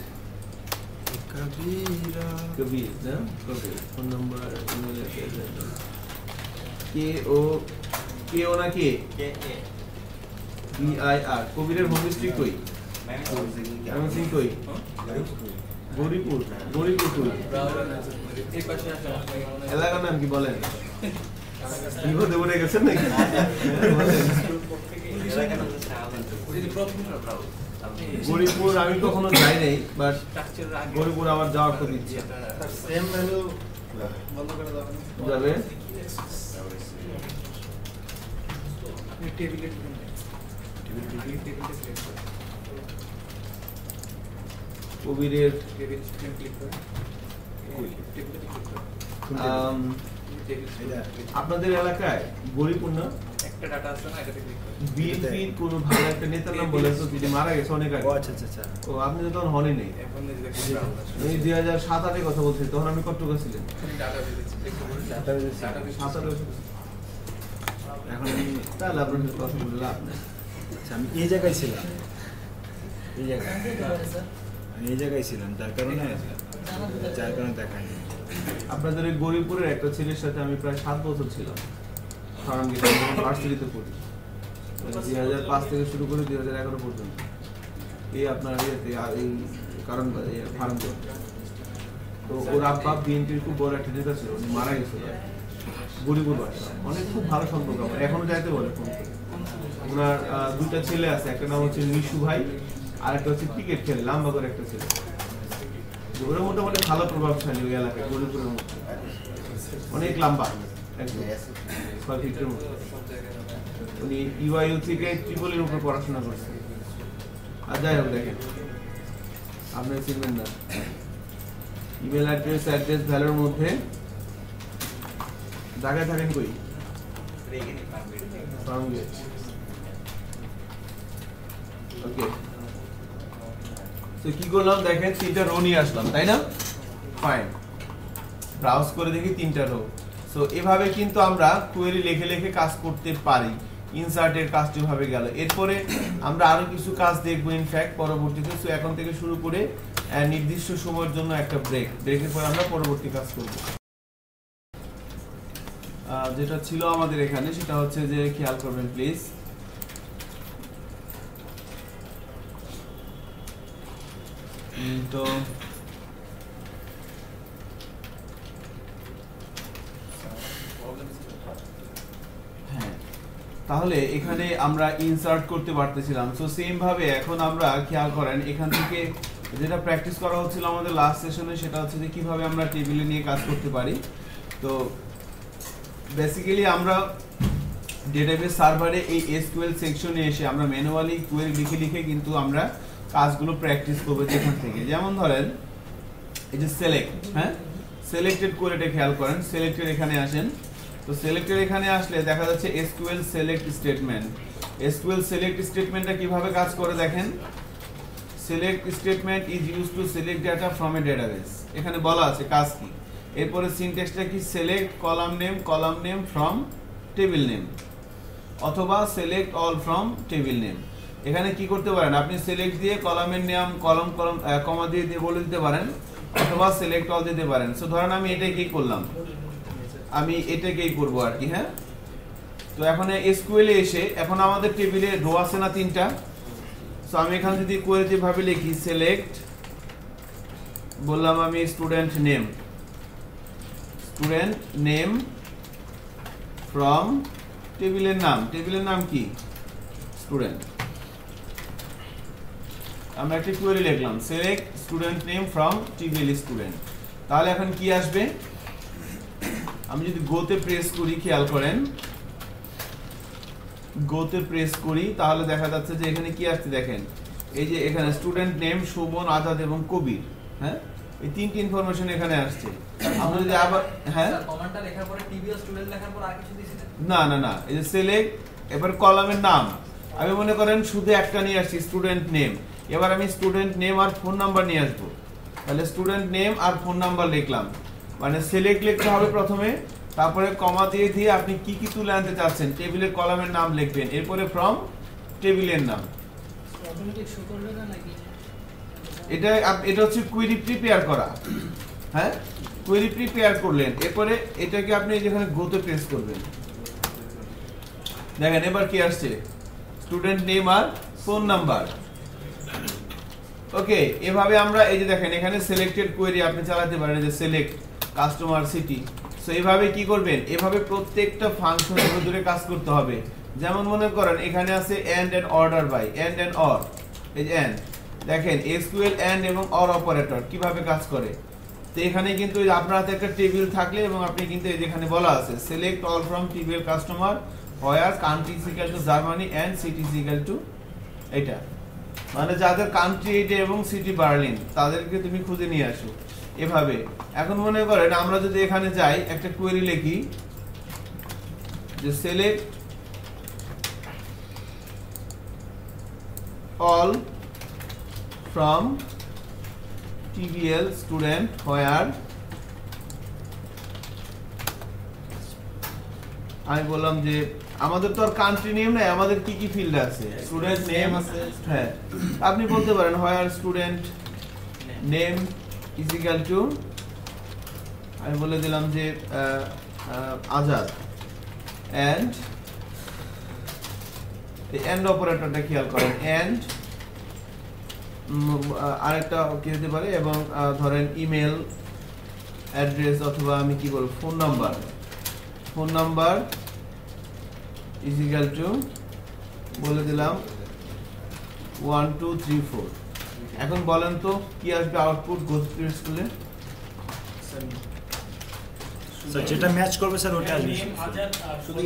C: কবিরা
A: কবির না Kabir phone number email K O K O না কে বি আই আর কবিরের হোম ডিস্ট্রিক্ট কই ময়মনসিংহ কই গরিপুর গরিপুর কই এলাকার নাম কি বলেন বিপদে পড়ে গেছেন নাকি বলেন। গরিপুর আমি কখনো যাই নাই বাট গরিপুর আমার যাওয়ার খুব ইচ্ছা। যাবে? কবিরের আপনাদের এলাকায় গরিপুর না?
B: একটা ডাটা আছে না এটাতে ক্লিক
A: বিএনপির কোনো ভালো একটা নেতার নাম বলেন তো তিনি মারা গেছে অনেক আগে।
C: আচ্ছা আচ্ছা আচ্ছা।
A: ও আপনি তো তখন হনে নেই।
B: এখন এই
A: আমি দুই হাজার সাত আটে কথা বলছি তখন আপনি কট্টকা ছিলেন। সাত আটে
C: এখন আমি
A: তাহলে আপনার সাথে কথা বলে লাভ
C: আচ্ছা আমি এই জায়গায় ছিলাম। এই জায়গায়। আমি এই জায়গায় ছিলাম যার কারণে যার কারণে দেখায়নি
A: আপনাদের এই গরিপুরের একটা ছেলের সাথে আমি প্রায় সাত বছর ছিলাম। ভার্সিটিতে পড়ি। দুই হাজার পাঁচ থেকে শুরু করে দুই হাজার এগারো পর্যন্ত। এই আপনার এই কারণ ফার্ম তো ওর আব্বা বিএনপির খুব বড় একটা নেতা ছিল উনি মারা গেছে গরিপুর বাসা অনেক খুব ভালো সম্পর্ক আমার এখনও যাইতে বলে ফোন করে। ওনার দুইটা ছেলে আছে একটা নাম হচ্ছে মিশু ভাই আর একটা হচ্ছে ক্রিকেট খেলে লাম্বা করে একটা ছেলে। ওরা মোটামুটি ভালো প্রভাবশালী ওই এলাকায় গরিপুরের মধ্যে। অনেক লম্বা একদম। ছয় ফিটের মতো উনি ইউআইউ থেকে উপর পড়াশোনা করছেন আর যাই হোক, দেখেন। আপনি চিনবেন না। ইমেল অ্যাড্রেস অ্যাড্রেস মধ্যে জায়গায় থাকেন কই? ওকে। তো কি করলাম? দেখেন, তিনটা রো নিয়ে আসলাম, তাই না? ফাইন ব্রাউজ করে দেখি তিনটা রো সো এভাবে কিন্তু আমরা কোয়েরি লেখে লেখে কাজ করতে পারি। ইনসার্টের কাজটি ভাবে গেল। এরপরে আমরা আরও কিছু কাজ দেখব ইনফ্যাক্ট পরবর্তীতে। সো এখন থেকে শুরু করে নির্দিষ্ট সময়ের জন্য একটা ব্রেক ব্রেকের পর আমরা পরবর্তী কাজ করব। যেটা ছিল আমাদের এখানে, সেটা হচ্ছে যে, খেয়াল করবেন প্লিজ তো হ্যাঁ তাহলে এখানে আমরা ইনসার্ট করতে পারতেছিলাম। সো সেম ভাবে এখন আমরা খেয়াল করেন, এখান থেকে যেটা প্র্যাকটিস করা হচ্ছিল আমাদের লাস্ট সেশনে সেটা হচ্ছে যে কীভাবে আমরা টেবিলে নিয়ে কাজ করতে পারি। তো বেসিক্যালি আমরা ডেটাবেস সার্ভারে এই এস এসকিউএল সেকশনে এসে আমরা ম্যানুয়ালি কোয়েরি লিখে লিখে কিন্তু আমরা কাজগুলো প্র্যাকটিস করব যেখান থেকে। যেমন ধরেন, এই যে সিলেক্ট হ্যাঁ? সিলেক্টেড কোয়েরিটা খেয়াল করেন সিলেক্টেড এখানে আসেন। তো সিলেক্টেড এখানে আসলে দেখা যাচ্ছে SQL select statement SQL select স্টেটমেন্টটা কীভাবে কাজ করে দেখেন? Select statement is use to select data from a database এখানে বলা আছে কাজ কি? এরপরে সিনট্যাক্সটা কি? Select column name column name from table name অথবা select all from table name এখানে কি করতে পারেন? আপনি সিলেক্ট দিয়ে কলামের নাম কলম কলম কমা দিয়ে দিয়ে বলে দিতে পারেন। অথবা সিলেক্ট অল দিতে পারেন। সো ধরেন আমি এটাই কি করলাম। আমি এটাকেই করব আর কি হ্যাঁ? তো এখন এসকিউএলে এসে, এখন আমাদের টেবিলে রো আছে না তিনটা? সো আমি এখানে যদি কোয়েরিতে ভাবে লিখি সিলেক্ট বললাম আমি student name student name from টেবিলের নাম। টেবিলের নাম কি? স্টুডেন্ট আমরা একটা কোয়েরি লিখলাম। Select student name from table student তাহলে এখন কি আসবে? আমি যদি গোতে প্রেস করি খেয়াল করেন। গোতে প্রেস করি তাহলে দেখা যাচ্ছে যে এখানে কি আসছে দেখেন। এই যে এখানে স্টুডেন্ট নেম শোভন আজাদ এবং কবির হ্যাঁ? এই তিনটি ইনফরমেশন এখানে আসছে। আমরা যদি আবার হ্যাঁ?
F: কমান্ডটা লেখার পরে টিভি স্টুডেন্ট লেখার পর আর কিছু দিয়েছিলেন
A: না? না না এই যে সিলেক্ট এবার কলামের নাম। আমি মনে করেন শুধু একটা নিয়ে আসছি স্টুডেন্ট নেম এবার আমি স্টুডেন্ট নেম আর ফোন নাম্বার নিয়ে আসব। তাহলে স্টুডেন্ট নেম আর ফোন নাম্বার লিখলাম। মানে সিলেক্ট লিখতে হবে প্রথমে তারপরে কমা দিয়ে দিয়ে আপনি কি কি তুলে আনতে চাচ্ছেন টেবিলের কলামের নাম লিখবেন এরপরে ফ্রম টেবিলের নাম। এটা এটা হচ্ছে কুইরি প্রিপেয়ার করা। হ্যাঁ? কুইরি প্রিপেয়ার করলেন এরপরে এটাকে আপনি যেখানে গোতে প্রেস করবেন। দেখেন এবার কি আসছে? স্টুডেন্ট নেম আর ফোন নাম্বার ওকে এভাবে আমরা এই যে দেখেন এখানে সিলেক্টেড কোয়েরি আপনি চালাতে পারেন যে সিলেক্ট কাস্টমার সিটি সো এইভাবে কি করবেন? এভাবে প্রত্যেকটা ফাংশন ধরে ধরে কাজ করতে হবে। যেমন মনে করেন, এখানে আছে and and order by and and or এই যে এন্ড দেখেন, এসকিউএল এন্ড এবং অর অপারেটর কীভাবে কাজ করে? তো এখানে কিন্তু আপনার হাতে একটা টেবিল থাকলে এবং আপনি কিন্তু যেখানে বলা আছে select all from table customer where country equal to Germany and city equal to এটা। মানে যাদের কান্ট্রি এইটা এবং সিটি বার্লিন তাদেরকে তুমি খুঁজে নিয়ে আসো। এভাবে। এখন মনে করেন আমরা যদি এখানে যাই একটা কোয়েরি লিখি যে select all from TVL student where আমি বললাম যে আমাদের তো আর কান্ট্রি নেম নাই আমাদের কি কি ফিল্ড আছে? স্টুডেন্ট নেম আছে। হ্যাঁ। আপনি বলতে পারেন where student name equal to আমি বলে দিলাম যে আজাদ। অ্যান্ড এন্ড অপারেটরটা খেয়াল করেন। এন্ড আরেকটা কি হতে পারে? এবং ধরেন ইমেল অ্যাড্রেস অথবা আমি কি বলব phone number phone number equal to বলে দিলাম ওয়ান টু থ্রি ফোর এখন বলেন তো কি আসবে আউটপুট গোস্ট স্কুলে
C: স্যার যেটা ম্যাচ করবে স্যার ওটা আসবে।
H: শুধু।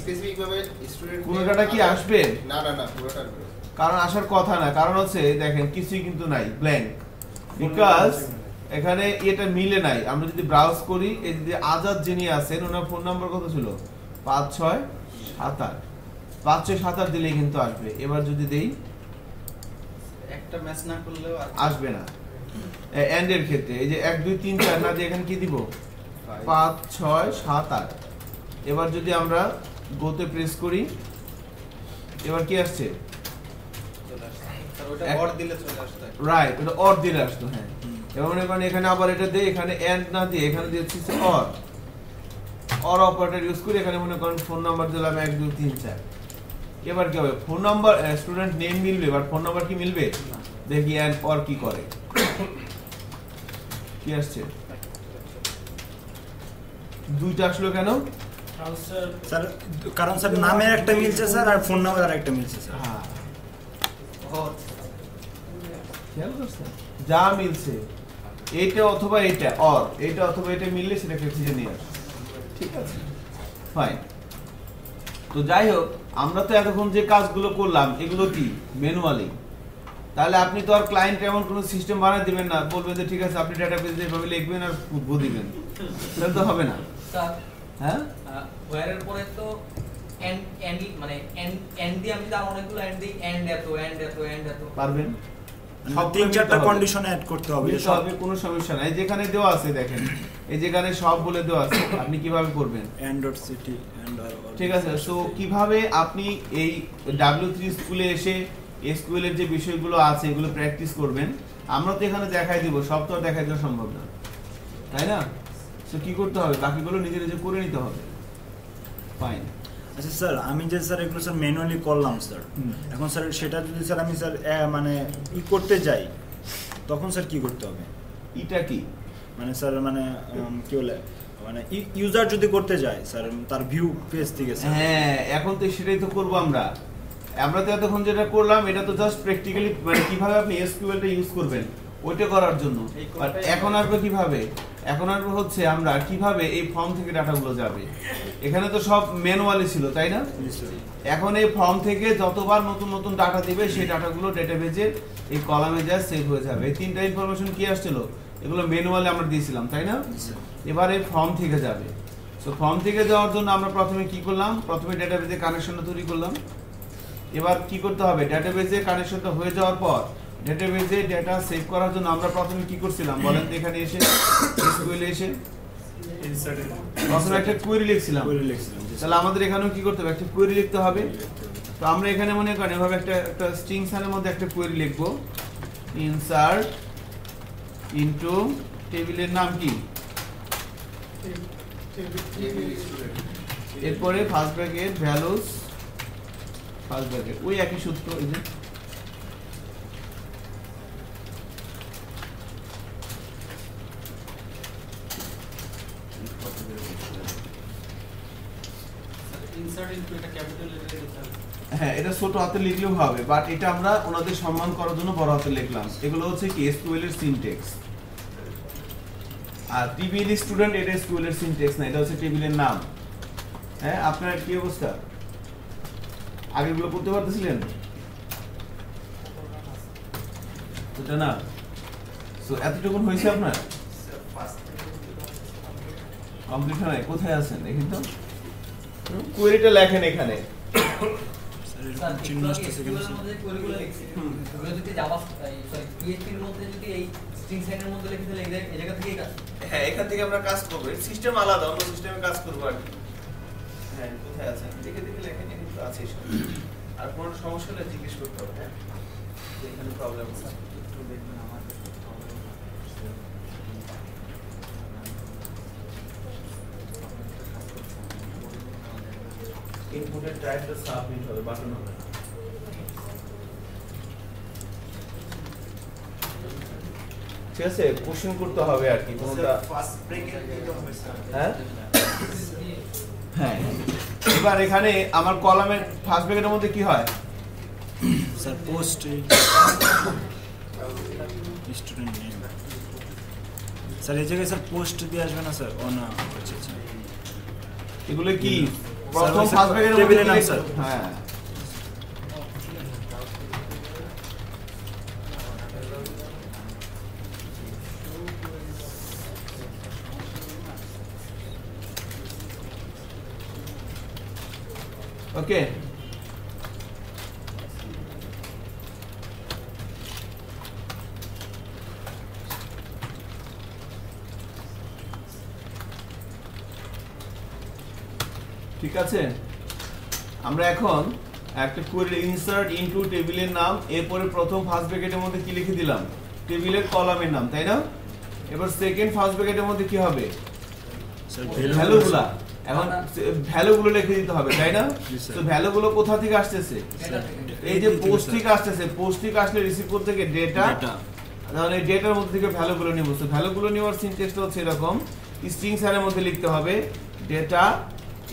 H: স্পেসিফিক ভাবে স্টুডেন্ট
A: কোনোটা কি আসবে?
H: না না না পুরোটা আসবে।
A: কারণ আসার কথা না কারণ হচ্ছে দেখেন কিছুই কিন্তু নাই ব্ল্যাঙ্ক বিকজ এখানে এটা মিলে নাই। আমরা যদি ব্রাউজ করি এই যদি আজাদ যিনি আছেন ওনার ফোন নাম্বার কত ছিল? পাঁচ ছয় সাত আট। পাঁচ ছয় সাত আট দিলেই কিন্তু আসবে। এবার যদি দেই
B: একটা ম্যাচ না করলেও
A: আসবে না। এন্ড এর ক্ষেত্রে এই যে এক দুই তিন চার না দিয়ে এখানে কি দিব? পাঁচ ছয় সাত আট। এবার যদি আমরা গোতে প্রেস করি এবার কি আসছে? রাইট ওটা অর দিলে আসতো হ্যাঁ। এবার মনে করেন এখানে আবার এটা দিয়ে এখানে এন্ড না দিয়ে এখানে দিয়েছি অর অর অপারেটর ইউজ করি এখানে মনে করেন ফোন নাম্বার দিলাম এক দুই তিন চার। এবার কি হবে? ফোন নাম্বার স্টুডেন্ট নেম মিলবে বাট ফোন নাম্বার কি মিলবে? দেখি এন্ড অর কি করে। কি আসছে? দুইটা আসলো কেন?
E: কারণ স্যার
C: স্যার কারণ স্যার নামের একটা মিলছে স্যার আর ফোন নাম্বার আর একটা মিলছে স্যার
A: হ্যাঁ। যা মিলছে এইটা অথবা এইটা অর এইটা অথবা এটা মিললে সেটাকে খুঁজে নিয়ে আসো ঠিক আছে? ফাইন তো যাই হোক আমরা তো এতক্ষণ যে কাজগুলো করলাম এগুলো কি? ম্যানুয়ালি তাহলে আপনি তো আর ক্লায়েন্ট এমন কোনো সিস্টেম বানায় দিবেন না বলবেন যে ঠিক আছে আপনি ডাটাবেসে এভাবে লিখবেন আর গো দিবেন। তাহলে তো হবে না। হ্যাঁ?
F: ওয়ারের পরে তো এন্ড এন্ড মানে এন্ড এন্ড দিয়ে আমি তার অনেকগুলো এন্ড দিই এন্ড এত এন্ড এত এন্ড এত।
A: পারবেন? সব
C: তিন চারটা কন্ডিশন অ্যাড করতে হবে যে সব
A: হবে কোনো সমস্যা নাই। যেখানে দেওয়া আছে দেখেন। এই যেখানে সব বলে দেওয়া আছে আপনি কীভাবে করবেন?
C: অ্যান্ড্রয়েড সিটি
A: ঠিক আছে সো কীভাবে আপনি এই ডাব্লিউ থ্রি স্কুলে এসে এসকিউএল এর যে বিষয়গুলো আছে এগুলো প্র্যাকটিস করবেন আমরা তো এখানে দেখাই দিব সব তো দেখাই দেওয়া সম্ভব না। তাই না? সো কি করতে হবে? বাকিগুলো নিজে নিজে করে নিতে হবে। ফাইন
C: আচ্ছা স্যার আমি যে স্যার এগুলো স্যার ম্যানুয়ালি করলাম স্যার। এখন স্যার সেটা যদি স্যার আমি স্যার মানে ই করতে যাই তখন স্যার কি করতে হবে?
A: এটা কি?
C: মানে স্যার মানে কি বলে মানে ইউজার যদি করতে যায় স্যার তার ভিউ পেজ থেকে
A: হ্যাঁ এখন তো সেটাই তো করব আমরা। আমরা তো এতক্ষণ যেটা করলাম এটা তো জাস্ট প্র্যাকটিক্যালি মানে কীভাবে আপনি এসকিউএলটা ইউজ করবেন ওইটা করার জন্য।
B: এই
A: বাট এখন আসবে কীভাবে? এখন আসবে হচ্ছে আমরা কীভাবে এই ফর্ম থেকে ডাটাগুলো যাবে। এখানে তো সব ম্যানুয়ালি ছিল তাই না? এখন এই ফর্ম থেকে যতবার নতুন নতুন ডাটা দিবে সেই ডাটাগুলো ডেটাবেজে এই কলামে যা সেভ হয়ে যাবে। এই তিনটা ইনফরমেশন কি আসছিল? এগুলো ম্যানুয়ালি আমরা দিয়েছিলাম তাই না? এবারে ফর্ম থেকে যাবে। সো ফর্ম থেকে যাওয়ার জন্য আমরা প্রথমে কি করলাম? প্রথমে ডেটাবেজে কানেকশনটা তৈরি করলাম। এবার কি করতে হবে? ডেটাবেজে কানেকশনটা হয়ে যাওয়ার পর ডেটাবেজে ডেটা সেভ করার জন্য আমরা প্রথমে কি করছিলাম? বলেন তো এখানে এসে এসকিউএল এসে। প্রথমে একটা কোয়েরি লিখছিলাম। তাহলে আমাদের এখানেও কি করতে হবে? একটা কোয়েরি লিখতে হবে। তো আমরা এখানে মনে করেন এভাবে একটা একটা স্ট্রিং সানের মধ্যে একটা কোয়েরি লিখব। ইনসার্ট ইনটু টেবিলের নাম কি? এরপরে first bracket values first bracket ওই একই সূত্র এই যে।
B: ইনসার্ট ইনটু এটা ক্যাপিটাল লেটারে
A: হ্যাঁ এটা ছোট হাতে লিখলেও হবে বাট এটা আমরা ওনাদের সম্মান করার জন্য বড় হাতে লিখলাম। এগুলো হচ্ছে কি এসকিউএল এর সিনটেক্স আর টিবিএল স্টুডেন্ট এটা এসকিউএল এর সিনটেক্স না, এটা হচ্ছে টেবিলের নাম। হ্যাঁ আপনার কি অবস্থা? আগেগুলো করতে পারতেছিলেন? এটা না। সো এতটুকুন হয়েছে আপনার? কমপ্লিট হয় কোথায় আছেন? দেখি তো। কোয়েরিটা লেখেন এখানে।
C: এরকম চিহ্ন আসতেছে কেন
F: SQL এর
C: স্যার?
F: মধ্যে কোয়েরিগুলো লিখছি ওগুলো যদি জাভা সরি পিএইচপি এর মধ্যে যদি এই স্ট্রিং সাইনের মধ্যে লিখে দিলে এই জায়গা- থেকেই কাজ
A: হ্যাঁ এখান থেকে আমরা কাজ করব। সিস্টেম আলাদা অন্য সিস্টেমে কাজ করব আর হ্যাঁ কোথায় আছে? দেখে দেখে লেখেন এখানে তো আছে আর কোনো সমস্যা হলে জিজ্ঞেস করতে হবে হ্যাঁ? এখানে প্রবলেম আছে। ইনপুটের টাইপটা সাবমিট হবে বাটন হবে ঠিক আছে কোশ্চেন করতে হবে আর কি কোনটা?
D: ফার্স্ট ব্রেকে দিতে হবে স্যার
A: হ্যাঁ? হ্যাঁ। এবার এখানে আমার কলামের ফার্স্ট ব্র্যাকেটের মধ্যে কি হয়?
C: Sir post student name sir এই জায়গায় স্যার পোস্ট দিয়ে আসবে না স্যার ও না আচ্ছা আচ্ছা।
A: এগুলো কি? প্রথম
C: ওই স্যার,
A: ফার্স্ট ব্র্যাকেটের মধ্যে
C: টেবিলের
A: কি
C: নাম,
A: লিখতে-
C: স্যার।
A: হ্যাঁ ওকে ঠিক আছে? আমরা এখন একটা কোয়েরি ইনসার্ট ইনটু টেবিলের নাম এরপরে প্রথম ফার্স্ট ব্র্যাকেটের মধ্যে কি লিখে দিলাম? টেবিলের কলামের নাম তাই না? এবার সেকেন্ড ফার্স্ট ব্র্যাকেটের মধ্যে কি হবে? ভ্যালুগুলা। এখন ভ্যালুগুলো লিখে দিতে হবে তাই না। তো ভ্যালুগুলো কোথা থেকে আসতেছে? এই যে পোস্ট থেকে আসতেছে পোস্ট থেকে আসলে রিসিভ করতে গিয়ে ডেটা। তাহলে এই ডেটার মধ্যে থেকে ভ্যালুগুলো নিব। তো ভ্যালুগুলো নেওয়ার সিনটেক্সটা হচ্ছে এরকম। স্ট্রিং স্যারের মধ্যে লিখতে হবে ডেটা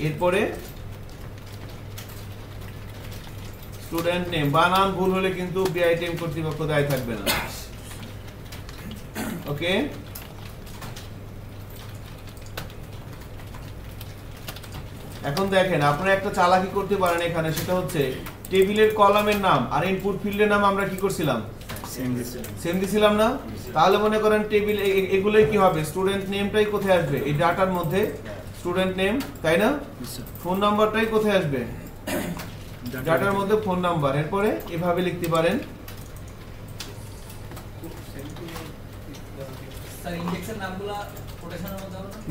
A: এরপরে স্টুডেন্ট নেম বানান ভুল হলে কিন্তু বিআইটিএম কর্তৃপক্ষ দায় থাকবে না। ওকে এখন দেখেন আপনারা একটা চালাকি করতে পারেন এখানে সেটা হচ্ছে টেবিলের কলামের নাম আর ইনপুট ফিল্ডের নাম আমরা কি করছিলাম?
C: সেম
A: সেম দিছিলাম না? তাহলে মনে করেন টেবিল এগুলোই কি হবে? স্টুডেন্ট নেমটাই কোথায় আসবে? এই ডাটার মধ্যে স্টুডেন্ট নেম তাই না? ফোন নাম্বারটাই কোথায় আসবে? ডাটার মধ্যে ফোন নাম্বার এরপরে এভাবে লিখতে পারেন।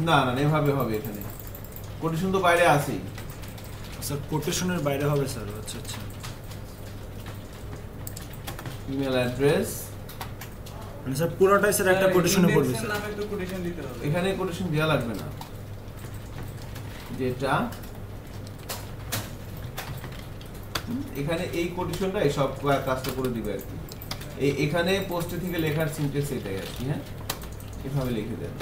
F: না?
A: না এভাবে হবে এখানে। কোটেশন তো বাইরে আছেই।
C: স্যার কোটেশনের বাইরে হবে স্যার আচ্ছা আচ্ছা।
A: ইমেল অ্যাড্রেস
C: মানে স্যার পুরোটাই স্যার একটা কোটেশনে পড়বে স্যার
A: এখানে কোটেশন দেওয়া লাগবে না। যেটা এখানে এই কোটেশনটা সব কাজটা করে দিবে আর কি। এখানে পোস্টে থেকে লেখার সিনটেক্স এটাই আর কি হ্যাঁ? এভাবে লিখে দেন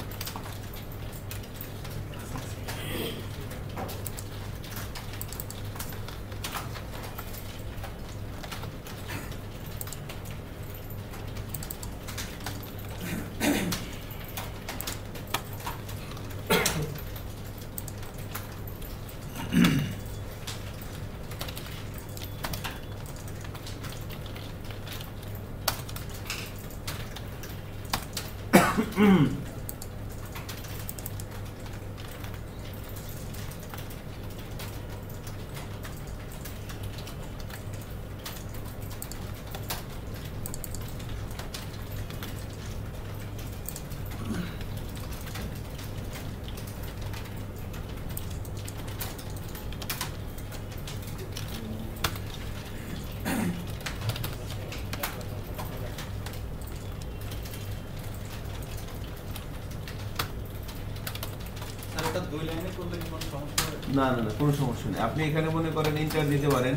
D: স্যার এটা দুই লাইনে করলে কি কোনো সমস্যা হবে
A: না না না, কোনো সমস্যা নেই। আপনি এখানে মনে করেন ইন্টার দিতে পারেন।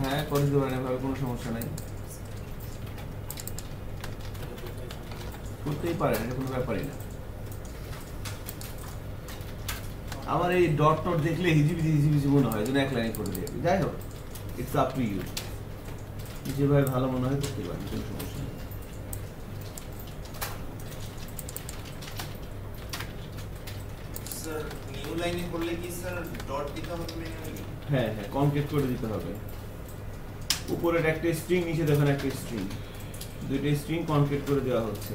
A: হ্যাঁ করে দিতে পারেন, এভাবে কোনো সমস্যা নাই। করতেই পারেন, এটা কোনো ব্যাপারই না। আমার এই ডট টট দেখলে হিজিবিজি হিজিবিজি মনে হয়, যেন এক লাইনে করে দিয়ে। যাই হোক ইটস আপ টু ইউ যেভাবে ভালো মনে হয় করতে পারেন, কোনো সমস্যা নেই
D: স্যার নিউ লাইনে করলে কি স্যার ডট দিতে হবে ম্যানুয়ালি
A: হ্যাঁ কনকেট করে দিতে হবে। উপরের একটা স্ট্রিং নিচে দেখেন একটা স্ট্রিং দুইটা স্ট্রিং কনক্রিট করে দেওয়া হচ্ছে।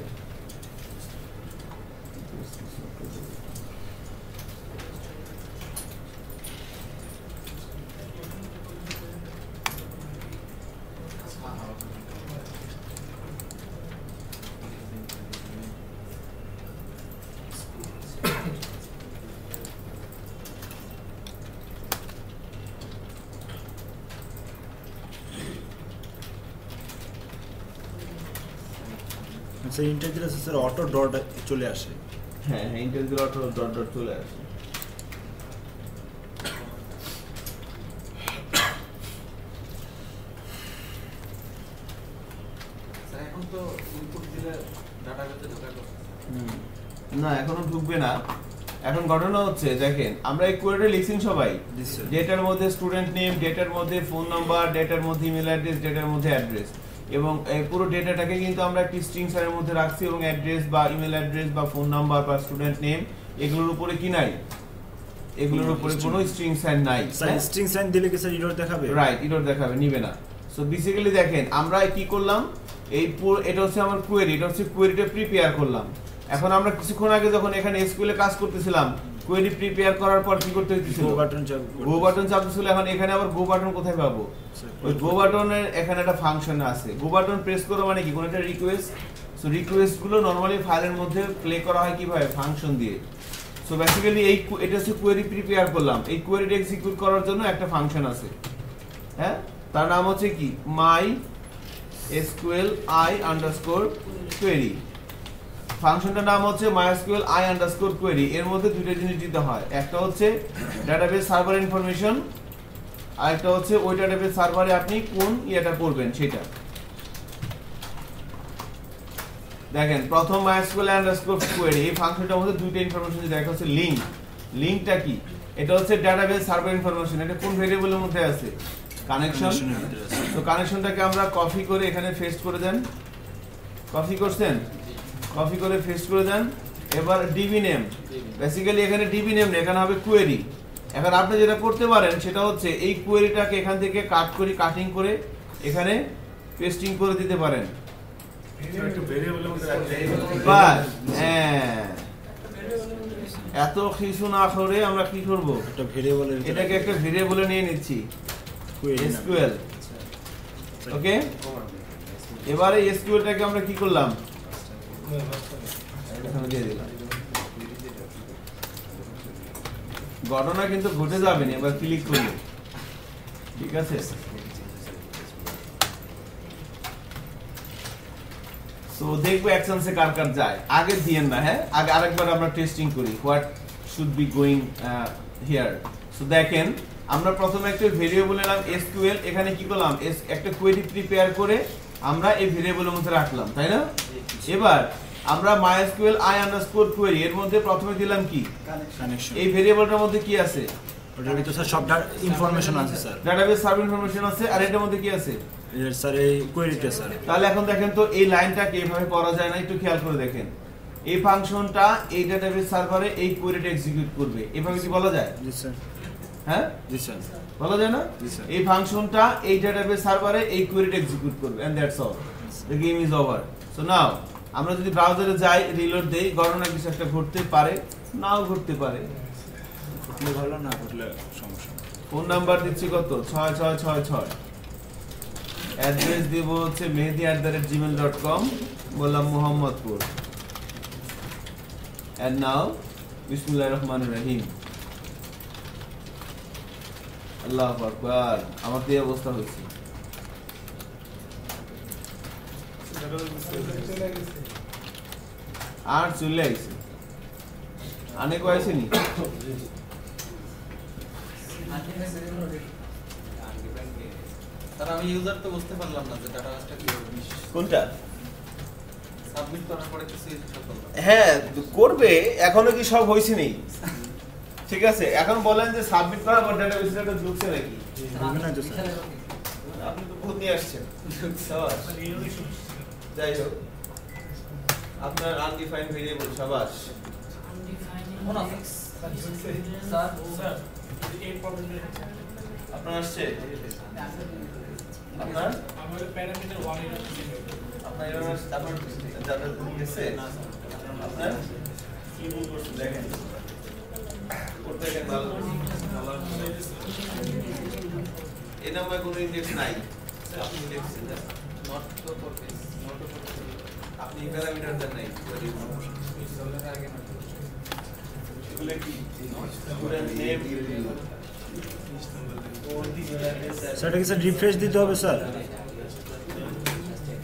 C: স্যার অটো ডট চলে আসে।
A: হ্যাঁ হ্যাঁ অটো ডট ডট চলে আসে।
B: এখন তো ইনপুট দিলে ডাটাবেসে ঢোকার কথা।
A: হুম। না এখনও ঢুকবে না। এখন ঘটনা হচ্ছে দেখেন আমরা এই কোয়েটে লিখছি সবাই। ডেটার মধ্যে স্টুডেন্ট নেম ডেটার মধ্যে ফোন নাম্বার ডেটার মধ্যে ইমেল অ্যাড্রেস ডেটার মধ্যে অ্যাড্রেস এবং এই পুরো ডেটাটাকে কিন্তু আমরা একটি স্ট্রিং এর মধ্যে রাখছি এবং অ্যাড্রেস বা ইমেল অ্যাড্রেস বা ফোন নাম্বার বা স্টুডেন্ট নেম এগুলোর উপরে কি নাই? এগুলোর উপরে কোনো স্ট্রিং সাইন নাই
C: স্যার
A: হ্যাঁ?
C: স্ট্রিং সাইন দিলে কি স্যার ইরর দেখাবে?
A: রাইট ইরর দেখাবে নিবে না। সো বেসিক্যালি দেখেন আমরা কি করলাম? এই পুরো এটা হচ্ছে আমার কোয়েরি এটা হচ্ছে কোয়েরিটা প্রিপেয়ার করলাম। এখন আমরা কিছুক্ষণ আগে যখন এখানে এসকিউএল এ কাজ করতেছিলাম কোয়েরি প্রিপেয়ার করার পর কি করতে হইতেছিল?
C: গো বাটন চাপ
A: গো বাটন চাপতেছিল এখন এখানে আবার গো বাটন কোথায় পাবো? ওই গো বাটনের এখানে একটা ফাংশন আছে। গো বাটন প্রেস করো মানে কি? কোনো একটা রিকোয়েস্ট সো রিকোয়েস্টগুলো নরমালি ফাইলের মধ্যে প্লে করা হয় কীভাবে? ফাংশন দিয়ে। সো বেসিক্যালি এই এটা হচ্ছে কোয়েরি প্রিপেয়ার করলাম। এই কোয়েরিটা এক্সিকিউট করার জন্য একটা ফাংশন আছে। হ্যাঁ? তার নাম হচ্ছে কি? My SQL I underscore query ফাংশনটার নাম হচ্ছে মাইএসকিউএল আই আন্ডারস্কোর কোয়েরি এর মধ্যে দুটো জিনিস দিতে হয়। একটা হচ্ছে ডাটাবেস সার্ভার ইনফরমেশন আর একটা হচ্ছে ওই ডাটাবেস সার্ভারে আপনি কোন ইয়েটা করবেন সেটা। দেখেন প্রথম মাইএসকিউএল আন্ডারস্কোর কোয়েরি এই ফাংশনটার মধ্যে দুইটা ইনফরমেশন দিতে। একটা হচ্ছে লিংক লিংকটা কি? এটা হচ্ছে ডাটাবেস সার্ভার ইনফরমেশন এটা কোন ভেরিয়েবলের মধ্যে আছে? কানেকশন। তো কানেকশনটাকে আমরা কপি করে এখানে পেস্ট করে দেন। কপি করছেন? কপি করে পেস্ট করে দেন। এবার ডিবি নেম বেসিক্যালি এখানে ডিবি নেম নেই এখানে হবে কোয়েরি এখন আপনি যেটা করতে পারেন সেটা হচ্ছে এই কোয়েরিটাকে এখান থেকে কাট করে কাটিং করে এখানে পেস্টিং করে দিতে পারেন। হ্যাঁ। এত কিছু না করে আমরা কি করব?
C: একটা ভেরিয়েবলের
A: এটাকে একটা ভেরিয়েবলে নিয়ে নিচ্ছি। এসকিউএল ওকে এবারে এসকিউএলটাকে আমরা কি করলাম? ঘটনা কিন্তু ঘটে যাবে এবার ক্লিক করলে। ঠিক আছে? সো দেখব অ্যাকশনসে কার কার যায়। আগে দিয়েন না হ্যাঁ? আগে আরেকবার আমরা টেস্টিং করি what should be going here so দেখেন, আমরা প্রথমে একটা ভেরিয়েবল নিলাম এসকিউএল এখানে কি করলাম? একটা কোয়েরি প্রিপেয়ার করে আমরা এই ভেরিয়েবলের মধ্যে রাখলাম তাই না? এবার আমরা মাইএসকিউএল আই আন্ডারস্কোর কোয়েরি এর মধ্যে প্রথমে দিলাম কি?
C: কানেকশন
A: এই ভেরিয়েবলটার মধ্যে কি আছে?
C: ওটার ভিতরে স্যার সব ইনফরমেশন আছে স্যার।
A: ডাটাবেস সার্ভ ইনফরমেশন আছে আর এটার মধ্যে কি আছে?
C: এর স্যার এই কোয়েরিটা স্যার।
A: তাহলে এখন দেখেন তো এই লাইনটাকে এইভাবে পড়া যায় না একটু খেয়াল করে দেখেন। এই ফাংশনটা এই ডাটাবেস সার্ভারে এই কোয়েরিটা এক্সিকিউট করবে এভাবে কি বলা যায়?
C: জি স্যার
A: হ্যাঁ?
C: জি স্যার।
A: বলা যায় না?
C: জি,
A: এই ফাংশনটা এই ডাটাবেস সার্ভারে এই কোয়েরিটা এক্সিকিউট করবে and that's all the game is over so now আমরা যদি ব্রাউজারে যাই রিলোড দেই ঘটনা কিছু একটা ঘটতে পারে নাও ঘটতে পারে।
C: ঘটলে ভালো না ঘটলে সমস্যা
A: ফোন নাম্বার দিচ্ছি কত? ছয় ছয় ছয় ছয়। অ্যাড্রেস দিব হচ্ছে Mehedi at the rate Gmail dot com বললাম মোহাম্মদপুর। অ্যান্ড নাও বিসমুল্লাহ রহমান রহিম। আল্লাহ আকবার আমার এই অবস্থা হয়েছে। আর চলে আইছে। আনে
B: স্যার আমি ইউজার তো বুঝতে পারলাম না যে ডাটাবেসটা কি হবে।
A: কোনটা?
B: সাবমিট করার পরে কিছু
A: হ্যাঁ করবে এখনও কি সব হয়েছে নেই ঠিক আছে এখন বলেন যে সাবমিট করার পর ডাটাবেসে একটা ঢুকছে নাকি?
C: না তো স্যার
A: আপনি তো ভূত নিয়ে আসছেন। যাই হোক। আপনার আনডিফাইন ভেরিয়েবল সাবাস। আপনার আসছে? আপনার?
E: আমাদের প্যারামিটার ওয়ানের
A: আপনার এরকম আসছে? আপনার যাদের গেছে আপনার? দেখেন করতে দেখেন। এই কোনো নাই আপনি আপনি কি
C: স্যার রিফ্রেশ দিতে হবে স্যার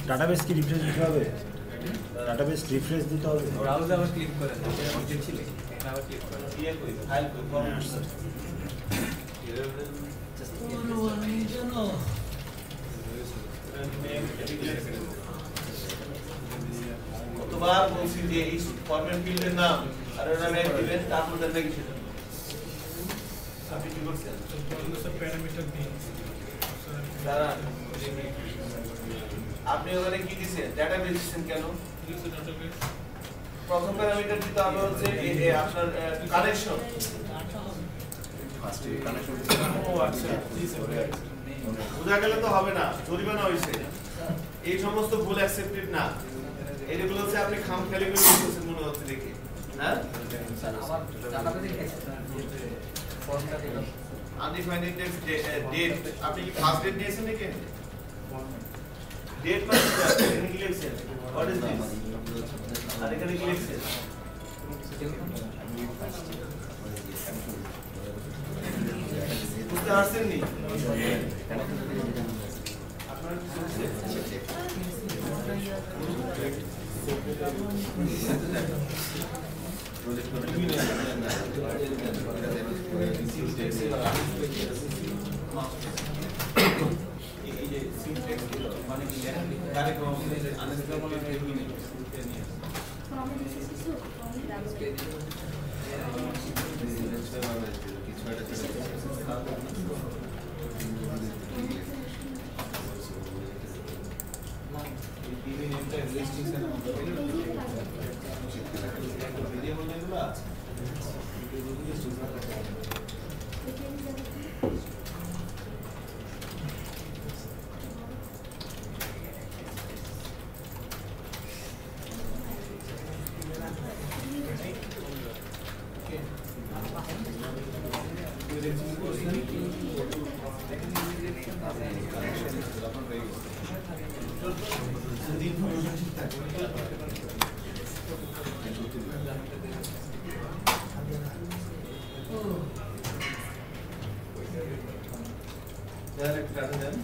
C: ডাটাবেস কি রিফ্রেশ দিতে হবে? ডাটাবেস রিফ্রেশ দিতে হবে।
B: ব্রাউজে আবার ক্লিক করেন অবজেক্ট ছিল এখানে আবার ক্লিক করেন
A: ইয়ে কই ফাইল কই ফরম্যাট কতবার বলছি যে এই ফরম্যাট ফিল্ডের নাম আর ওর নামে দিবেন তারপর দেন নাকি সেটা আপনি কি করছেন
E: প্যারামিটার দিন
A: দাঁড়ান আপনি ওখানে কি দিছেন ডাটাবেস দিছেন কেন প্রথম প্যারামিটার দিতে হবে হচ্ছে এই যে আপনার কানেকশন ও আচ্ছা বোঝা গেলে তো হবে না জরিমানা হয়েছে এই সমস্ত ভুল অ্যাকসেপ্টেড না। এগুলো হচ্ছে আপনি খাম খেলে করে করতেছেন মনে হচ্ছে দেখে। হ্যাঁ? আনডিফাইন্ড ইন্ডেক্স ডেট আপনি কি ফার্স্ট ডেট দিয়েছেন নাকি ডেট মানে কি লিখছেন? হোয়াট ইজ দিস আর এখানে কি লিখছেন বুঝতে পারছেন নি আপনার এই যে মানে কি unnecessary এগুলো নেই। এই TV nameটা existing এর মধ্যে variable এগুলো আছে। এগুলো Direct rather than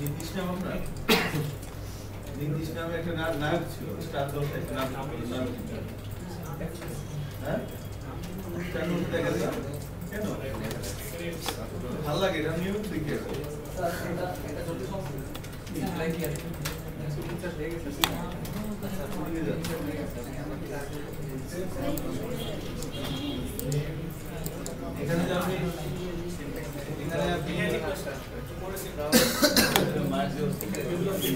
A: নির্দিষ্ট নাম আপনার নির্দিষ্ট নামে একটা না- নায়ক ছিল স্টার দশ একটা নাম নাম ছিল। হ্যাঁ স্টার দশ দেখা যায় কেন ভালো লাগে এটা নিয়মিত দেখি এখন।
F: স্যার এটা এটা যদি সব ডিসপ্লে কি আছে
A: এখানে যে আপনি এখানে আপনি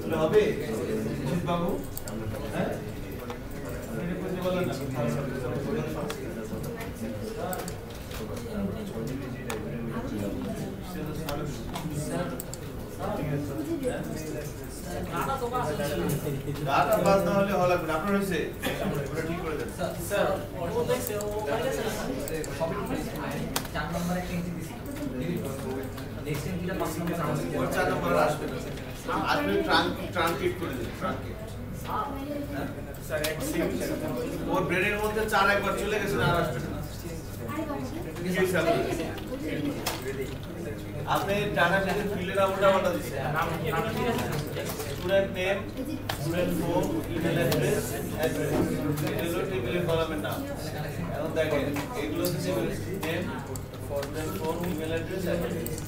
A: তাহলে হবে অজিত বাবু হ্যাঁ আপনি এটা করতে বলেন না
G: ডাটা তো বাস
A: ডাটা বাদ না হলে হলো না আপনার হয়েছে ওটা ঠিক করে দেন
F: স্যার স্যার
G: ও দেখছে ও পাইছে না
F: সবই চার নম্বর একটা এন্ট্রি দিছি নেক্সট এন্ট্রিটা পাঁচ নম্বর আমাদের
A: ওর চার নম্বর আর আসবে না আসবে। ট্রাঙ্ক করে দেন ট্রাঙ্কেট ওর ব্রেনের মধ্যে চার একবার চলে গেছে আর আসবে না। কি হয়েছে আপনার? আপনি ডাটা বেসের ফিল্ডের নামটা ওটা দিচ্ছেন।
G: নাম নাম ঠিক আছে
A: student name student phone email address address এগুলো কলামের নাম। এখন দেখেন এগুলো হচ্ছে name phone email address address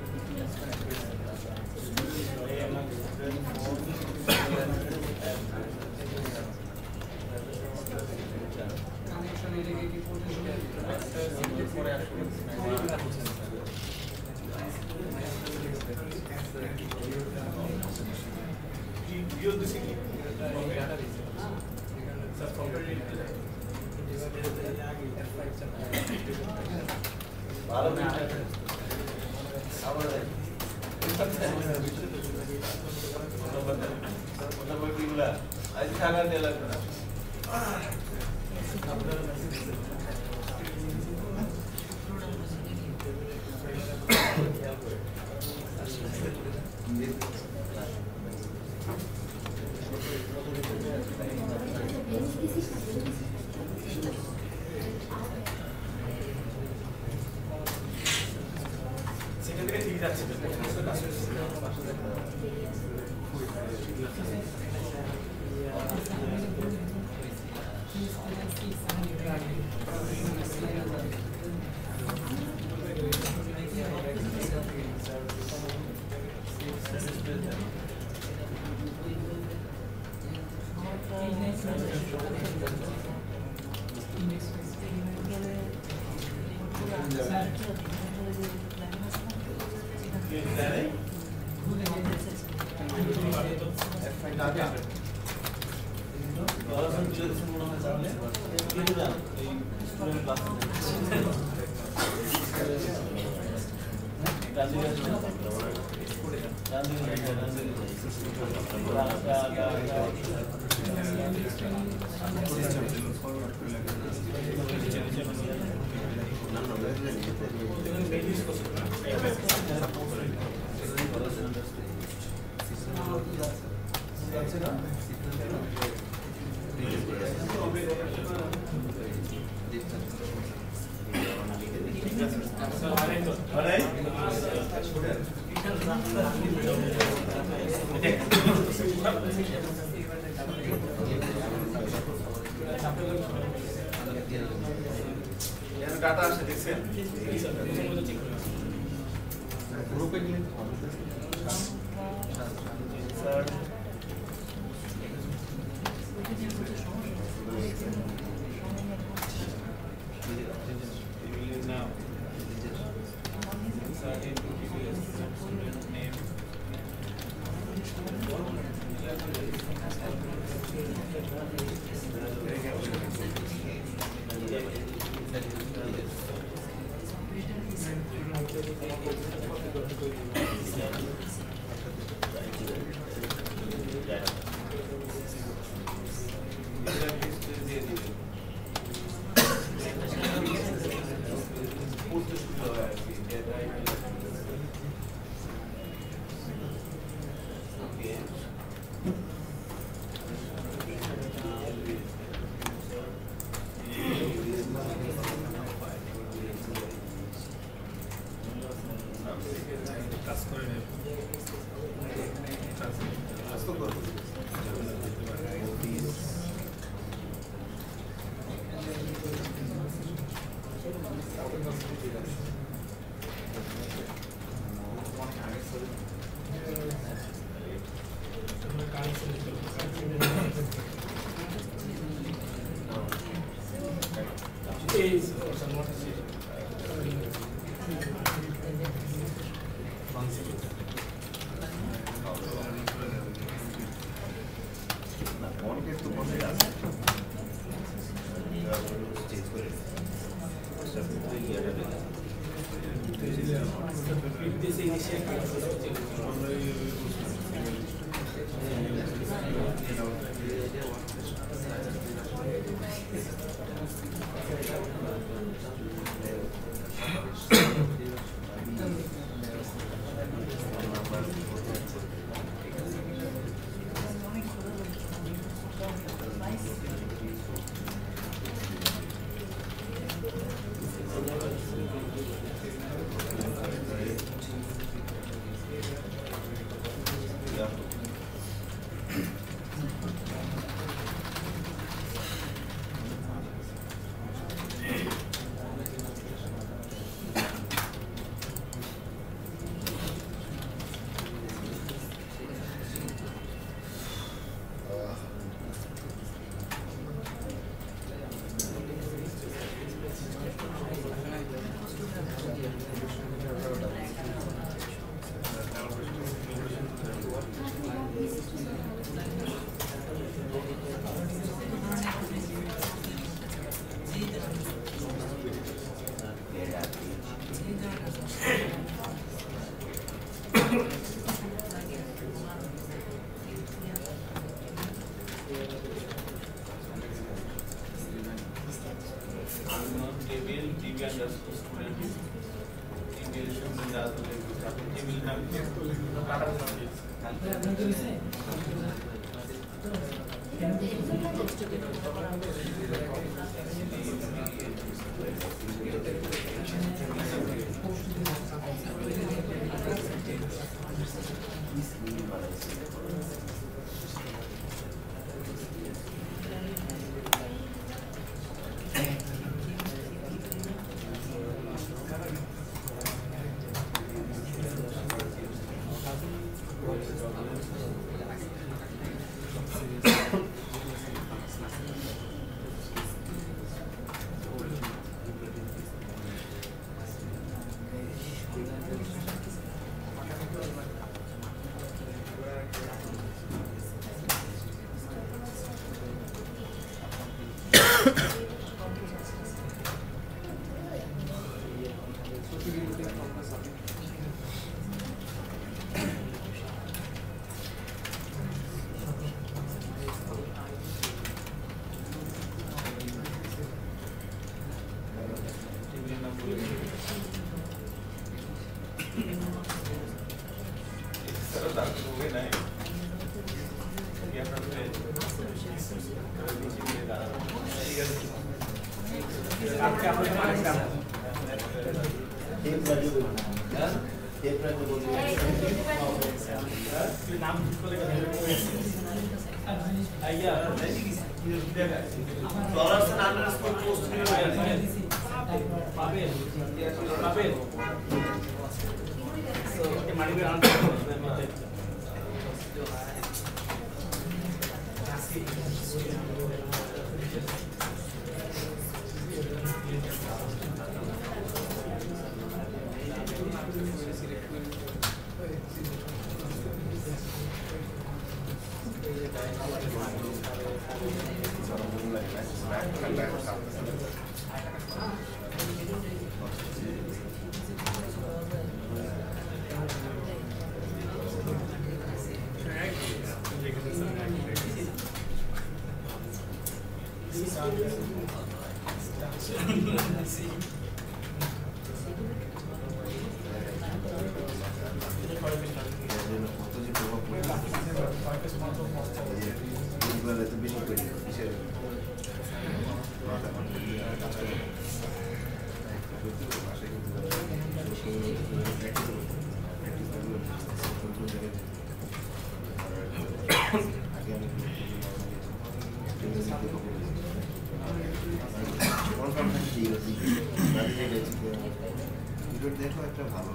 H: দেখো একটা ভালো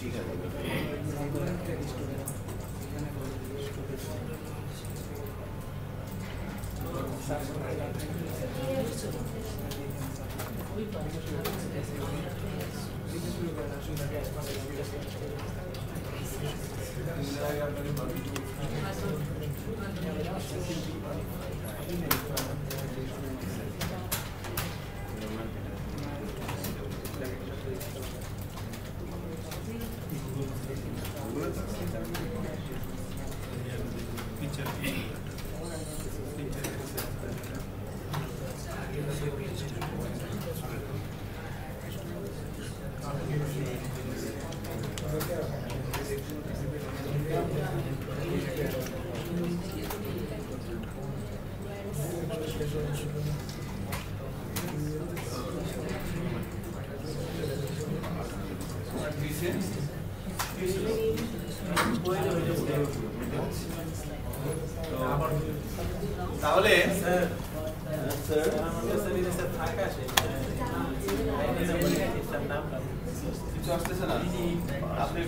H: শিখা যাবে
A: তাহলে কিছু আসতেছে না আপনি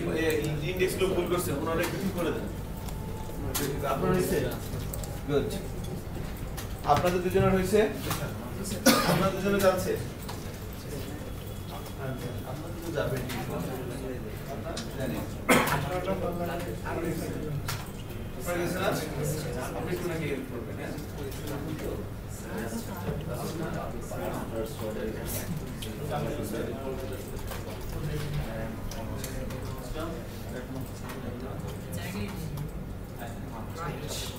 A: ইন্ডেক্সগুলো ভুল করছেন ওনারা একটু ঠিক করে দেন আপনার হয়েছে গুড আপনাদের দুজনের হয়েছে আপনার দুজনে যাচ্ছে আপনার দুজন যাবে জানি আপনার গেছে না আপনি একটু নাকি হেল্প করবেন হ্যাঁ
E: ফাংশন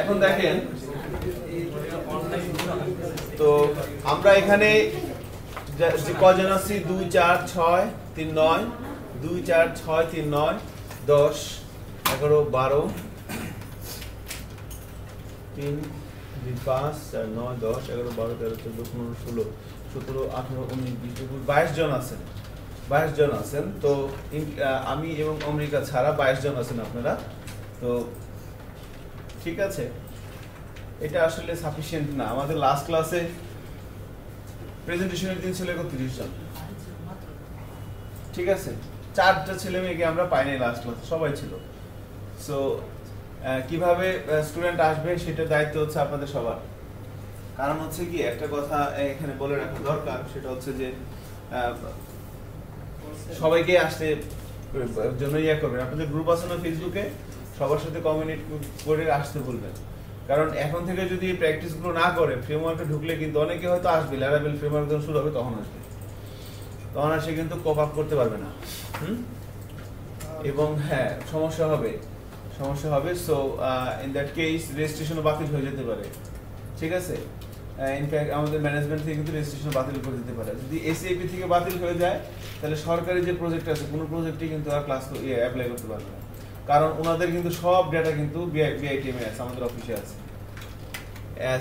A: এখন দেখেন, তো আমরা এখানে কজন আছি? দুই, চার, ছয়, তিন, নয়। দুই, চার, ছয়, তিন, নয়, দশ, এগারো, বারো তিন, দুই, পাঁচ, চার, নয়, দশ, এগারো, বারো, তেরো, চোদ্দ, পনেরো, ষোলো, সতেরো, আঠারো, উনিশ, বিশ, একুশ, বাইশ জন আছেন। বাইশ জন আছেন। তো আমি এবং আমেরিকা ছাড়া বাইশ জন আছেন আপনারা। তো ঠিক আছে। এটা আসলে সাফিসিয়েন্ট না। আমাদের লাস্ট ক্লাসে প্রেজেন্টেশনের দিন ছিল একত্রিশ জন। ঠিক আছে? চারটা ছেলে মেয়েকে আমরা পাইনি লাস্ট ক্লাস সবাই ছিল। সো কীভাবে স্টুডেন্ট আসবে সেটা দায়িত্ব হচ্ছে আপনাদের সবার। কারণ হচ্ছে কি, একটা কথা এখানে বলে রাখা দরকার, সেটা হচ্ছে যে সবাইকে আসতে জন্য ইয়ে করবেন। আপনাদের গ্রুপ আছে না ফেসবুকে সবার সাথে কমিউনিকেট করে আসতে বলবেন। কারণ এখন থেকে যদি প্র্যাকটিসগুলো না করে ফ্রেমওয়ার্কে ঢুকলে কিন্তু অনেকে হয়তো আসবে ল্যারাবেল ফ্রেমওয়ার্ক যখন শুরু হবে তখন আসবে। তখন আর সে কিন্তু কপ আপ করতে পারবে না। হুম? এবং হ্যাঁ সমস্যা হবে। সমস্যা হবে সো ইন দ্যাট কেস রেজিস্ট্রেশনও বাতিল হয়ে যেতে পারে। ঠিক আছে? ইনফ্যাক্ট আমাদের ম্যানেজমেন্ট থেকে কিন্তু রেজিস্ট্রেশন বাতিল করে দিতে পারে। যদি এসিআইপি থেকে বাতিল হয়ে যায়, তাহলে সরকারি যে প্রজেক্ট আছে, কোনো প্রজেক্টই কিন্তু আর ক্লাস ইয়ে অ্যাপ্লাই করতে পারবে না। কারণ ওনাদের কিন্তু সব ডেটা কিন্তু বিআইটিএম আছে, আমাদের অফিসে আছে।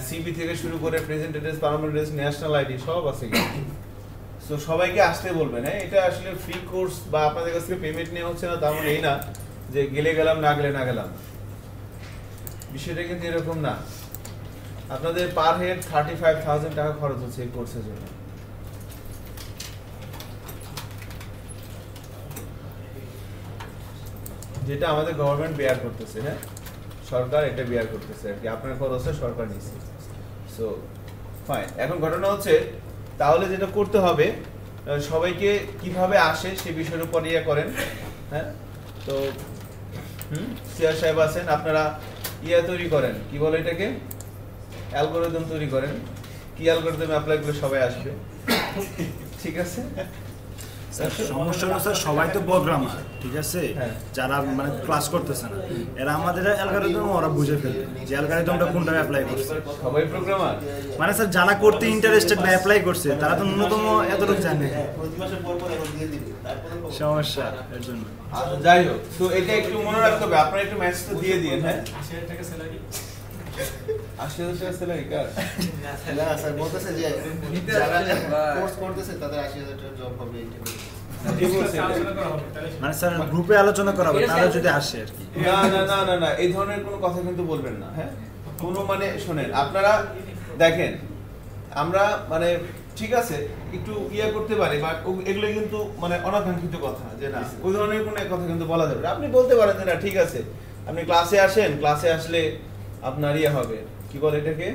A: সিবি থেকে শুরু করে present address permanent address national ID সব আছে কিন্তু সো সবাইকে আসতে বলবেন হ্যাঁ? এটা আসলে ফ্রি কোর্স বা আপনাদের কাছ থেকে পেমেন্ট নেওয়া হচ্ছে না, তার মানে এই না। যে গেলে গেলাম, না গেলে না গেলাম। বিষয়টা কিন্তু এরকম না। আপনাদের per head thirty five thousand টাকা খরচ হচ্ছে এই কোর্সের জন্য। যেটা আমাদের গভর্নমেন্ট বেয়ার করতেছে হ্যাঁ? সরকার এটা বেয়ার করতেছে আর কি। আপনার খরচটা সরকার নিচ্ছে। সো ফাইন এখন ঘটনা হচ্ছে, তাহলে যেটা করতে হবে সবাইকে কীভাবে আসে সে বিষয়ের উপর ইয়ে করেন হ্যাঁ? তো হুম? সিয়ার সাহেব আছেন, আপনারা ইয়া তৈরি করেন। কি বলে এটাকে? অ্যালগোরিদম তৈরি করেন। কি অ্যালগোরিদম অ্যাপ্লাই করে সবাই আসবে? ঠিক আছে?
C: সমস্যা হলো স্যার সবাই তো প্রোগ্রামার ঠিক আছে?
A: হ্যাঁ।
C: যারা মানে ক্লাস করতেছে না। এরা আমাদের অ্যালগোরিদম ওরা বুঝে ফেলবে যে অ্যালগোরিদমটা কোনটা অ্যাপ্লাই করছে।
A: সবাই প্রোগ্রামার
C: মানে স্যার যারা করতে ইন্টারেস্টেড বা অ্যাপ্লাই করছে তারা তো ন্যূনতম এতটুকু জানে। সমস্যা এর জন্য।
A: আচ্ছা যাই হোক। তো এটা একটু মনে রাখতে হবে আপনারা একটু মেসেজটা দিয়ে দিন হ্যাঁ?
H: না স্যার বলতেছে যে যারা কোর্স করতেছে তাদের আশি হাজার টাকা জব হবে এটা
A: কি বলছে এটা?
E: আলোচনা করা হবে তাহলে
C: মানে স্যার গ্রুপে আলোচনা করা হবে তারা যদি আসে আর কি।
A: না না না না না এই ধরনের কোনো কথা কিন্তু বলবেন না হ্যাঁ? কোনো মানে শোনেন আপনারা দেখেন আমরা মানে ঠিক আছে একটু ইয়ে করতে পারি বাট এগুলো কিন্তু মানে অনাকাঙ্ক্ষিত কথা যে না ওই ধরনের কোনো কথা কিন্তু বলা যাবে না। আপনি বলতে পারেন যে না ঠিক আছে আপনি ক্লাসে আসেন ক্লাসে আসলে আপনার ইয়ে হবে। কি বলে এটাকে?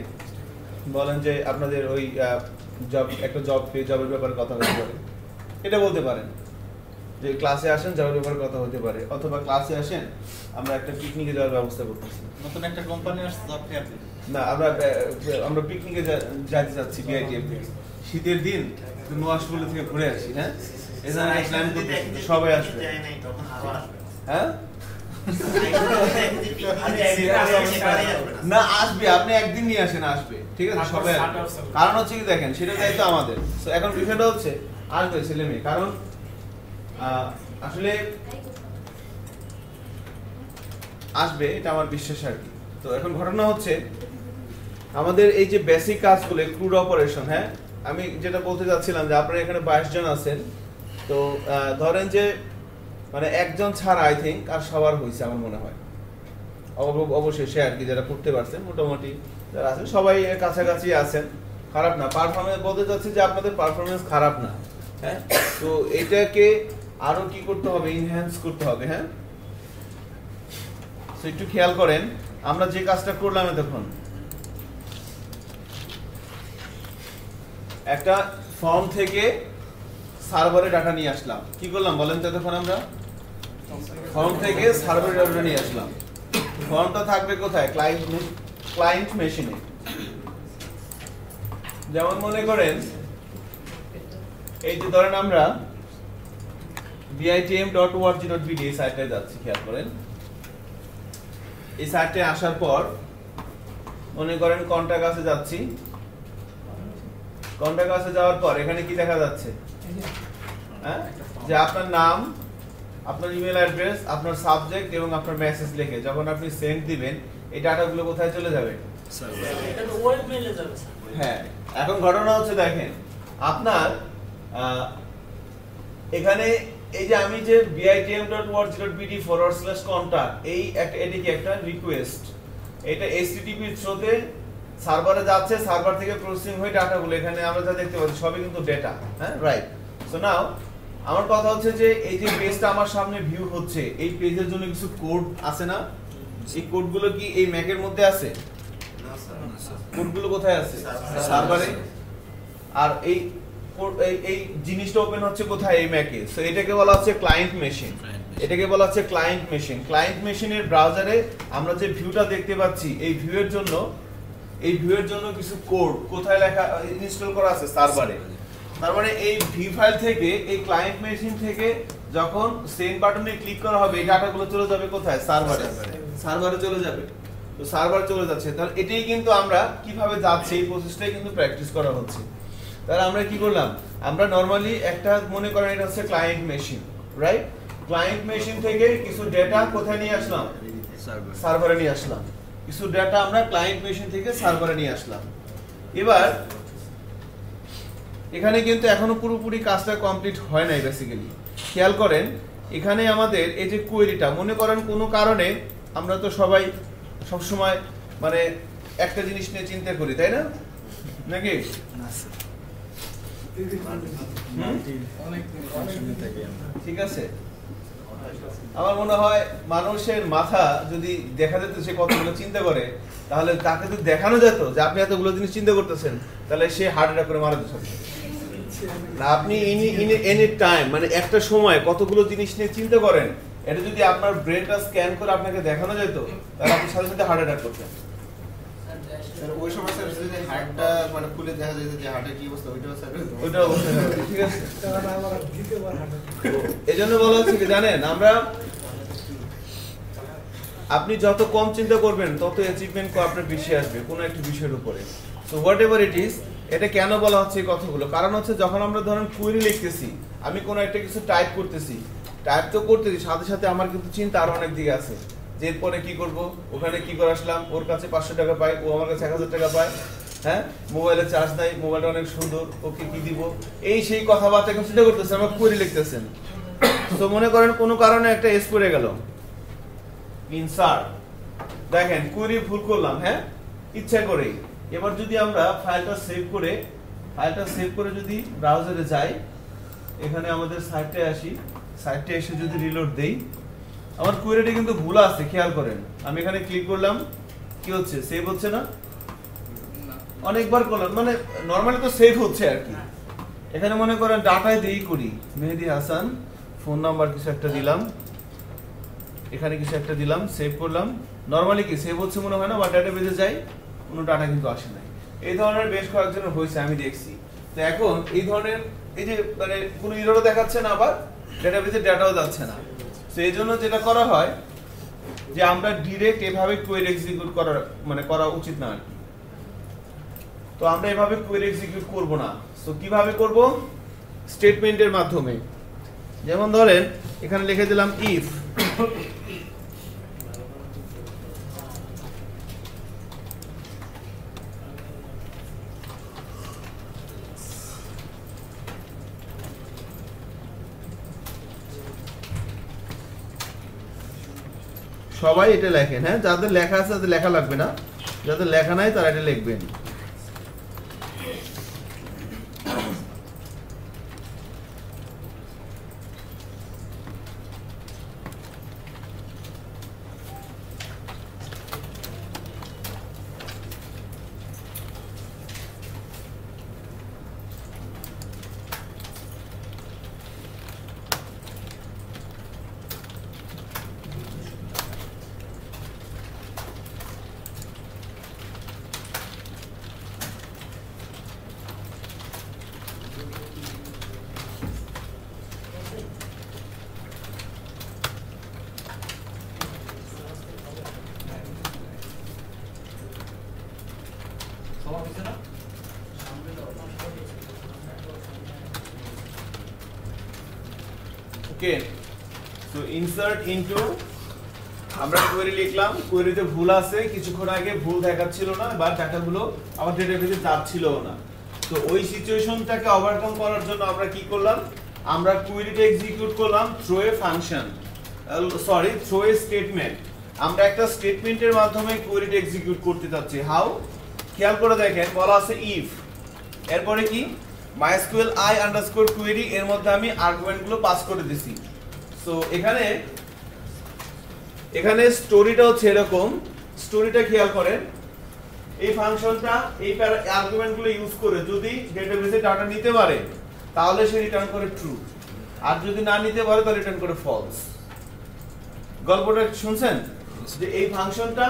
A: বলেন যে আপনাদের ওই জব একটা জব পেয়ে জবের ব্যাপারে কথা হতে পারে। এটা বলতে পারেন। যে ক্লাসে আসেন জবের ব্যাপারে কথা হতে পারে। অথবা ক্লাসে আসেন আমরা একটা পিকনিকে যাওয়ার ব্যবস্থা করতেছি।
H: নতুন একটা কোম্পানি আসছে আপনি আপনি
A: না আমরা আমরা পিকনিকে যাইতে যাচ্ছি বিআইটিএম থেকে। শীতের দিন নোয়াশগুলো থেকে ঘুরে আসি হ্যাঁ? করতেছি সবাই আসবে। হ্যাঁ?
H: না,
A: আসবে, আপনি একদিন নিয়ে আসেন, আসবে। ঠিক আছে, সবাই। কারণ হচ্ছে কি দেখেন সেটা দায়িত্ব আমাদের। এখন বিষয়টা হচ্ছে আসবে ছেলে মেয়ে, কারণ আসলে আসবে, এটা আমার বিশ্বাস আর কি। তো এখন ঘটনা হচ্ছে, আমাদের এই যে বেসিক কাজগুলো ক্রুড অপারেশন হ্যাঁ? আমি যেটা বলতে চাচ্ছিলাম যে, আপনারা এখানে বাইশ জন আছেন। তো ধরেন যে মানে একজন ছাড়া আই থিঙ্ক আর সবার হয়েছে আমার মনে হয়। অব- অবশেষে আর কি যারা করতে পারছেন মোটামুটি যারা আছেন সবাই কাছাকাছি আছেন। খারাপ না। পারফরমেন্স বলতে চাচ্ছি যে আপনাদের পারফরমেন্স খারাপ না। হ্যাঁ? তো এটাকে আরও কি করতে হবে? ইনহ্যান্স করতে হবে হ্যাঁ? তো একটু খেয়াল করেন, আমরা যে কাজটা করলাম এতক্ষণ। একটা ফর্ম থেকে সার্ভারে ডাটা নিয়ে আসলাম। কি করলাম বলেন তো এতক্ষণ আমরা? ফর্ম থেকে সার্ভারে ডাটা নিয়ে আসলাম। ফর্মটা থাকবে কোথায়? ক্লায়েন্ট ক্লায়েন্ট মেশিনে যেমন মনে করেন, এই যে ধরেন আমরা bitm dot ORG dot BD এই সাইটটায় যাচ্ছি, খেয়াল করেন। এই সাইটে আসার পর মনে করেন কন্টাক্ট কাছে যাচ্ছি। কন্টাক্ট কাছে যাওয়ার পর এখানে কি দেখা যাচ্ছে? হ্যাঁ? যে আপনার নাম আপনার ইমেল অ্যাড্রেস আপনার সাবজেক্ট এবং আপনার মেসেজ লিখে। যখন আপনি সেন্ড দিবেন এই ডাটাগুলো কোথায় চলে যাবে?
G: এটা তো ওয়েব মেলে যাবে স্যার
A: হ্যাঁ এখন ঘটনা হচ্ছে দেখেন আপনার আহ, এখানে এই যে আমি যে bitm.org.bd forward slash contact এই একটা এটি কি একটা রিকোয়েস্ট এটা http থ্রুতে সার্ভারে যাচ্ছে সার্ভার থেকে প্রসেসিং হয়ে ডাটাগুলো এখানে আমরা যা দেখতে পাচ্ছি সবই কিন্তু ডেটা হ্যাঁ? রাইট সো নাও আমার কথা হচ্ছে যে এই যে পেজটা আমার সামনে ভিউ হচ্ছে এই পেজের জন্য কিছু কোড আছে না? এই কোডগুলো কি এই ম্যাকের মধ্যে আছে? কোডগুলো কোথায় আছে? সার্ভারে আর এই এই জিনিসটা ওপেন হচ্ছে কোথায় এই ম্যাকে সো এটাকে বলা হচ্ছে ক্লায়েন্ট মেশিন এটাকে বলা হচ্ছে ক্লায়েন্ট মেশিন ক্লায়েন্ট মেশিনের ব্রাউজারে আমরা যে ভিউটা দেখতে পাচ্ছি এই ভিউয়ের জন্য এই ভিউয়ের জন্য কিছু কোড কোথায় লেখা ইনস্টল করা আছে? সার্ভারে তার মানে এই ভি ফাইল থেকে এই ক্লায়েন্ট মেশিন থেকে যখন সেন্ড বাটনে ক্লিক করা হবে এই ডাটাগুলো চলে যাবে কোথায়? সার্ভারে সার্ভারে চলে যাবে। তো সার্ভার চলে যাচ্ছে। তাহলে এটাই কিন্তু আমরা কীভাবে যাচ্ছে এই প্রসেসটাই কিন্তু প্র্যাকটিস করা হচ্ছে। তাহলে আমরা কি করলাম? আমরা নর্মালি একটা মনে করেন এটা হচ্ছে client machine right client machine থেকে কিছু ডেটা কোথায় নিয়ে আসলাম? সার্ভারে নিয়ে আসলাম। কিছু ডেটা আমরা ক্লায়েন্ট মেশিন থেকে সার্ভারে নিয়ে আসলাম। এবার এখানে কিন্তু এখনও পুরোপুরি কাজটা কমপ্লিট হয় নাই বেসিক্যালি খেয়াল করেন, এখানে আমাদের এই যে কোয়েরিটা মনে করেন কোনো কারণে আমরা তো সবাই সব সময় মানে একটা জিনিস নিয়ে চিন্তা করি, তাই না? নাকি? ঠিক আছে। আমার মনে হয় মানুষের মাথা যদি দেখা যেত সে কতগুলো চিন্তা করে, তাহলে তাকে যদি দেখানো যেত যে আপনি এতগুলো জিনিস চিন্তা করতেছেন, তাহলে সে হার্ট অ্যাটাক করে মারা যেত। না আপনি এনি টাইম মানে একটা সময় কতগুলো জিনিস নিয়ে চিন্তা করেন এটা যদি আপনার ব্রেনটা স্ক্যান করে আপনাকে দেখানো যেত তাহলে আপনি সাথে সাথে হার্ট অ্যাটাক করতেন
H: ওই সময় স্যার যদি হার্টটা মানে খুলে দেখা যায় যে হার্টের কি অবস্থা ওইটাও স্যার
A: ওইটা অবশ্যই ঠিক আছে। এই বলা হচ্ছে কি জানেন আমরা আপনি যত কম চিন্তা করবেন তত অ্যাচিভমেন্ট আপনার বেশি আসবে কোনো একটা বিষয়ের উপরে। So whatever it is এটা কেন বলা হচ্ছে এই কথাগুলো? কারণ হচ্ছে যখন আমরা ধরেন কুয়েরি লিখতেছি, আমি কোনো একটা কিছু টাইপ করতেছি টাইপ তো করতেছি, সাথে সাথে আমার কিন্তু চিন্তা আরও অনেক দিকে আছে। যে এরপরে কি করব? ওখানে কি করে আসলাম? ওর কাছে পাঁচশো টাকা পাই, ও আমার কাছে এক হাজার টাকা পায়। হ্যাঁ? মোবাইলে চার্জ নাই মোবাইলটা অনেক সুন্দর, ওকে কি দিব? এই সেই কথাবার্তা এখন চিন্তা করতেছে, আমার কুয়েরি লিখতেছেন। তো মনে করেন কোনো কারণে একটা এস পড়ে গেল। ইনসার্ট দেখেন কুয়েরি ভুল করলাম হ্যাঁ? ইচ্ছা করেই। এবার যদি আমরা ফাইলটা সেভ করে, ফাইলটা সেভ করে যদি ব্রাউজারে যাই, এখানে আমাদের সাইটে আসি। সাইটে এসে যদি রিলোড দেই, আমার কুয়েরিটা কিন্তু ভুল আছে, খেয়াল করেন। আমি এখানে ক্লিক করলাম, কি হচ্ছে? সেভ হচ্ছে না? অনেকবার করলাম মানে নর্মালি তো সেভ হচ্ছে আর কি। এখানে মনে করেন ডাটায় দিয়েই করি। মেহেদি হাসান ফোন নাম্বার কিছু একটা দিলাম। এখানে কিছু একটা দিলাম সেভ করলাম। নর্মালি কি সেভ হচ্ছে মনে হয় না, বা ডাটা বেজে যায় কোনো ডাটা কিন্তু আসে নাই। এই ধরনের বেশ কয়েকজনের হয়েছে, আমি দেখছি। তো এখন এই ধরনের, এই যে মানে কোনো ইরোরও দেখাচ্ছে না, আবার ডাটা বেজে ডাটাও যাচ্ছে না। তো এই জন্য যেটা করা হয়, যে আমরা ডিরেক্ট এভাবে কোয়েরি এক্সিকিউট করা মানে করা উচিত না আর কি। তো আমরা এভাবে কোয়েরি এক্সিকিউট করব না। তো কীভাবে করব? স্টেটমেন্টের মাধ্যমে। যেমন ধরেন, এখানে লিখে দিলাম ইফ সবাই এটা লেখেন হ্যাঁ? যাদের লেখা আছে তাদের লেখা লাগবে না। যাদের লেখা নাই তারা এটা লিখবেন
F: সবার হচ্ছে না
A: ওকে সো ইনটু আমরা কোয়েরি লিখলাম কোয়েরিতে ভুল আছে, কিছুক্ষণ আগে ভুল দেখাচ্ছিল না, বা ডাটাগুলো আমার ডেটাবেসে যাচ্ছিল না। তো ওই সিচুয়েশনটাকে ওভারকাম করার জন্য আমরা কি করলাম? আমরা কোয়েরিটা এক্সিকিউট করলাম throw a function sorry throw a statement আমরা একটা স্টেটমেন্টের মাধ্যমে কোয়েরিটা এক্সিকিউট করতে যাচ্ছি হাউ খেয়াল করে দেখেন, বলা আছে ইফ এরপরে কি? মাইস্কুয়েল আই আন্ডারস্কোর কোয়েরি এর মধ্যে আমি আর্গুমেন্টগুলো পাস করে দিছি। সো এখানে এখানে স্টোরিটা হচ্ছে এরকম স্টোরিটা খেয়াল করেন। এই ফাংশনটা এই আর্গুমেন্টগুলো ইউজ করে যদি ডেটাবেসে ডাটা নিতে পারে তাহলে সে রিটার্ন করে ট্রু আর যদি না নিতে পারে তাহলে রিটার্ন করে ফলস গল্পটা শুনছেন? যে এই ফাংশনটা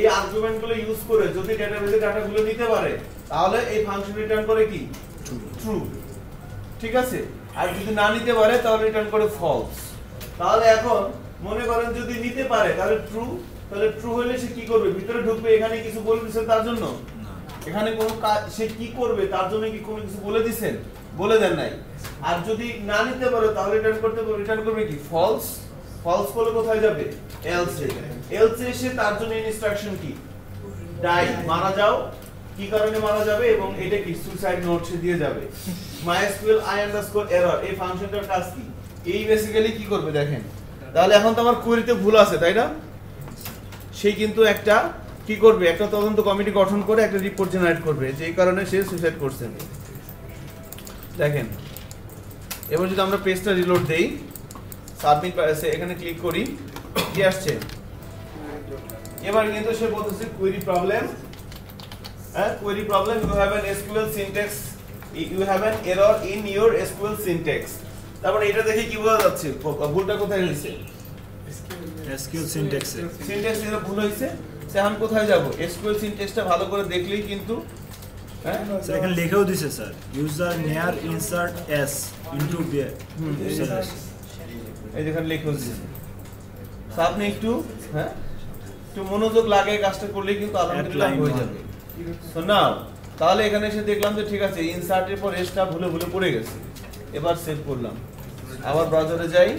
A: এই আর্গুমেন্টগুলো ইউজ করে যদি ডেটাবেসে ডাটাগুলো নিতে পারে তাহলে এই ফাংশন রিটার্ন করে কি? ট্রু ঠিক আছে? আর যদি না নিতে পারে তাহলে রিটার্ন করে ফলস তাহলে এখন মনে করেন যদি নিতে পারে তাহলে ট্রু তাহলে ট্রু হলে সে কি করবে? ভিতরে ঢুকবে এখানে কিছু বলে দিচ্ছেন তার জন্য? এখানে কোনো কাজ সে কি করবে? তার জন্য কি কোনো কিছু বলে দিছেন? বলে দেন নাই। আর যদি না নিতে পারে তাহলে রিটার্ন করতে রিটার্ন করবে কি? ফলস ফলস করলে কোথায় যাবে? এলসে এলসে এসে তার জন্য ইনস্ট্রাকশন কি? ডাই মারা যাও। কি কারণে মারা যাবে এবং এটা কি? সুইসাইড নোটসে দিয়ে যাবে। মাইএসকিউএল আই আন্ডারস্কোর এরর এই ফাংশনটার কাজ কি? এই বেসিক্যালি কি করবে দেখেন? তাহলে এখন তো আমার কোয়েরিতে ভুল আছে, তাই না? সে কিন্তু একটা কি করবে? একটা তদন্ত কমিটি গঠন করে একটা রিপোর্ট জেনারেট করবে, যে কারণে সে সুইসাইড করছে। দেখেন, এবার যদি আমরা পেজটা রিলোড দেই সাবমিট এখানে ক্লিক করি, কি আসছে? এবার কিন্তু সে বলতেছে কোয়েরি প্রবলেম হ্যাঁ query problem you have an SQL syntax you have an error in your SQL syntax তারপরে এটা দেখে কি বোঝা যাচ্ছে? ভুলটা কোথায় হয়েছে?
C: এসকিউএল সিনট্যাক্সে
A: সিনট্যাক্স এর ভুল হয়েছে সে এখন কোথায় যাব? এসকিউএল সিনট্যাক্সটা ভালো করে দেখলেই কিন্তু হ্যাঁ?
C: স্যার এখানে লিখেও দিছে sir user near insert S into B
A: এই যেখানে লিখে হচ্ছে তো আপনি একটু হ্যাঁ? একটু মনোযোগ লাগে কাজটা করলেই কিন্তু আলহামদুলিল্লাহ হয়ে যাবে। তো নাও তাহলে এখানে এসে দেখলাম যে ঠিক আছে ইনসার্টের পর এসটা ভুলে ভুলে পড়ে গেছে। এবার সেভ করলাম। আবার ব্রাউজারে যাই।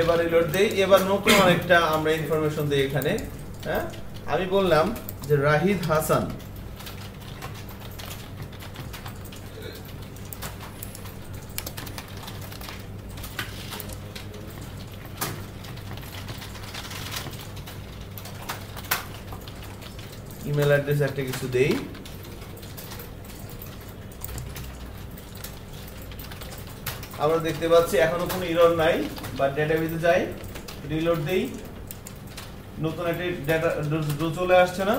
A: এবার রিলোড দেই। এবার নতুন আরেকটা আমরা ইনফরমেশন দেই এখানে হ্যাঁ? আমি বললাম যে রাহিদ হাসান। ইমেল অ্যাড্রেস একটা কিছু দেই। আমরা দেখতে পাচ্ছি, এখনও কোনো এরর নাই, বা ডেটাবেসে যাই রিলোড দেই। নতুন একটা ডেটা চলে আসছে না।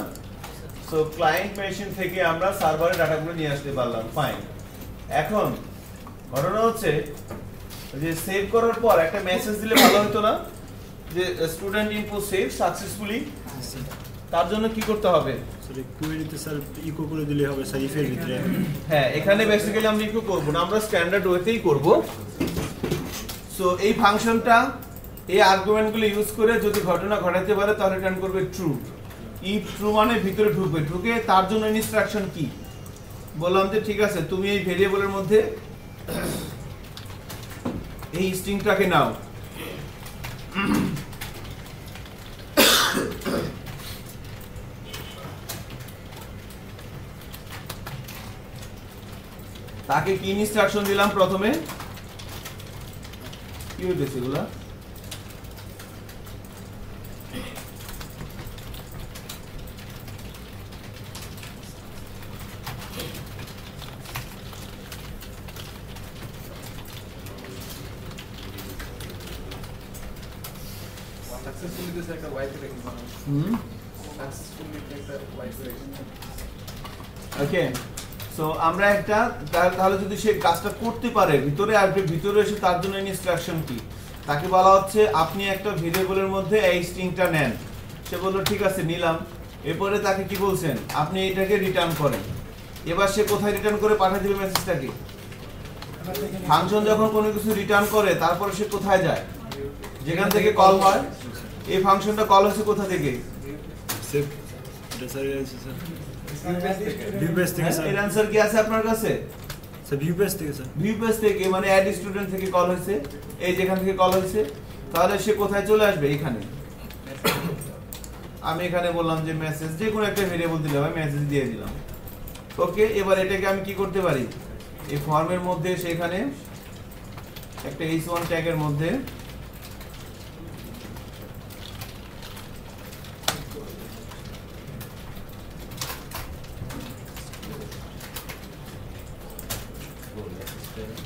A: সো ক্লায়েন্ট মেশিন থেকে আমরা সার্ভারে ডাটাগুলো নিয়ে আসতে পারলাম ফাইন এখন, ঘটনা হচ্ছে যে সেভ করার পর একটা মেসেজ দিলে ভালো হতো না, যে স্টুডেন্ট ইনপুট সেভ সাকসেসফুলি তার জন্য কি করতে হবে?
C: ইকো করে দিলে হবে স্যার ইফের
A: হ্যাঁ এখানে আমরা করব না, আমরা স্ট্যান্ডার্ড ওয়েতেই এই ফাংশনটা, এই ইউজ করে যদি ঘটনা ঘটাতে পারে, তাহলে রিটার্ন করবে ট্রু ই ট্রু মানে ভিতরে ঢুকবে। ঢুকে তার জন্য ইনস্ট্রাকশন কি? বললাম যে, ঠিক আছে, তুমি এই ভেরিয়েবলের মধ্যে এই স্ট্রিংটাকে নাও। তাকে কি ইনস্ট্রাকশন দিলাম প্রথমে? কি হইতেছে এগুলা?
B: সাকসেসফুলি
A: সো আমরা একটা তাহলে যদি সে কাজটা করতে পারে, ভিতরে আসবে ভিতরে এসে তার জন্য ইনস্ট্রাকশন কি? তাকে বলা হচ্ছে, আপনি একটা ভেরিয়েবলের মধ্যে এই স্ট্রিংটা নেন। সে বলল, ঠিক আছে, নিলাম। এরপরে তাকে কি বলছেন? আপনি এটাকে রিটার্ন করেন। এবার সে কোথায় রিটার্ন করে পাঠিয়ে দিবে মেসেজটাকে ফাংশন যখন কোনো কিছু রিটার্ন করে, তারপরে সে কোথায় যায়? যেখান থেকে কল হয়। এই ফাংশনটা কল হচ্ছে কোথা থেকে?
C: সেভ এটা স্যার আছে স্যার ভিউ পেজ থেকে। স্যার
A: এর অ্যান্সার কি আছে আপনার কাছে?
C: স্যার ভিউ থেকে স্যার
A: ভিউ থেকে মানে অ্যাড স্টুডেন্ট থেকে কল হয়েছে। এই যেখান থেকে কল হয়েছে। তাহলে সে কোথায় চলে আসবে? এখানে। আমি এখানে বললাম যে মেসেজ যে কোনো একটা ভেরিয়েবল দিলে হবে মেসেজ দিয়ে দিলাম। ওকে এবার এটাকে আমি কি করতে পারি? এই ফর্মের মধ্যে সেখানে একটা এইচ ওয়ান ট্যাগের মধ্যে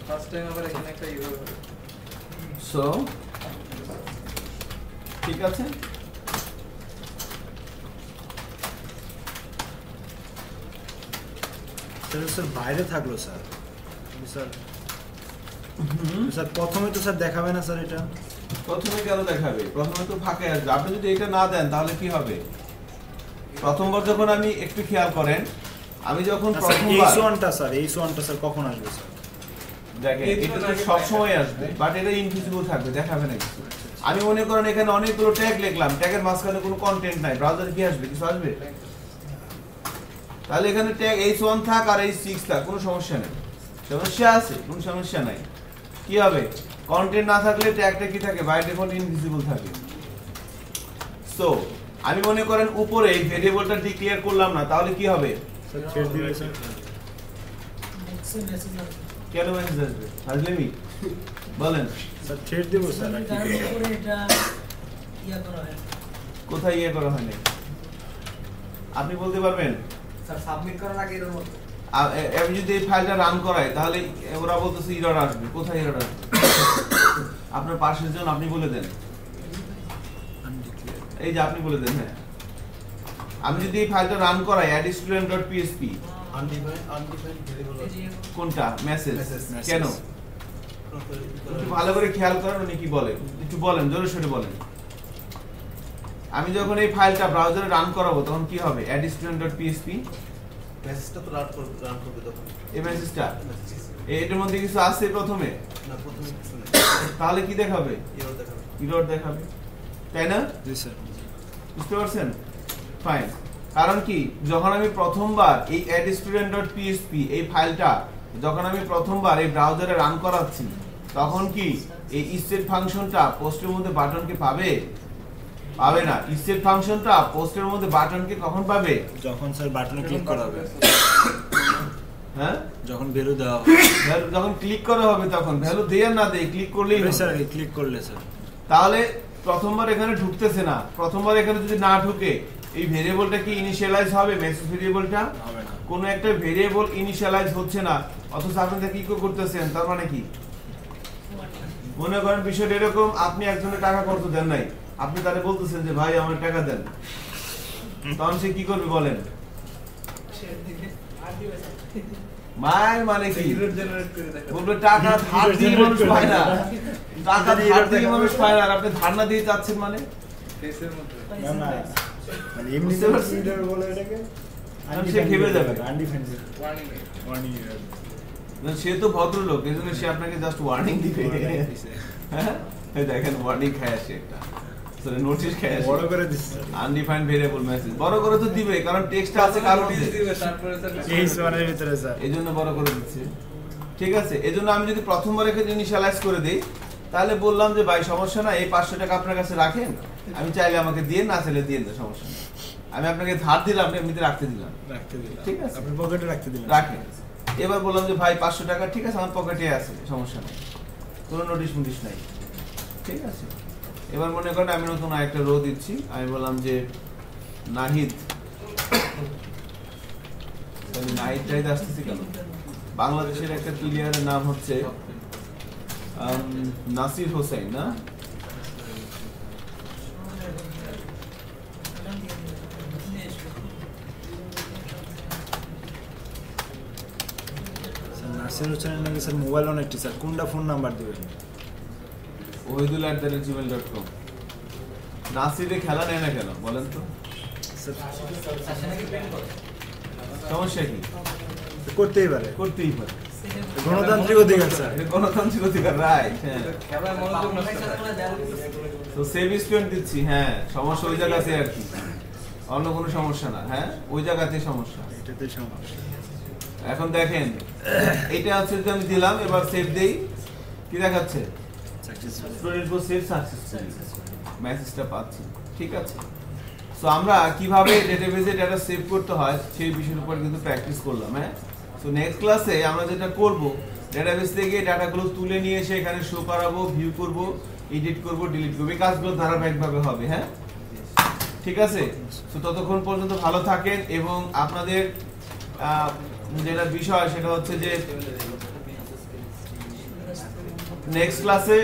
B: ফার্স্ট টাইম আবার এখানে একটা ইউরো
A: সো ঠিক আছে?
C: স্যার বাইরে থাকল স্যার স্যার স্যার প্রথমে তো স্যার দেখাবে না স্যার এটা।
A: প্রথমে কেন দেখাবে? প্রথমে তো ফাঁকে আসবে। আপনি যদি এটা না দেন তাহলে কি হবে? প্রথমবার যখন আমি একটু খেয়াল করেন আমি যখন
C: স্যার এইচ
A: প্রথমবার
C: ওয়ানটা স্যার এইচ ওয়ানটা স্যার কখন আসবে স্যার
A: দেখেন এটা তো
F: আগে
A: সব
F: পাই।
A: সময় আসবে বাট এটা ইনভিজিবল থাকবে দেখাবে না কিছু। আমি মনে করেন এখানে অনেকগুলো ট্যাগ লিখলাম ট্যাগের মাঝখানে কোনো কন্টেন্ট নাই ব্রাউজার কি আসবে কিছু আসবে? তাহলে এখানে ট্যাগ এইচ ওয়ান থাক আর এইচ সিক্স থাক কোনো সমস্যা নেই। সমস্যা আছে কোনো সমস্যা নাই। কি হবে? কন্টেন্ট না থাকলে ট্যাগটা কি থাকে? বাই ডিফল্ট ইনভিজিবল থাকে। সো আমি মনে করেন উপরে এই ভেরিয়েবলটা ডিক্লেয়ার করলাম না তাহলে কি হবে? কেন মেসেজ আসবে হাজলেমি বলেন।
C: স্যার ছেড়ে দিব স্যার
G: ইয়া করা
A: কোথায় ইয়ে করা হয়নি? আপনি বলতে পারবেন?
F: স্যার সাবমিট করার আগে এর মতো
A: আ- এ- আমি যদি এই ফাইলটা রান করাই তাহলে ওরা বলতেছে ইরর আসবে। কোথায় ইরর আসবে? আপনার পাশের জন আপনি বলে দেন। এই যে আপনি বলে দেন হ্যাঁ। আমি যদি এই ফাইলটা রান করাই অ্যাড স্টুডেন্ট ডট পিএসপি কোনটা? মেসেজ কেন? একটু ভালো করে খেয়াল করেন উনি কি বলেন। একটু বলেন জোরে সোরে বলেন। আমি যখন এই ফাইলটা ব্রাউজারে রান করাবো তখন কি হবে? অ্যাড স্টুডেন্ট ডট পিএসপি
H: মেসেজটা তো রান করবে রান করবে তখন।
A: এই মেসেজটা এটার মধ্যে কিছু আছে প্রথমে?
H: না প্রথমে কিছু নেই।
A: তাহলে কি দেখাবে?
H: এরর দেখাবে।
A: ইরর দেখাবে। তাই না?
C: জি স্যার।
A: বুঝতে পারছেন? ফাইন কারণ কি যখন আমি প্রথমবার এই অ্যাড স্টুডেন্ট ডট পিএসপি এই ফাইলটা যখন আমি প্রথমবার এই ব্রাউজারে রান করাচ্ছি তখন কি এই স্টেট ফাংশনটা পোস্টের মধ্যে বাটনকে পাবে? পাবে না। স্টেট ফাংশনটা পোস্টের মধ্যে বাটনকে কখন পাবে?
C: যখন স্যার বাটনে ক্লিক করা হবে।
A: হ্যাঁ?
C: যখন ভ্যালু দেওয়া হবে।
A: যখন ক্লিক করা হবে তখন ভ্যালু দেয় না দেয় ক্লিক করলেই।
C: স্যার ক্লিক করলে স্যার
A: তাহলে প্রথমবার এখানে ঢুকতেছে না। প্রথমবার এখানে যদি না ঢুকে এই ভেরিয়েবলটা কি ইনিশিয়ালাইজ হবে? মেসেজ ভেরিয়েবলটা
C: হবে না।
A: কোন একটা ভেরিয়েবল ইনিশিয়ালাইজ হচ্ছে না। অথচ আপনি তা কি করতেছেন? তার মানে কি? মনে করেন বিষয়টা এরকম আপনি একজনের টাকা কত দেন নাই। আপনি তারে বলতেছেন যে ভাই আমার টাকা দেন। তখন সে কি করবে বলেন? মায়ের মানে কি? বলবে টাকা ধার দিয়ে মানুষ পায় না। টাকা ধার দিয়ে মানুষ পায় না। আর আপনি ধার না দিয়ে চাচ্ছেন মানে?
B: ফেসের মধ্যে।
C: না না। মানে এমনি
A: পারছি।
C: কম্পিউটার বলে এটাকে
A: সে খেপে যাবে।
C: আনডিফাইন্ড
B: ওয়ার্নিং
C: ওয়ার্নিং
A: সে তো ভদ্রলোক এই জন্য সে আপনাকে জাস্ট ওয়ার্নিং দিবে। হ্যাঁ? দেখেন ওয়ার্নিং খায় আসে একটা। নোটিশ খায় আসে।
C: বড় করে দিচ্ছে
A: আনডিফাইন্ড ভেরিয়েবল মেসেজ বড় করে তো দিবে কারণ টেক্সটটা আছে কার
B: দিবে তারপরে
C: এই সোয়ারের ভিতরে স্যার
A: এই জন্য বড় করে দিচ্ছে। ঠিক আছে এই জন্য আমি যদি প্রথমবার এখানে ইনিশিয়ালাইজ করে দিই তাহলে বললাম যে ভাই সমস্যা না এই পাঁচশো টাকা আপনার কাছে রাখেন। আমি চাইলে আমাকে দিয়ে না চাইলে দিয়ে দেন সমস্যা নেই। আমি আপনাকে ধার দিলাম আপনি এমনিতে রাখতে দিলাম।
C: রাখতে দিলাম।
A: ঠিক আছে।
C: আপনি পকেটে রাখতে দিলাম
A: রাখেন। এবার বললাম যে ভাই পাঁচশো টাকা ঠিক আছে আমার পকেটে আছে সমস্যা নেই। কোনো নোটিশ মুটিশ নাই। ঠিক আছে? এবার মনে করেন আমি নতুন একটা রো দিচ্ছি। আমি বললাম যে নাহিদ নাহিদ টাহিদ আসতেছি কেন? বাংলাদেশের একটা প্লেয়ারের নাম হচ্ছে নাসির হোসেন না?
C: হোসেনের নাকি স্যার মোবাইল অনেকটি স্যার? কোনটা ফোন নাম্বার দিবেন?
A: Ohidul at the Gmail dot com নাসিরে খেলা নেয় না কেন? বলেন তো। সমস্যা কি?
C: করতেই পারে।
A: করতেই পারে।
C: গণতান্ত্রিক অধিকার স্যার।
A: গণতান্ত্রিক অধিকার রাইট হ্যাঁ। তো সেভ স্টুডেন্ট দিচ্ছি হ্যাঁ। সমস্যা ওই জায়গাতে আর কি। অন্য কোনো সমস্যা না হ্যাঁ? ওই জায়গাতে সমস্যা।
C: এটাতে সমস্যা।
A: এখন দেখেন এটা হচ্ছে যে আমি দিলাম, এবার সেভ দেই। কি দেখাচ্ছে? স্টুডেন্ট সেভ সাকসেসফুলি মেসেজটা পাচ্ছি। ঠিক আছে? সো আমরা কীভাবে ডাটা সেভ করতে হয়, সেই বিষয়ের উপর কিন্তু প্র্যাকটিস করলাম হ্যাঁ? সো নেক্সট ক্লাসে আমরা যেটা করব ডেটাবেস থেকে ডাটাগুলো তুলে নিয়ে এসে এখানে শো করাবো ভিউ করব এডিট করব ডিলিট করব। এই কাজগুলো ধারাবাহিকভাবে হবে হ্যাঁ? ঠিক আছে? তো ততক্ষণ পর্যন্ত ভালো থাকেন এবং আপনাদের যেটা বিষয় সেটা হচ্ছে যে নেক্সট ক্লাসে